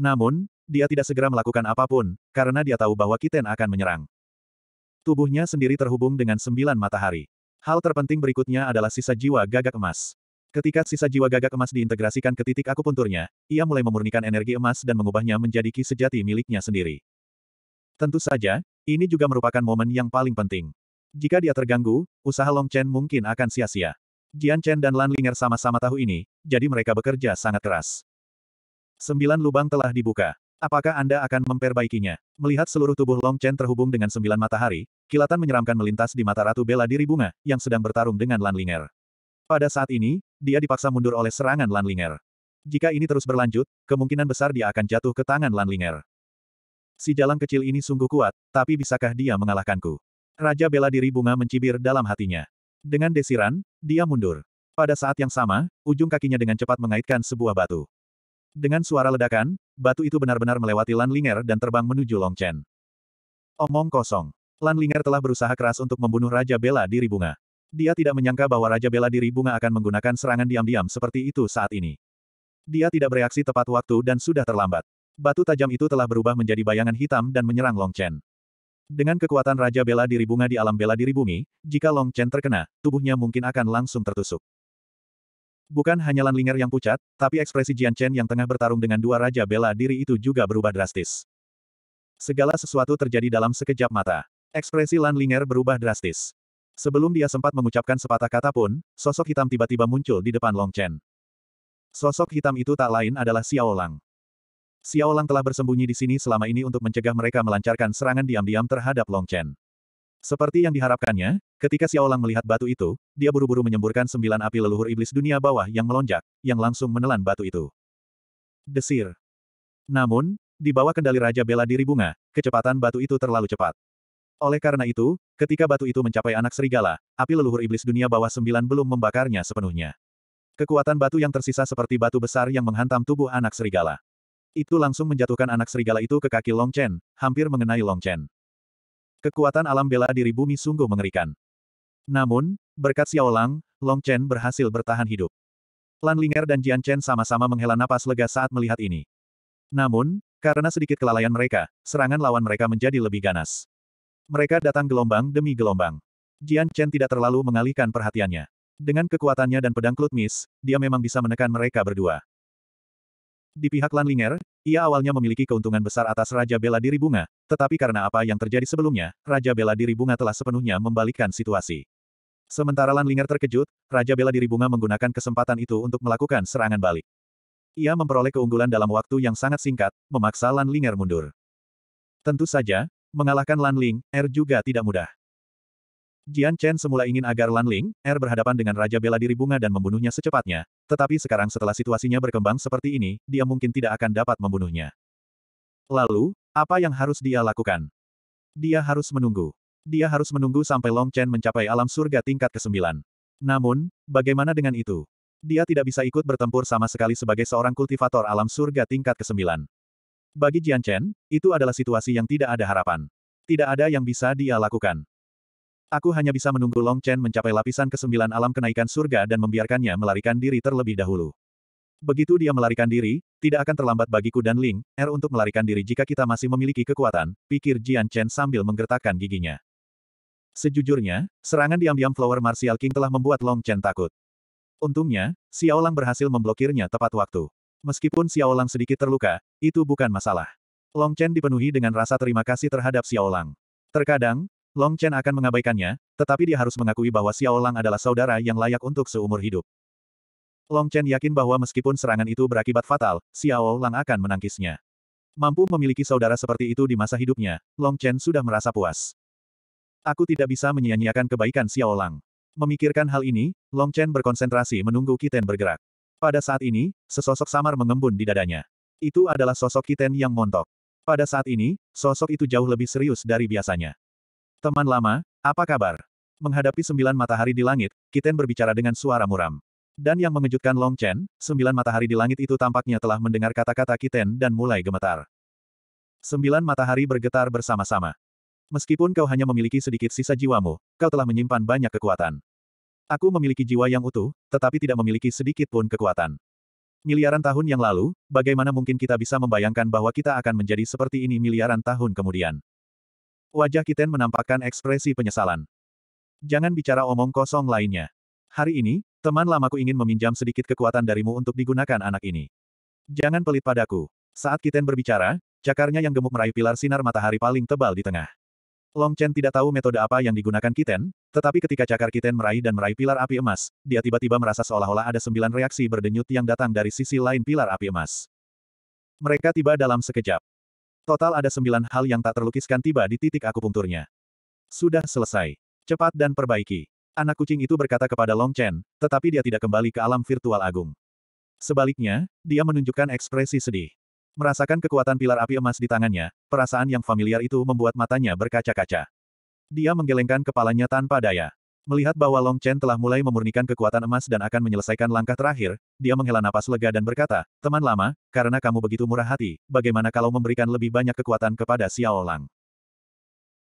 Namun, dia tidak segera melakukan apa pun, karena dia tahu bahwa Kiten akan menyerang. Tubuhnya sendiri terhubung dengan sembilan matahari. Hal terpenting berikutnya adalah sisa jiwa gagak emas. Ketika sisa jiwa gagak emas diintegrasikan ke titik akupunturnya, ia mulai memurnikan energi emas dan mengubahnya menjadi ki sejati miliknya sendiri. Tentu saja, ini juga merupakan momen yang paling penting. Jika dia terganggu, usaha Long Chen mungkin akan sia-sia. Jian Chen dan Lan Linger sama-sama tahu ini, jadi mereka bekerja sangat keras. Sembilan lubang telah dibuka. Apakah Anda akan memperbaikinya? Melihat seluruh tubuh Long Chen terhubung dengan sembilan matahari, kilatan menyeramkan melintas di mata Ratu Bela Diri Bunga, yang sedang bertarung dengan Lan Linger. Pada saat ini, dia dipaksa mundur oleh serangan Lan Linger. Jika ini terus berlanjut, kemungkinan besar dia akan jatuh ke tangan Lan Linger. Si jalang kecil ini sungguh kuat, tapi bisakah dia mengalahkanku? Raja Bela Diri Bunga mencibir dalam hatinya. Dengan desiran, dia mundur. Pada saat yang sama, ujung kakinya dengan cepat mengaitkan sebuah batu. Dengan suara ledakan, batu itu benar-benar melewati Lan Linger dan terbang menuju Long Chen. Omong kosong. Lan Linger telah berusaha keras untuk membunuh Raja Bela Diri Bunga. Dia tidak menyangka bahwa Raja Bela Diri Bunga akan menggunakan serangan diam-diam seperti itu saat ini. Dia tidak bereaksi tepat waktu dan sudah terlambat. Batu tajam itu telah berubah menjadi bayangan hitam dan menyerang Long Chen. Dengan kekuatan Raja Bela Diri Bunga di alam bela diri bumi, jika Long Chen terkena, tubuhnya mungkin akan langsung tertusuk. Bukan hanya Lan Linger yang pucat, tapi ekspresi Jian Chen yang tengah bertarung dengan dua raja bela diri itu juga berubah drastis. Segala sesuatu terjadi dalam sekejap mata. Ekspresi Lan Linger berubah drastis. Sebelum dia sempat mengucapkan sepatah kata pun, sosok hitam tiba-tiba muncul di depan Long Chen. Sosok hitam itu tak lain adalah Xiao Lang. Xiao Lang telah bersembunyi di sini selama ini untuk mencegah mereka melancarkan serangan diam-diam terhadap Long Chen. Seperti yang diharapkannya, ketika Xiaolang melihat batu itu, dia buru-buru menyemburkan sembilan api leluhur iblis dunia bawah yang melonjak, yang langsung menelan batu itu. Desir. Namun, di bawah kendali Raja Bela Diri Bunga, kecepatan batu itu terlalu cepat. Oleh karena itu, ketika batu itu mencapai anak serigala, api leluhur iblis dunia bawah sembilan belum membakarnya sepenuhnya. Kekuatan batu yang tersisa seperti batu besar yang menghantam tubuh anak serigala. Itu langsung menjatuhkan anak serigala itu ke kaki Long Chen, hampir mengenai Long Chen. Kekuatan alam bela diri bumi sungguh mengerikan. Namun, berkat Xiaolang, Long Chen berhasil bertahan hidup. Lan Linger dan Jian Chen sama-sama menghela napas lega saat melihat ini. Namun, karena sedikit kelalaian mereka, serangan lawan mereka menjadi lebih ganas. Mereka datang gelombang demi gelombang. Jian Chen tidak terlalu mengalihkan perhatiannya. Dengan kekuatannya dan pedang Klutmis, dia memang bisa menekan mereka berdua. Di pihak Lan Linger, ia awalnya memiliki keuntungan besar atas Raja Bela Diri Bunga, tetapi karena apa yang terjadi sebelumnya, Raja Bela Diri Bunga telah sepenuhnya membalikkan situasi. Sementara Lan Linger terkejut, Raja Bela Diri Bunga menggunakan kesempatan itu untuk melakukan serangan balik. Ia memperoleh keunggulan dalam waktu yang sangat singkat, memaksa Lan Linger mundur. Tentu saja, mengalahkan Lan Ling, Er juga tidak mudah. Jian Chen semula ingin agar Lan Ling, Er berhadapan dengan Raja Bela Diri Bunga dan membunuhnya secepatnya, tetapi sekarang setelah situasinya berkembang seperti ini, dia mungkin tidak akan dapat membunuhnya. Lalu, apa yang harus dia lakukan? Dia harus menunggu. Dia harus menunggu sampai Long Chen mencapai alam surga tingkat ke-9. Namun, bagaimana dengan itu? Dia tidak bisa ikut bertempur sama sekali sebagai seorang kultivator alam surga tingkat ke-9. Bagi Jian Chen, itu adalah situasi yang tidak ada harapan. Tidak ada yang bisa dia lakukan. Aku hanya bisa menunggu Long Chen mencapai lapisan kesembilan alam kenaikan surga dan membiarkannya melarikan diri terlebih dahulu. Begitu dia melarikan diri, tidak akan terlambat bagiku dan Ling, Er untuk melarikan diri jika kita masih memiliki kekuatan, pikir Jian Chen sambil menggertakkan giginya. Sejujurnya, serangan diam-diam Flower Martial King telah membuat Long Chen takut. Untungnya, Xiao Lang berhasil memblokirnya tepat waktu. Meskipun Xiao Lang sedikit terluka, itu bukan masalah. Long Chen dipenuhi dengan rasa terima kasih terhadap Xiao Lang. Terkadang, Long Chen akan mengabaikannya, tetapi dia harus mengakui bahwa Xiao Lang adalah saudara yang layak untuk seumur hidup. Long Chen yakin bahwa meskipun serangan itu berakibat fatal, Xiao Lang akan menangkisnya. Mampu memiliki saudara seperti itu di masa hidupnya, Long Chen sudah merasa puas. Aku tidak bisa menyia-nyiakan kebaikan Xiao Lang. Memikirkan hal ini, Long Chen berkonsentrasi menunggu Kiten bergerak. Pada saat ini, sesosok samar mengembun di dadanya. Itu adalah sosok Kiten yang montok. Pada saat ini, sosok itu jauh lebih serius dari biasanya. Teman lama, apa kabar? Menghadapi sembilan matahari di langit, Kiten berbicara dengan suara muram. Dan yang mengejutkan Long Chen, sembilan matahari di langit itu tampaknya telah mendengar kata-kata Kiten dan mulai gemetar. Sembilan matahari bergetar bersama-sama. Meskipun kau hanya memiliki sedikit sisa jiwamu, kau telah menyimpan banyak kekuatan. Aku memiliki jiwa yang utuh, tetapi tidak memiliki sedikit pun kekuatan. Miliaran tahun yang lalu, bagaimana mungkin kita bisa membayangkan bahwa kita akan menjadi seperti ini miliaran tahun kemudian? Wajah Kiten menampakkan ekspresi penyesalan. Jangan bicara omong kosong lainnya. Hari ini, teman lamaku ingin meminjam sedikit kekuatan darimu untuk digunakan anak ini. Jangan pelit padaku. Saat Kiten berbicara, cakarnya yang gemuk meraih pilar sinar matahari paling tebal di tengah. Long Chen tidak tahu metode apa yang digunakan Kiten, tetapi ketika cakar Kiten meraih dan meraih pilar api emas, dia tiba-tiba merasa seolah-olah ada sembilan reaksi berdenyut yang datang dari sisi lain pilar api emas. Mereka tiba dalam sekejap. Total ada sembilan hal yang tak terlukiskan tiba di titik akupunkturnya. Sudah selesai. Cepat dan perbaiki. Anak kucing itu berkata kepada Long Chen, tetapi dia tidak kembali ke alam virtual agung. Sebaliknya, dia menunjukkan ekspresi sedih. Merasakan kekuatan pilar api emas di tangannya, perasaan yang familiar itu membuat matanya berkaca-kaca. Dia menggelengkan kepalanya tanpa daya. Melihat bahwa Long Chen telah mulai memurnikan kekuatan emas dan akan menyelesaikan langkah terakhir, dia menghela napas lega dan berkata, Teman lama, karena kamu begitu murah hati, bagaimana kalau memberikan lebih banyak kekuatan kepada Xiao Lang?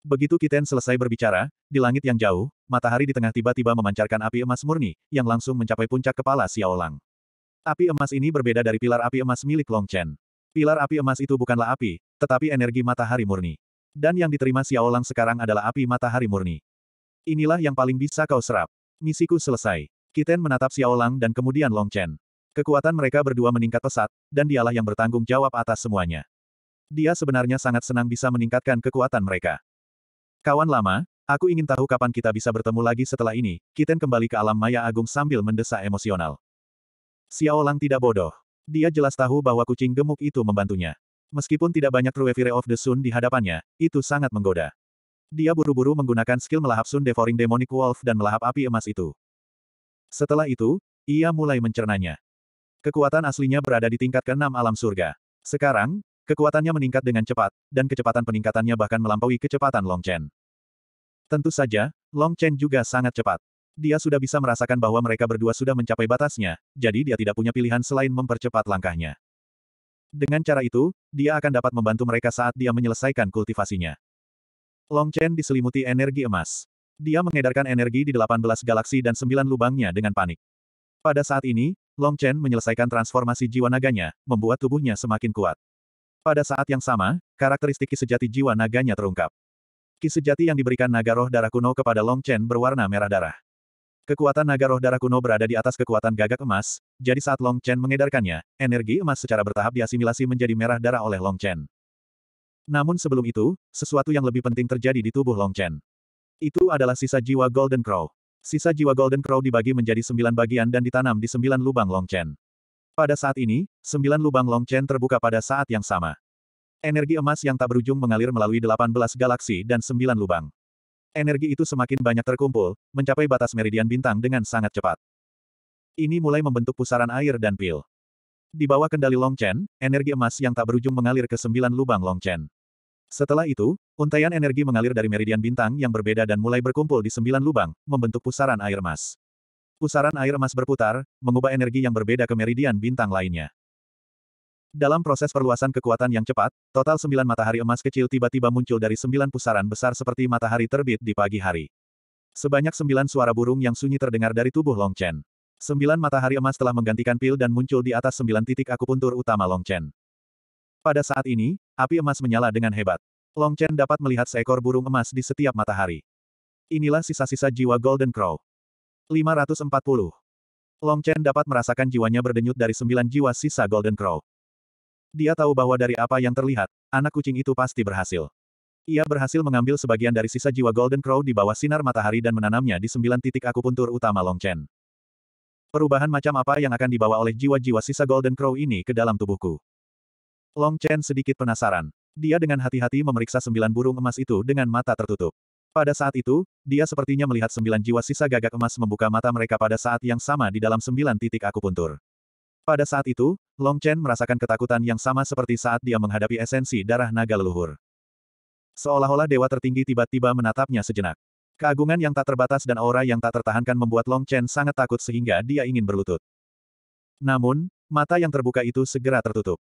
Begitu Kiten selesai berbicara, di langit yang jauh, matahari di tengah tiba-tiba memancarkan api emas murni, yang langsung mencapai puncak kepala Xiao Lang. Api emas ini berbeda dari pilar api emas milik Long Chen. Pilar api emas itu bukanlah api, tetapi energi matahari murni. Dan yang diterima Xiao Lang sekarang adalah api matahari murni. Inilah yang paling bisa kau serap. Misiku selesai. Kiten menatap Xiao Lang dan kemudian Long Chen. Kekuatan mereka berdua meningkat pesat, dan dialah yang bertanggung jawab atas semuanya. Dia sebenarnya sangat senang bisa meningkatkan kekuatan mereka. Kawan lama, aku ingin tahu kapan kita bisa bertemu lagi setelah ini, Kiten kembali ke alam maya agung sambil mendesak emosional. Xiao Lang tidak bodoh. Dia jelas tahu bahwa kucing gemuk itu membantunya. Meskipun tidak banyak True Fire of the Sun di hadapannya, itu sangat menggoda. Dia buru-buru menggunakan skill melahap Sun Devouring Demonic Wolf dan melahap api emas itu. Setelah itu, ia mulai mencernanya. Kekuatan aslinya berada di tingkat ke-6 alam surga. Sekarang, kekuatannya meningkat dengan cepat, dan kecepatan peningkatannya bahkan melampaui kecepatan Long Chen. Tentu saja, Long Chen juga sangat cepat. Dia sudah bisa merasakan bahwa mereka berdua sudah mencapai batasnya, jadi dia tidak punya pilihan selain mempercepat langkahnya. Dengan cara itu, dia akan dapat membantu mereka saat dia menyelesaikan kultivasinya. Long Chen diselimuti energi emas. Dia mengedarkan energi di 18 galaksi dan 9 lubangnya dengan panik. Pada saat ini, Long Chen menyelesaikan transformasi jiwa naganya, membuat tubuhnya semakin kuat. Pada saat yang sama, karakteristik sejati jiwa naganya terungkap. Ki sejati yang diberikan naga roh darah kuno kepada Long Chen berwarna merah darah. Kekuatan naga roh darah kuno berada di atas kekuatan gagak emas, jadi saat Long Chen mengedarkannya, energi emas secara bertahap diasimilasi menjadi merah darah oleh Long Chen. Namun sebelum itu, sesuatu yang lebih penting terjadi di tubuh Long Chen. Itu adalah sisa jiwa Golden Crow. Sisa jiwa Golden Crow dibagi menjadi sembilan bagian dan ditanam di sembilan lubang Long Chen. Pada saat ini, sembilan lubang Long Chen terbuka pada saat yang sama. Energi emas yang tak berujung mengalir melalui 18 galaksi dan sembilan lubang. Energi itu semakin banyak terkumpul, mencapai batas meridian bintang dengan sangat cepat. Ini mulai membentuk pusaran air dan pil. Di bawah kendali Long Chen, energi emas yang tak berujung mengalir ke sembilan lubang Long Chen. Setelah itu, untaian energi mengalir dari meridian bintang yang berbeda dan mulai berkumpul di sembilan lubang, membentuk pusaran air emas. Pusaran air emas berputar, mengubah energi yang berbeda ke meridian bintang lainnya. Dalam proses perluasan kekuatan yang cepat, total sembilan matahari emas kecil tiba-tiba muncul dari sembilan pusaran besar seperti matahari terbit di pagi hari. Sebanyak sembilan suara burung yang sunyi terdengar dari tubuh Long Chen. Sembilan matahari emas telah menggantikan pil dan muncul di atas sembilan titik akupuntur utama Long Chen. Pada saat ini, api emas menyala dengan hebat. Long Chen dapat melihat seekor burung emas di setiap matahari. Inilah sisa-sisa jiwa Golden Crow. 540. Long Chen dapat merasakan jiwanya berdenyut dari sembilan jiwa sisa Golden Crow. Dia tahu bahwa dari apa yang terlihat, anak kucing itu pasti berhasil. Ia berhasil mengambil sebagian dari sisa jiwa Golden Crow di bawah sinar matahari dan menanamnya di sembilan titik akupuntur utama Long Chen. Perubahan macam apa yang akan dibawa oleh jiwa-jiwa sisa Golden Crow ini ke dalam tubuhku? Long Chen sedikit penasaran. Dia dengan hati-hati memeriksa sembilan burung emas itu dengan mata tertutup. Pada saat itu, dia sepertinya melihat sembilan jiwa sisa gagak emas membuka mata mereka pada saat yang sama di dalam sembilan titik akupuntur. Pada saat itu, Long Chen merasakan ketakutan yang sama seperti saat dia menghadapi esensi darah naga leluhur. Seolah-olah dewa tertinggi tiba-tiba menatapnya sejenak. Keagungan yang tak terbatas dan aura yang tak tertahankan membuat Long Chen sangat takut sehingga dia ingin berlutut. Namun, mata yang terbuka itu segera tertutup.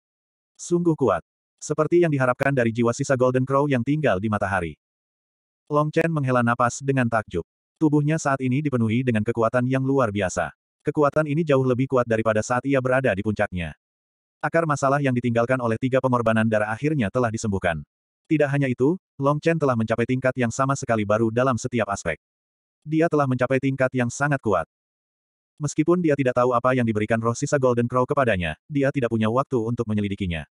Sungguh kuat. Seperti yang diharapkan dari jiwa sisa Golden Crow yang tinggal di matahari. Long Chen menghela napas dengan takjub. Tubuhnya saat ini dipenuhi dengan kekuatan yang luar biasa. Kekuatan ini jauh lebih kuat daripada saat ia berada di puncaknya. Akar masalah yang ditinggalkan oleh tiga pengorbanan darah akhirnya telah disembuhkan. Tidak hanya itu, Long Chen telah mencapai tingkat yang sama sekali baru dalam setiap aspek. Dia telah mencapai tingkat yang sangat kuat. Meskipun dia tidak tahu apa yang diberikan roh sisa Golden Crow kepadanya, dia tidak punya waktu untuk menyelidikinya.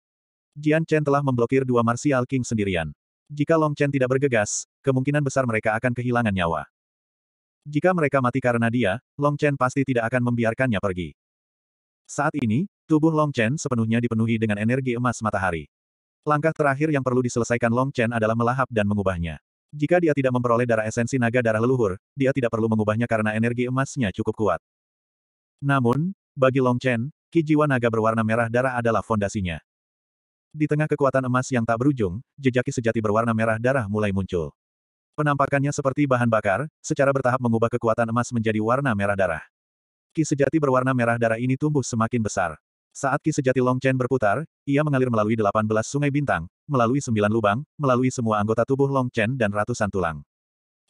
Jian Chen telah memblokir dua Martial King sendirian. Jika Long Chen tidak bergegas, kemungkinan besar mereka akan kehilangan nyawa. Jika mereka mati karena dia, Long Chen pasti tidak akan membiarkannya pergi. Saat ini, tubuh Long Chen sepenuhnya dipenuhi dengan energi emas matahari. Langkah terakhir yang perlu diselesaikan Long Chen adalah melahap dan mengubahnya. Jika dia tidak memperoleh darah esensi naga darah leluhur, dia tidak perlu mengubahnya karena energi emasnya cukup kuat. Namun, bagi Long Chen, ki jiwa naga berwarna merah darah adalah fondasinya. Di tengah kekuatan emas yang tak berujung, jejaki sejati berwarna merah darah mulai muncul. Penampakannya seperti bahan bakar, secara bertahap mengubah kekuatan emas menjadi warna merah darah. Ki sejati berwarna merah darah ini tumbuh semakin besar. Saat ki sejati Long Chen berputar, ia mengalir melalui 18 sungai bintang, melalui sembilan lubang, melalui semua anggota tubuh Long Chen dan ratusan tulang.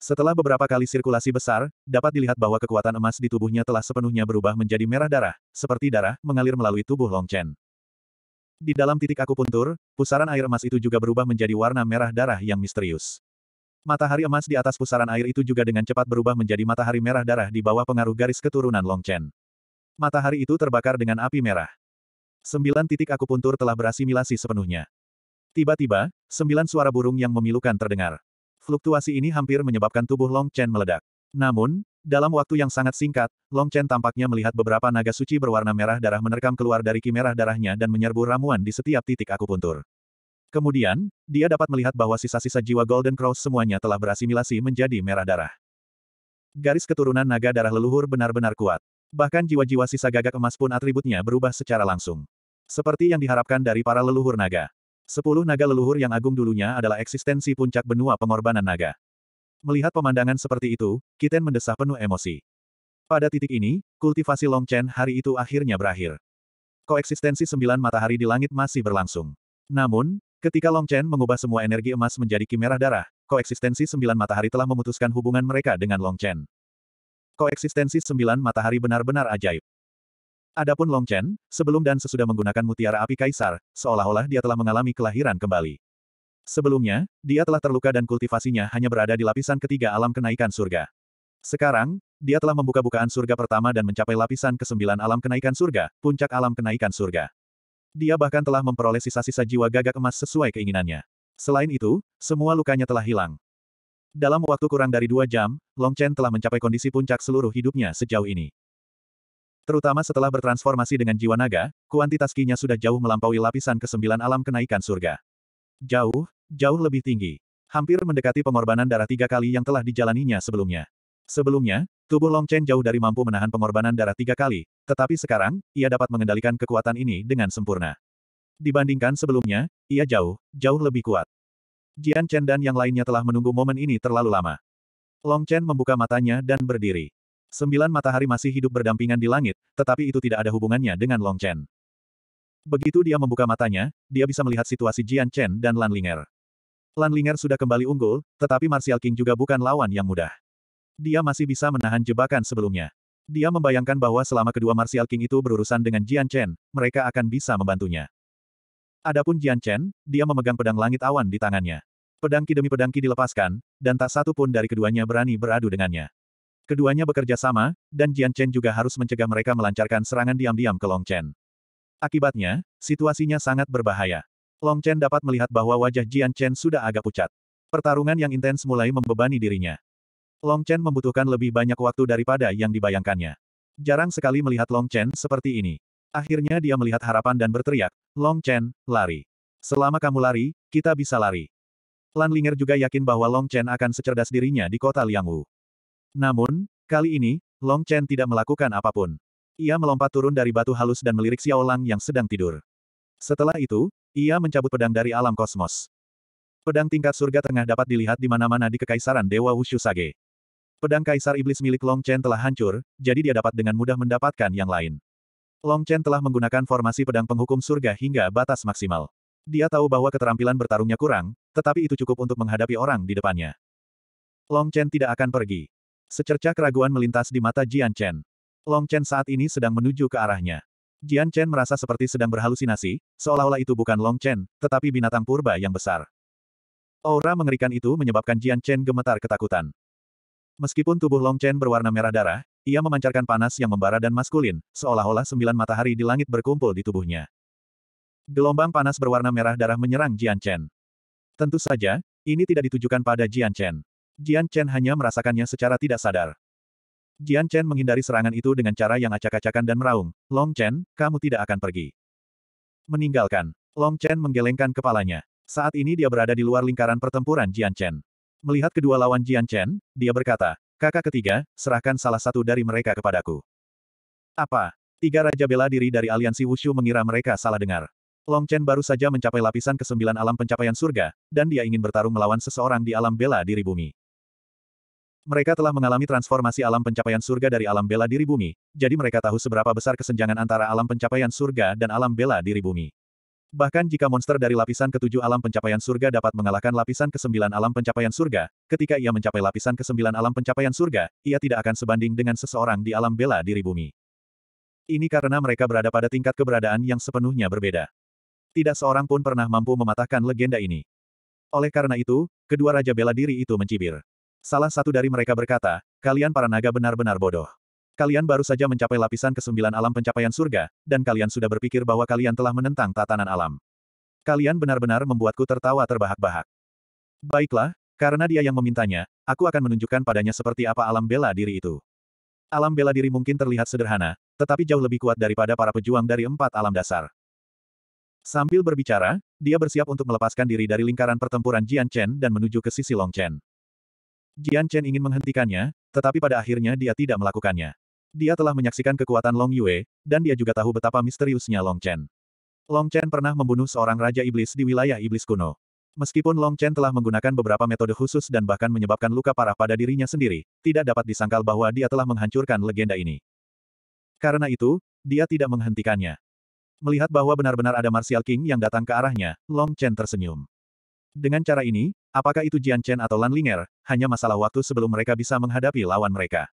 Setelah beberapa kali sirkulasi besar, dapat dilihat bahwa kekuatan emas di tubuhnya telah sepenuhnya berubah menjadi merah darah, seperti darah, mengalir melalui tubuh Long Chen. Di dalam titik akupuntur, pusaran air emas itu juga berubah menjadi warna merah darah yang misterius. Matahari emas di atas pusaran air itu juga dengan cepat berubah menjadi matahari merah darah di bawah pengaruh garis keturunan Long Chen. Matahari itu terbakar dengan api merah. Sembilan titik akupuntur telah berasimilasi sepenuhnya. Tiba-tiba, sembilan suara burung yang memilukan terdengar. Fluktuasi ini hampir menyebabkan tubuh Long Chen meledak. Namun, dalam waktu yang sangat singkat, Long Chen tampaknya melihat beberapa naga suci berwarna merah darah menerkam keluar dari ki merah darahnya dan menyerbu ramuan di setiap titik akupuntur. Kemudian, dia dapat melihat bahwa sisa-sisa jiwa Golden Cross semuanya telah berasimilasi menjadi merah darah. Garis keturunan naga darah leluhur benar-benar kuat. Bahkan jiwa-jiwa sisa gagak emas pun atributnya berubah secara langsung. Seperti yang diharapkan dari para leluhur naga. Sepuluh naga leluhur yang agung dulunya adalah eksistensi puncak benua pengorbanan naga. Melihat pemandangan seperti itu, Kiten mendesah penuh emosi. Pada titik ini, kultivasi Long Chen hari itu akhirnya berakhir. Koeksistensi sembilan matahari di langit masih berlangsung. Namun, Ketika Long Chen mengubah semua energi emas menjadi ki merah darah, koeksistensi sembilan matahari telah memutuskan hubungan mereka dengan Long Chen. Koeksistensi sembilan matahari benar-benar ajaib. Adapun Long Chen, sebelum dan sesudah menggunakan mutiara api kaisar, seolah-olah dia telah mengalami kelahiran kembali. Sebelumnya, dia telah terluka dan kultivasinya hanya berada di lapisan ketiga alam kenaikan surga. Sekarang, dia telah membuka bukaan surga pertama dan mencapai lapisan ke-9 alam kenaikan surga, puncak alam kenaikan surga. Dia bahkan telah memperoleh sisa-sisa jiwa gagak emas sesuai keinginannya. Selain itu, semua lukanya telah hilang. Dalam waktu kurang dari dua jam, Long Chen telah mencapai kondisi puncak seluruh hidupnya sejauh ini. Terutama setelah bertransformasi dengan jiwa naga, kuantitas kinya sudah jauh melampaui lapisan ke-9 alam kenaikan surga. Jauh, jauh lebih tinggi. Hampir mendekati pengorbanan darah tiga kali yang telah dijalaninya sebelumnya. Sebelumnya, tubuh Long Chen jauh dari mampu menahan pengorbanan darah tiga kali, tetapi sekarang, ia dapat mengendalikan kekuatan ini dengan sempurna. Dibandingkan sebelumnya, ia jauh, jauh lebih kuat. Jian Chen dan yang lainnya telah menunggu momen ini terlalu lama. Long Chen membuka matanya dan berdiri. Sembilan matahari masih hidup berdampingan di langit, tetapi itu tidak ada hubungannya dengan Long Chen. Begitu dia membuka matanya, dia bisa melihat situasi Jian Chen dan Lan Linger. Lan Linger sudah kembali unggul, tetapi Martial King juga bukan lawan yang mudah. Dia masih bisa menahan jebakan sebelumnya. Dia membayangkan bahwa selama kedua Martial King itu berurusan dengan Jian Chen, mereka akan bisa membantunya. Adapun Jian Chen, dia memegang pedang langit awan di tangannya. Pedang ki demi pedang ki dilepaskan, dan tak satu pun dari keduanya berani beradu dengannya. Keduanya bekerja sama, dan Jian Chen juga harus mencegah mereka melancarkan serangan diam-diam ke Long Chen. Akibatnya, situasinya sangat berbahaya. Long Chen dapat melihat bahwa wajah Jian Chen sudah agak pucat. Pertarungan yang intens mulai membebani dirinya. Long Chen membutuhkan lebih banyak waktu daripada yang dibayangkannya. Jarang sekali melihat Long Chen seperti ini. Akhirnya dia melihat harapan dan berteriak, Long Chen, lari. Selama kamu lari, kita bisa lari. Lan Linger juga yakin bahwa Long Chen akan secerdas dirinya di kota Liangwu. Namun, kali ini, Long Chen tidak melakukan apa pun. Ia melompat turun dari batu halus dan melirik Xiao Lang yang sedang tidur. Setelah itu, ia mencabut pedang dari alam kosmos. Pedang tingkat surga tengah dapat dilihat di mana-mana di Kekaisaran Dewa Wushu Sage. Pedang Kaisar Iblis milik Long Chen telah hancur, jadi dia dapat dengan mudah mendapatkan yang lain. Long Chen telah menggunakan formasi pedang penghukum surga hingga batas maksimal. Dia tahu bahwa keterampilan bertarungnya kurang, tetapi itu cukup untuk menghadapi orang di depannya. Long Chen tidak akan pergi. Secerca keraguan melintas di mata Jian Chen. Long Chen saat ini sedang menuju ke arahnya. Jian Chen merasa seperti sedang berhalusinasi, seolah-olah itu bukan Long Chen, tetapi binatang purba yang besar. Aura mengerikan itu menyebabkan Jian Chen gemetar ketakutan. Meskipun tubuh Long Chen berwarna merah darah, ia memancarkan panas yang membara dan maskulin, seolah-olah sembilan matahari di langit berkumpul di tubuhnya. Gelombang panas berwarna merah darah menyerang Jian Chen. Tentu saja, ini tidak ditujukan pada Jian Chen. Jian Chen hanya merasakannya secara tidak sadar. Jian Chen menghindari serangan itu dengan cara yang acak-acakan dan meraung, Long Chen, kamu tidak akan pergi. Meninggalkan. Long Chen menggelengkan kepalanya. Saat ini dia berada di luar lingkaran pertempuran Jian Chen. Melihat kedua lawan Jian Chen, dia berkata, kakak ketiga, serahkan salah satu dari mereka kepadaku. Apa? Tiga Raja Bela Diri dari Aliansi Wushu mengira mereka salah dengar. Long Chen baru saja mencapai lapisan ke-9 alam pencapaian surga, dan dia ingin bertarung melawan seseorang di alam bela diri bumi. Mereka telah mengalami transformasi alam pencapaian surga dari alam bela diri bumi, jadi mereka tahu seberapa besar kesenjangan antara alam pencapaian surga dan alam bela diri bumi. Bahkan jika monster dari lapisan ketujuh alam pencapaian surga dapat mengalahkan lapisan kesembilan alam pencapaian surga, ketika ia mencapai lapisan kesembilan alam pencapaian surga, ia tidak akan sebanding dengan seseorang di alam bela diri bumi. Ini karena mereka berada pada tingkat keberadaan yang sepenuhnya berbeda. Tidak seorang pun pernah mampu mematahkan legenda ini. Oleh karena itu, kedua raja bela diri itu mencibir. Salah satu dari mereka berkata, kalian para naga benar-benar bodoh. Kalian baru saja mencapai lapisan ke-9 alam pencapaian surga, dan kalian sudah berpikir bahwa kalian telah menentang tatanan alam. Kalian benar-benar membuatku tertawa terbahak-bahak. Baiklah, karena dia yang memintanya, aku akan menunjukkan padanya seperti apa alam bela diri itu. Alam bela diri mungkin terlihat sederhana, tetapi jauh lebih kuat daripada para pejuang dari empat alam dasar. Sambil berbicara, dia bersiap untuk melepaskan diri dari lingkaran pertempuran Jian Chen dan menuju ke sisi Long Chen. Jian Chen ingin menghentikannya, tetapi pada akhirnya dia tidak melakukannya. Dia telah menyaksikan kekuatan Long Yue, dan dia juga tahu betapa misteriusnya Long Chen. Long Chen pernah membunuh seorang Raja Iblis di wilayah Iblis kuno. Meskipun Long Chen telah menggunakan beberapa metode khusus dan bahkan menyebabkan luka parah pada dirinya sendiri, tidak dapat disangkal bahwa dia telah menghancurkan legenda ini. Karena itu, dia tidak menghentikannya. Melihat bahwa benar-benar ada Martial King yang datang ke arahnya, Long Chen tersenyum. Dengan cara ini, apakah itu Jian Chen atau Lan Linger, hanya masalah waktu sebelum mereka bisa menghadapi lawan mereka.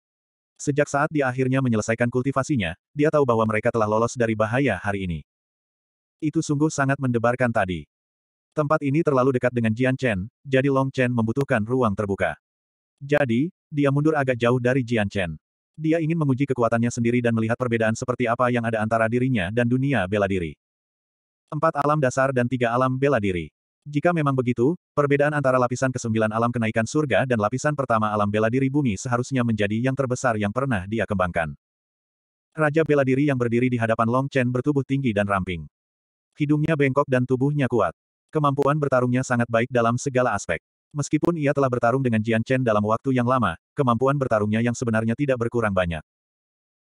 Sejak saat dia akhirnya menyelesaikan kultivasinya, dia tahu bahwa mereka telah lolos dari bahaya hari ini. Itu sungguh sangat mendebarkan tadi. Tempat ini terlalu dekat dengan Jian Chen, jadi Long Chen membutuhkan ruang terbuka. Jadi, dia mundur agak jauh dari Jian Chen. Dia ingin menguji kekuatannya sendiri dan melihat perbedaan seperti apa yang ada antara dirinya dan dunia bela diri. Empat alam dasar dan tiga alam bela diri. Jika memang begitu, perbedaan antara lapisan kesembilan alam kenaikan surga dan lapisan pertama alam bela diri bumi seharusnya menjadi yang terbesar yang pernah dia kembangkan. Raja bela diri yang berdiri di hadapan Long Chen bertubuh tinggi dan ramping. Hidungnya bengkok dan tubuhnya kuat. Kemampuan bertarungnya sangat baik dalam segala aspek. Meskipun ia telah bertarung dengan Jian Chen dalam waktu yang lama, kemampuan bertarungnya yang sebenarnya tidak berkurang banyak.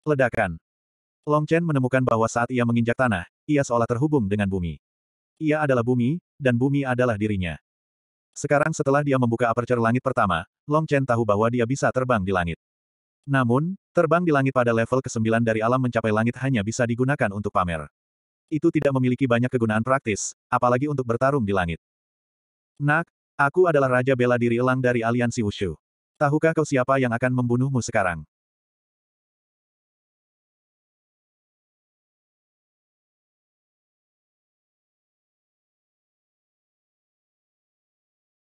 Ledakan. Long Chen menemukan bahwa saat ia menginjak tanah, ia seolah terhubung dengan bumi. Ia adalah bumi, dan bumi adalah dirinya. Sekarang setelah dia membuka aperture langit pertama, Long Chen tahu bahwa dia bisa terbang di langit. Namun, terbang di langit pada level ke-9 dari alam mencapai langit hanya bisa digunakan untuk pamer. Itu tidak memiliki banyak kegunaan praktis, apalagi untuk bertarung di langit. Nak, aku adalah Raja Bela Diri Elang dari Aliansi Wushu. Tahukah kau siapa yang akan membunuhmu sekarang?